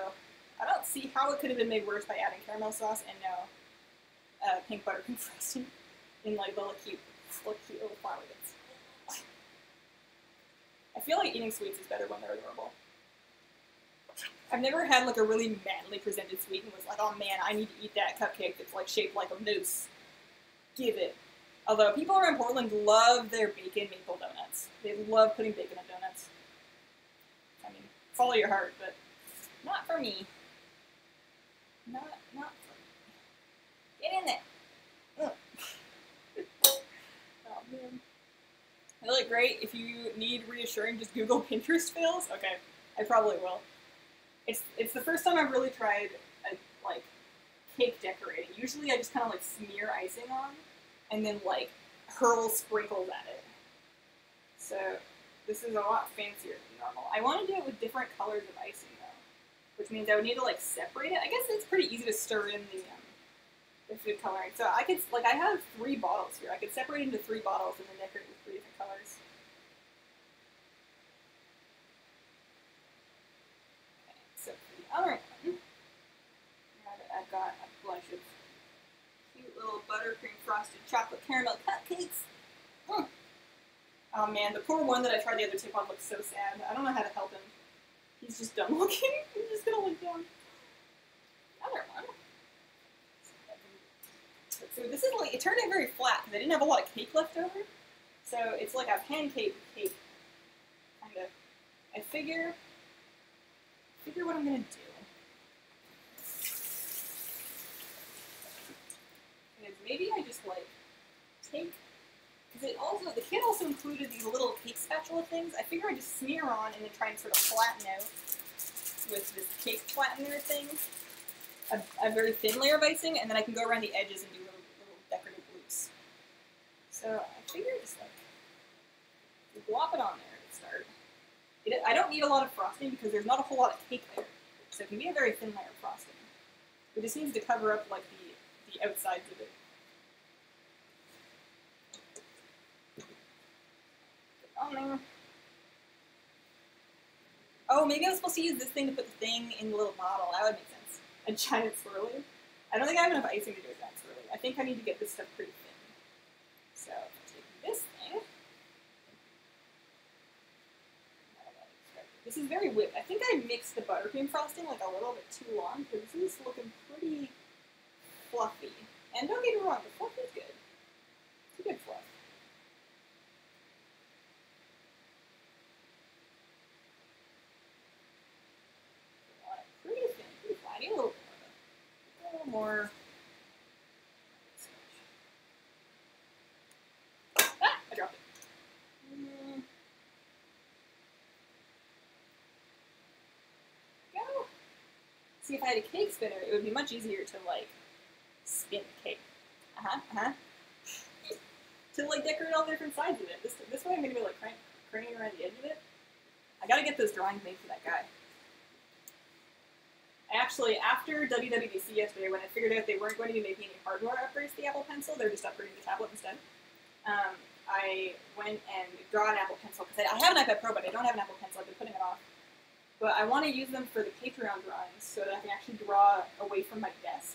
I don't see how it could have been made worse by adding caramel sauce and now uh, pink buttercream *laughs* frosting in like little cute, little cute little flower bits. I feel like eating sweets is better when they're adorable. I've never had like a really manly presented sweet and was like, oh man, I need to eat that cupcake that's like shaped like a moose. Give it. Although people around Portland love their bacon maple donuts. They love putting bacon on donuts. I mean, follow your heart, but not for me. Not not. Get in there. Oh man. I look great. If you need reassuring, just Google *laughs* Pinterest fails. Okay, I probably will. It's it's the first time I've really tried a, like cake decorating. Usually I just kind of like smear icing on, and then like hurl sprinkles at it. So this is a lot fancier than normal. I want to do it with different colors of icing which means I would need to like separate it. I guess it's pretty easy to stir in the um, the food coloring. So I could like I have three bottles here. I could separate into three bottles and then decorate with three different colors. So for the other one, I've got a bunch of cute little buttercream frosted chocolate caramel cupcakes. Mm. Oh man, the poor one that I tried the other tip on looks so sad. I don't know how to help him. He's just done looking. *laughs* He's just gonna look down. Other one. So this is like, it turned out very flat because I didn't have a lot of cake left over. So it's like a pancake cake, kind of. I figure, figure what I'm gonna do. Maybe I just like take, because it also, the kit also included these little cake spatula things. I figure I just smear on and then try and sort of flatten out with this cake flattener thing. A, a very thin layer of icing, and then I can go around the edges and do little, little decorative loops. So I figure just like glop it on there to start. It, I don't need a lot of frosting because there's not a whole lot of cake there, so it can be a very thin layer of frosting. It just needs to cover up like the the outsides of it. On. Oh, maybe I was supposed to use this thing to put the thing in the little bottle. That would make sense. A giant swirly. I don't think I have enough icing to do a giant swirly. I think I need to get this stuff pretty thin. So, take this thing. This is very whipped. I think I mixed the buttercream frosting like a little bit too long because this is looking pretty fluffy. And don't get me wrong, the fluff is good. It's a good fluff. Pretty thin, pretty flat. I need a little bit more. Ah, I. Mm. Go. See, if I had a cake spinner, it would be much easier to like spin the cake. Uh huh. Uh huh. to like decorate all the different sides of it. This this way, I'm gonna be like crank, craning around the edge of it. I gotta get those drawings made for that guy. Actually, after WWDC yesterday, when I figured out they weren't going to be making any hardware upgrades to the Apple Pencil, they're just upgrading the tablet instead. Um, I went and got an Apple Pencil because I, I have an iPad Pro, but I don't have an Apple Pencil. I've been putting it off. But I want to use them for the Patreon drawings so that I can actually draw away from my desk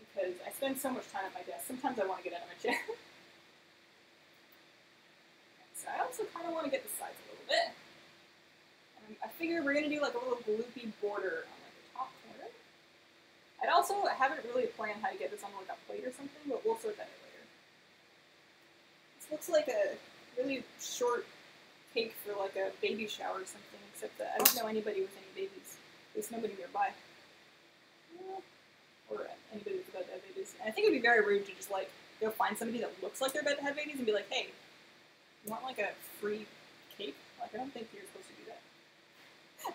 because I spend so much time at my desk. Sometimes I want to get out of my chair. *laughs* so I also kind of want to get the sides a little bit. Um, I figure we're gonna do like a little gloopy border on like the top corner. I'd also I haven't really planned how to get this on like a plate or something, but we'll sort that out later. This looks like a really short cake for like a baby shower or something, except that I don't know anybody with any babies. There's nobody nearby. Or anybody with about that babies. And I think it'd be very rude to just like go find somebody that looks like they're about to have babies and be like, hey, you want like a free cake? Like, I don't think you're supposed to do that.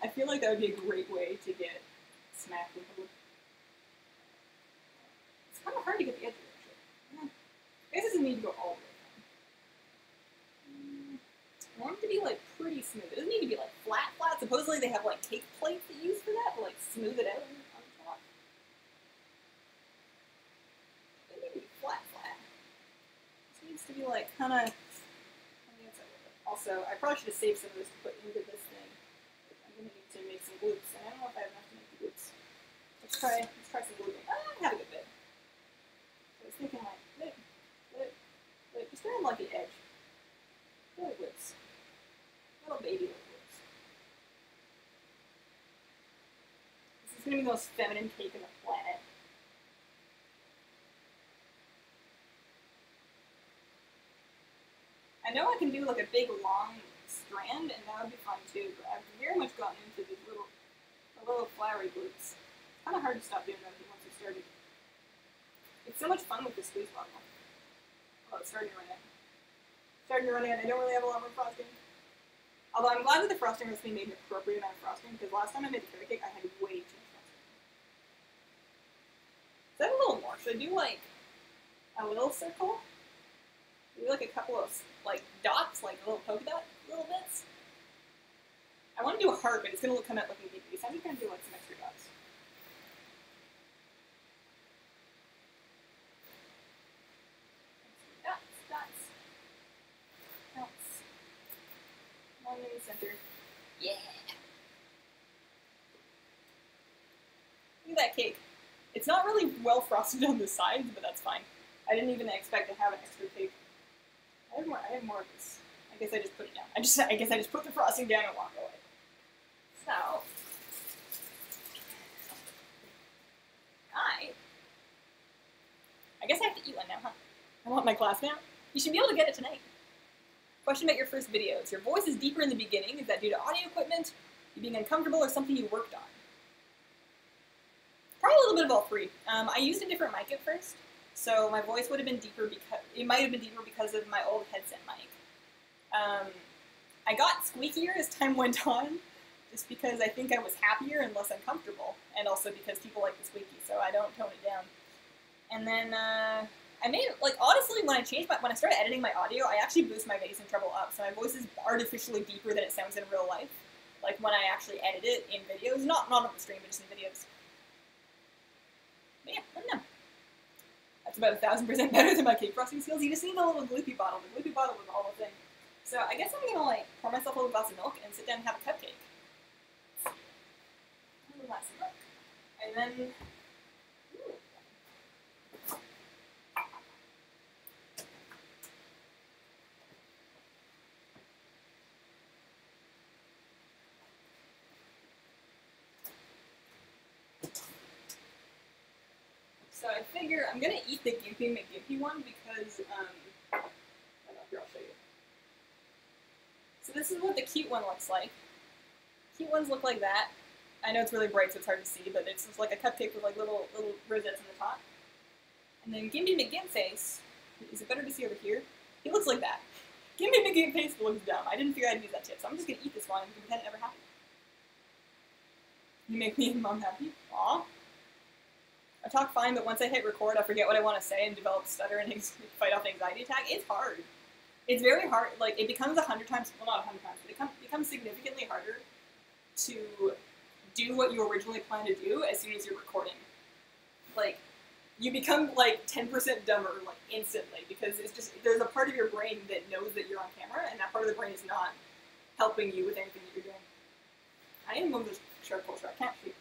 I feel like that would be a great way to get smacked in public. Kind of hard to get the edge of it, it doesn't need to go all the way down. Mm, I want it to be like pretty smooth. It doesn't need to be like flat, flat. Supposedly they have like cake plates that use for that to like smooth it out to be flat, flat. It needs to be like kind of. Also, I probably should have saved some of this to put into this thing. I'm gonna need to make some glutes, and I don't know if I have enough to make the glutes. Let's try. Let's try some gluing. Ah, I have a good bit. Thinking like, wait, wait, wait, just around like the edge. Little glutes. Little baby little. This is gonna be the most feminine cake on the planet. I know I can do like a big long strand, and that would be fun too. But I've very much gotten into these little, little flowery glutes. It's kind of hard to stop doing that once you started. It's so much fun with the squeeze bottle. Oh, it's starting to run out. Starting to run out. I don't really have a lot more frosting. Although I'm glad that the frosting recipe made an appropriate amount of frosting because last time I made the carrot cake, I had way too much frosting. Is that a little more? Should I do like a little circle? Maybe like a couple of like dots, like a little polka dot little bits. I want to do a heart, but it's gonna look, come out looking deep. So I'm just gonna do like some extra dots. Dots, dots, dots. One in the center. Yeah. Look at that cake. It's not really well frosted on the sides, but that's fine. I didn't even expect to have an extra cake. I have more. I have more of this. I guess I just put it down. I just. I guess I just put the frosting down and walk away. So, I. I guess I have to eat one now, huh? I want my class now. You should be able to get it tonight. Question about your first videos. Your voice is deeper in the beginning. Is that due to audio equipment, you being uncomfortable, or something you worked on? Probably a little bit of all three. Um, I used a different mic at first. So my voice would have been deeper because it might have been deeper because of my old headset mic. Um, I got squeakier as time *laughs* went on, just because I think I was happier and less uncomfortable, and also because people like the squeaky, so I don't tone it down. And then uh, I made like honestly when I changed my when I started editing my audio, I actually boost my bass and treble up, so my voice is artificially deeper than it sounds in real life. Like when I actually edit it in videos, not not on the stream, but just in videos. But yeah, I know. That's about a thousand percent better than my cake frosting skills. You just need a little gloopy bottle. The gloopy bottle was all the thing. So I guess I'm gonna like pour myself a little glass of milk and sit down and have a cupcake. A little glass of milk. And then figure I'm gonna eat the Gimpy McGimpy one because um I don't know, here I'll show you. So this is what the cute one looks like. Cute ones look like that. I know it's really bright, so it's hard to see, but it's just like a cupcake with like little little rosettes in the top. And then Gimpy McGimpface, is it better to see over here? He looks like that. *laughs* Gimpy McGimpface looks dumb. I didn't figure I'd use that tip, so I'm just gonna eat this one and pretend it never happened. You make me and mom happy. Aw. I talk fine, but once I hit record, I forget what I want to say and develop stutter and fight off anxiety attack. It's hard. It's very hard. Like it becomes a hundred times, well, not a hundred times, but it becomes, significantly harder to do what you originally planned to do as soon as you're recording. Like you become like ten percent dumber like instantly because it's just there's a part of your brain that knows that you're on camera, and that part of the brain is not helping you with anything that you're doing. I am going to sharp culture. I can't shoot.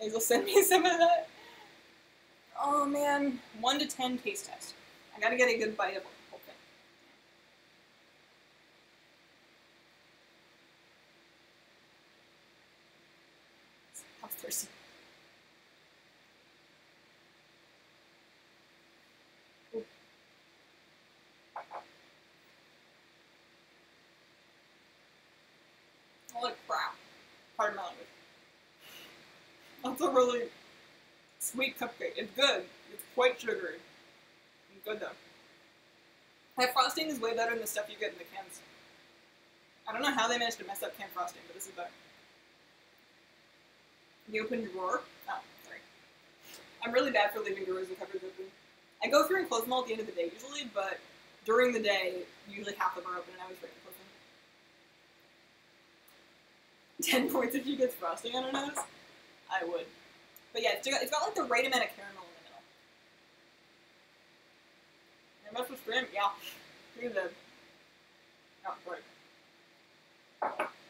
Hazel, send me *laughs* some of that. Oh man, one to ten taste test. I gotta get a good bite of the whole thing. I'm thirsty. Ooh. Holy crap. Pardon my. Really sweet cupcake. It's good. It's quite sugary. It's good though. That frosting is way better than the stuff you get in the cans. I don't know how they managed to mess up canned frosting, but this is better. The open drawer. Oh, sorry. I'm really bad for leaving drawers with cupboards open. I go through and close them all at the end of the day usually, but during the day, usually half of them are open, and I always forget to close them. *laughs* Ten points if she gets frosting on her nose. I would. But yeah, it's got, it's got like the right amount of caramel in the middle. You mess with shrimp? Yeah. Good. Oh, great.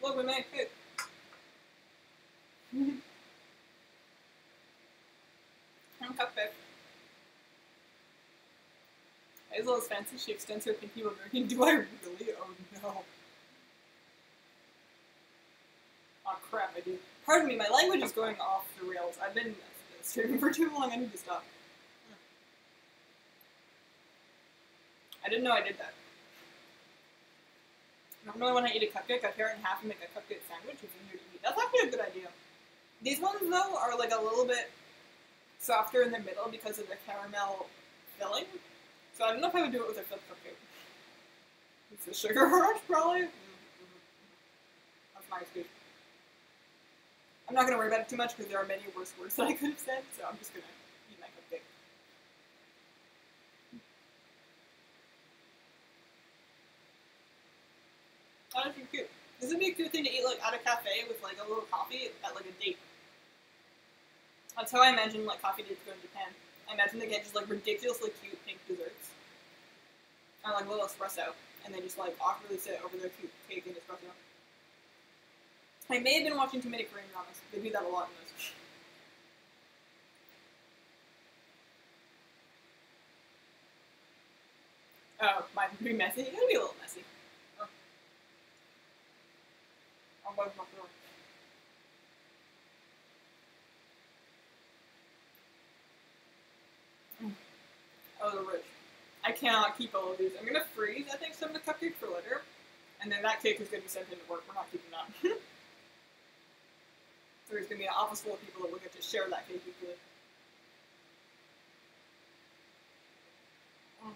Look, we made cake. *laughs* and cupcake. Hazel is fancy. She extends her pinky while drinking. Do I really? Oh no. Oh crap, I do. Pardon me, my language is going off the rails. I've been streaming for too long. I need to stop. I didn't know I did that. Normally when I eat a cupcake, I tear it in half and make a cupcake sandwich. It's easier to eat. That's actually a good idea. These ones, though, are like a little bit softer in the middle because of the caramel filling. So I don't know if I would do it with a filled cupcake. It's the sugar *laughs* rush, probably. That's my excuse. I'm not going to worry about it too much because there are many worse words that I could have said, so I'm just going to eat my cupcake. Oh, that's cute. This would be a cute thing to eat like at a cafe with like a little coffee at like a date. That's how I imagine like coffee dates go in Japan. I imagine they get just like ridiculously cute pink desserts. And like a little espresso. And they just like awkwardly sit over their cute cake and espresso. I may have been watching too many Korean dramas. They do that a lot in those. Oh, might be messy. It'll be a little messy. Oh. Mm. Oh, rich. I cannot keep all of these. I'm gonna freeze, I think, some of the cupcakes for later. And then that cake is gonna be sent into work. We're not keeping that. *laughs* there's gonna be an office full of people that will get to share that cake with Mm.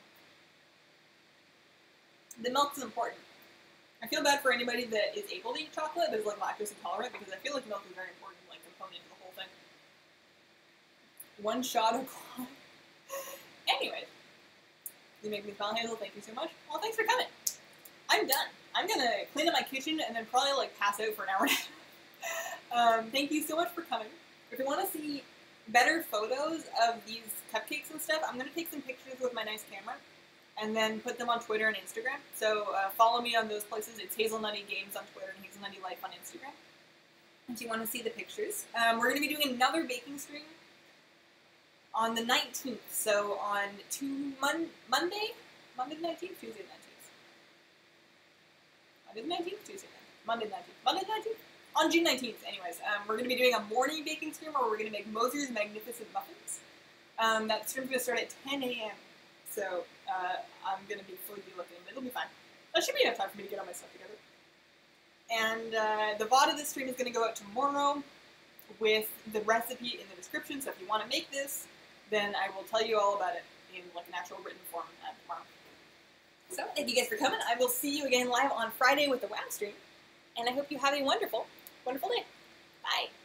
The milk is important. I feel bad for anybody that is able to eat chocolate but is like lactose intolerant because I feel like milk is a very important like component to the whole thing. One shot of clock. *laughs* Anyways, you make me smile, Hazel. Thank you so much. Well, thanks for coming. I'm done. I'm gonna clean up my kitchen and then probably like pass out for an hour and a half. Um, thank you so much for coming. If you want to see better photos of these cupcakes and stuff, I'm gonna take some pictures with my nice camera and then put them on Twitter and Instagram. So uh, follow me on those places. It's Hazelnutty Games on Twitter and Hazelnutty Life on Instagram. If you want to see the pictures, um, we're going to be doing another baking stream on the 19th. So on two mon- Monday, Monday the 19th, Tuesday the 19th. Monday the 19th, Tuesday the 19th. Monday the 19th. Monday the 19th? On June 19th, anyways. Um, we're going to be doing a morning baking stream where we're going to make Moser's Magnificent Muffins. Um, that stream's going to start at 10 a.m. So uh, I'm going to be fully looking. But it'll be fine. That should be enough time for me to get all my stuff together. And uh, the VOD of this stream is going to go out tomorrow with the recipe in the description. So if you want to make this, then I will tell you all about it in like an actual written form uh, tomorrow. So thank you guys for coming. I will see you again live on Friday with the WoW stream. And I hope you have a wonderful, wonderful day. Bye.